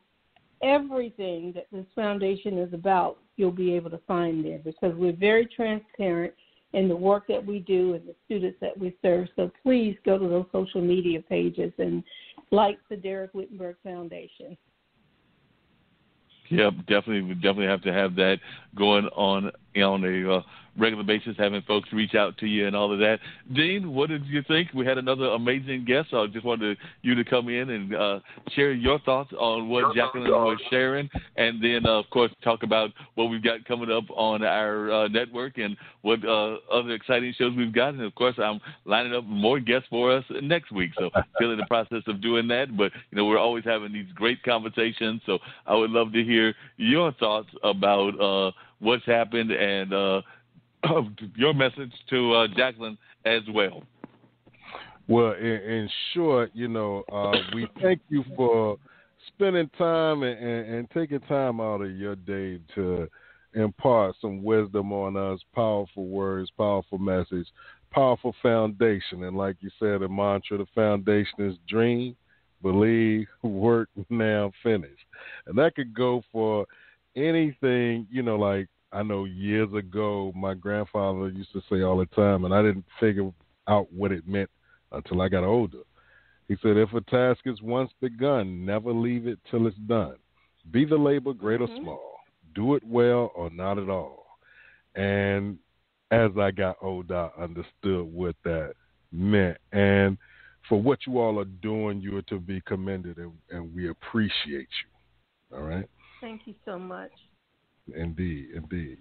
everything that this foundation is about, you'll be able to find there because we're very transparent in the work that we do and the students that we serve. So please go to those social media pages and like the Derek Whittenburg Foundation. Yep, definitely, we definitely have to have that going on on a uh, regular basis, having folks reach out to you and all of that. Dean, what did you think? We had another amazing guest. So I just wanted you to come in and uh, share your thoughts on what Jacqueline was sharing, and then, uh, of course, talk about what we've got coming up on our uh, network and what uh, other exciting shows we've got. And, of course, I'm lining up more guests for us next week. So still in the process of doing that. But, you know, we're always having these great conversations. So I would love to hear your thoughts about uh, what's happened and uh, your message to uh, Jacqueline as well. Well, in, in short, you know, uh, we thank you for spending time and, and, and, taking time out of your day to impart some wisdom on us, powerful words, powerful message, powerful foundation. And like you said, the mantra, the foundation is dream, believe, work, now, finish. And that could go for anything, you know, like I know years ago my grandfather used to say all the time, and I didn't figure out what it meant until I got older. He said, If a task is once begun, never leave it till it's done. Be the labor, great mm-hmm. or small. Do it well or not at all. And as I got older, I understood what that meant. And for what you all are doing, you are to be commended, and, and we appreciate you. All right? Thank you so much. Indeed, indeed.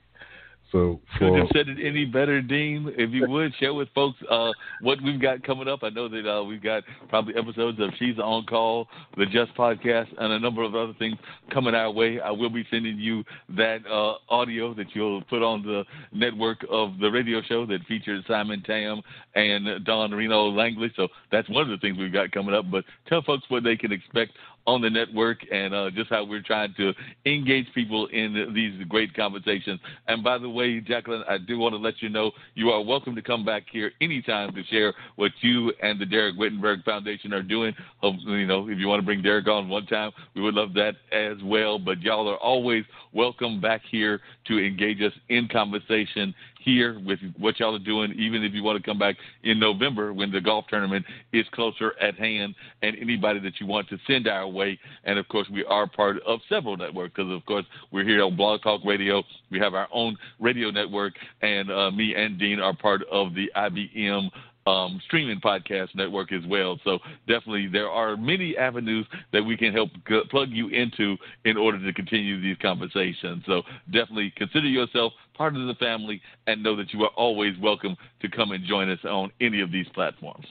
So couldn't have said it any better, Dean. If you would share with folks uh, what we've got coming up. I know that uh, we've got probably episodes of She's on Call, the Just podcast, and a number of other things coming our way. I will be sending you that uh, audio that you'll put on the network of the radio show that features Simon Tam and Dawn Reno Langley. So that's one of the things we've got coming up. But tell folks what they can expect on the network and uh, just how we're trying to engage people in these great conversations. And by the way, Jacqueline, I do want to let you know you are welcome to come back here anytime to share what you and the Derek Whittenburg Foundation are doing. You know, if you want to bring Derek on one time, we would love that as well. But y'all are always welcome back here to engage us in conversation here with what y'all are doing, even if you want to come back in November when the golf tournament is closer at hand, and anybody that you want to send our way. And of course, we are part of several networks because, of course, we're here on Blog Talk Radio. We have our own radio network, and uh, me and Dean are part of the IBM um, streaming podcast network as well. So definitely, there are many avenues that we can help g- plug you into in order to continue these conversations. So definitely consider yourself part of the family and know that you are always welcome to come and join us on any of these platforms.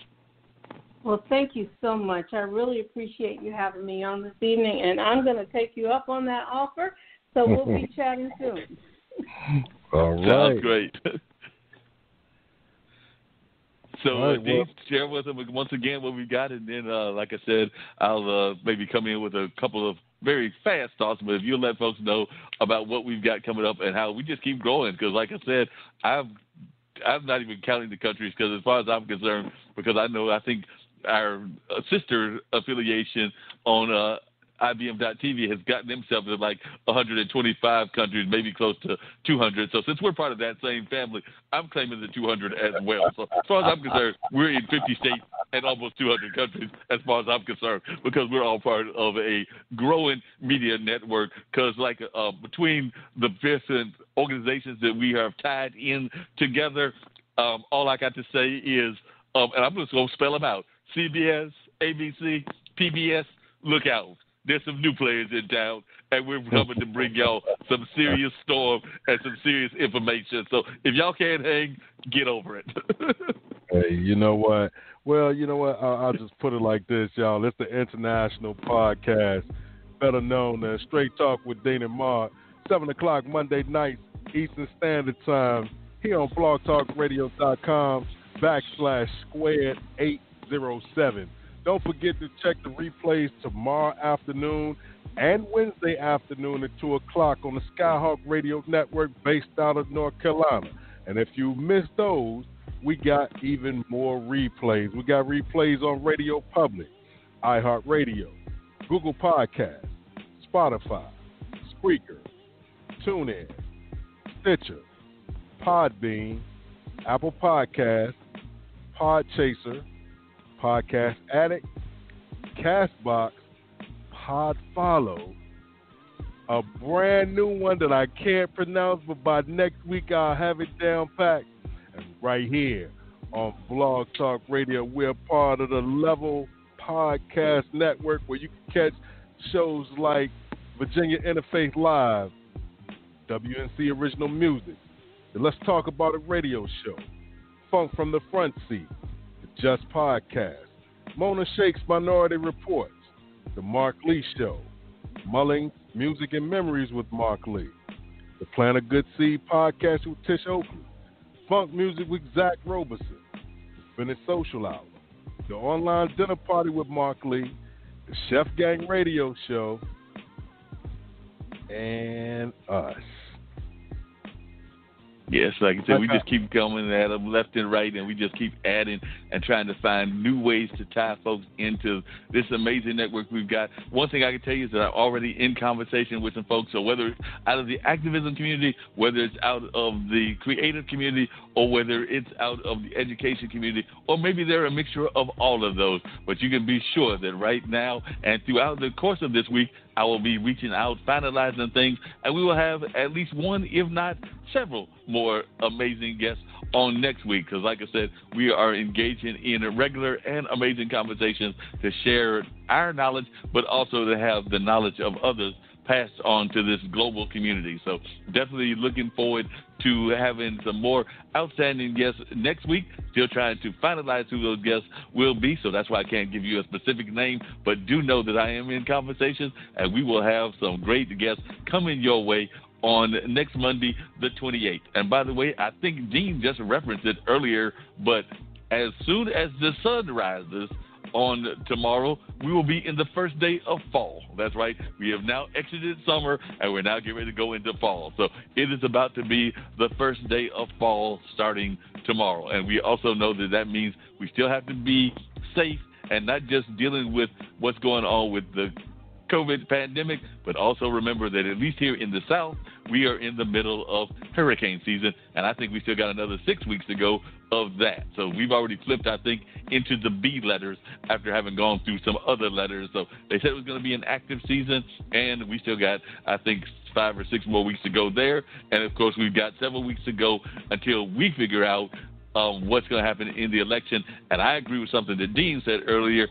Well, thank you so much. I really appreciate you having me on this evening, and I'm going to take you up on that offer. So we'll be chatting soon. All right. Sounds great. So right, uh, Dean, well, share with them once again what we got, and then, uh, like I said, I'll uh, maybe come in with a couple of very fast thoughts. But if you let folks know about what we've got coming up and how we just keep growing, because like I said, I'm I'm not even counting the countries because as far as I'm concerned, because I know I think our sister affiliation on uh, IBM.TV has gotten themselves in like 125 countries, maybe close to 200. So since we're part of that same family, I'm claiming the 200 as well. So as far as I'm concerned, we're in 50 states and almost 200 countries as far as I'm concerned because we're all part of a growing media network. Because like uh, between the different organizations that we have tied in together, um, all I got to say is, um, and I'm just going to spell them out: CBS, ABC, PBS. Look out there's some new players in town, and we're coming to bring y'all some serious storm and some serious information. So if y'all can't hang, get over it. hey, you know what? Well, you know what? I'll, I'll just put it like this, y'all. It's the international podcast, better known as Straight Talk with Dean and Marc. Seven o'clock Monday nights Eastern Standard Time here on BlogTalkRadio.com. backslash squared 807. Don't forget to check the replays tomorrow afternoon and Wednesday afternoon at 2 o'clock on the Skyhawk Radio Network based out of North Carolina. And if you missed those, we got even more replays. We got replays on Radio Public, iHeartRadio, Google Podcasts, Spotify, Spreaker, TuneIn, Stitcher, Podbean, Apple Podcasts, Podchaser, Podcast Addict, Castbox, Pod Follow, a brand new one that I can't pronounce, but by next week I'll have it down packed. And right here on Blog Talk Radio, we're part of the Level Podcast Network where you can catch shows like Virginia Interfaith Live, WNC Original Music, the Let's Talk About It radio show, Funk from the Front Seat, Just Podcast, Mona Shake's Minority Reports, the Marc Lee Show, Mulling Music and Memories with Marc Lee, the Plant a Good Seed Podcast with Tish Oakley, Funk Music with Zach Roberson, Finish Social Hour, the Online Dinner Party with Marc Lee, the Chef Gang Radio Show, and us. Yes, like I said, we just keep coming at them left and right, and we just keep adding and trying to find new ways to tie folks into this amazing network we've got. One thing I can tell you is that I'm already in conversation with some folks. So whether it's out of the activism community, whether it's out of the creative community, or whether it's out of the education community, or maybe they're a mixture of all of those. But you can be sure that right now and throughout the course of this week, I will be reaching out, finalizing things, and we will have at least one, if not several, more amazing guests on next week. Because, like I said, we are engaging in a regular and amazing conversations to share our knowledge, but also to have the knowledge of others passed on to this global community. So definitely looking forward to having some more outstanding guests next week. Still trying to finalize who those guests will be, so that's why I can't give you a specific name, but do know that I am in conversations and we will have some great guests coming your way on next Monday, the 28th. And by the way, I think Dean just referenced it earlier, but as soon as the sun rises, on tomorrow, we will be in the first day of fall. That's right. We have now exited summer and we're now getting ready to go into fall. So it is about to be the first day of fall starting tomorrow. And we also know that that means we still have to be safe and not just dealing with what's going on with the COVID pandemic, but also remember that at least here in the South, we are in the middle of hurricane season, and I think we still got another six weeks to go of that. So we've already flipped, I think, into the B letters after having gone through some other letters. So they said it was going to be an active season, and we still got, I think, five or six more weeks to go there. And of course, we've got several weeks to go until we figure out um, what's going to happen in the election. And I agree with something that Dean said earlier.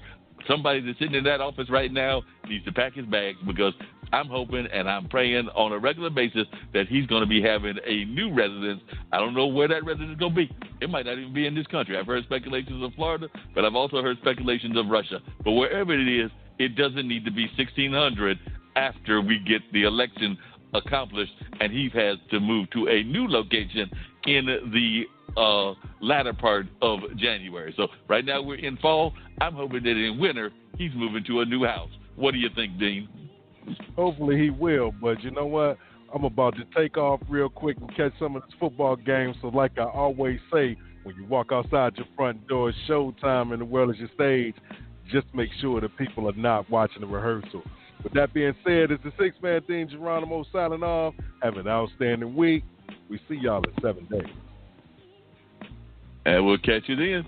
Somebody that's sitting in that office right now needs to pack his bags because I'm hoping and I'm praying on a regular basis that he's going to be having a new residence. I don't know where that residence is going to be. It might not even be in this country. I've heard speculations of Florida, but I've also heard speculations of Russia. But wherever it is, it doesn't need to be 1600 after we get the election accomplished and he has to move to a new location in the uh, latter part of January. So right now we're in fall. I'm hoping that in winter he's moving to a new house. What do you think, Dean? Hopefully he will, but you know what? I'm about to take off real quick and catch some of this football games. So, like I always say, when you walk outside your front door, showtime and the world is your stage. Just make sure that people are not watching the rehearsal. With that being said, it's the six man theme, Geronimo signing off. Have an outstanding week. We see y'all in seven days. And we'll catch you then.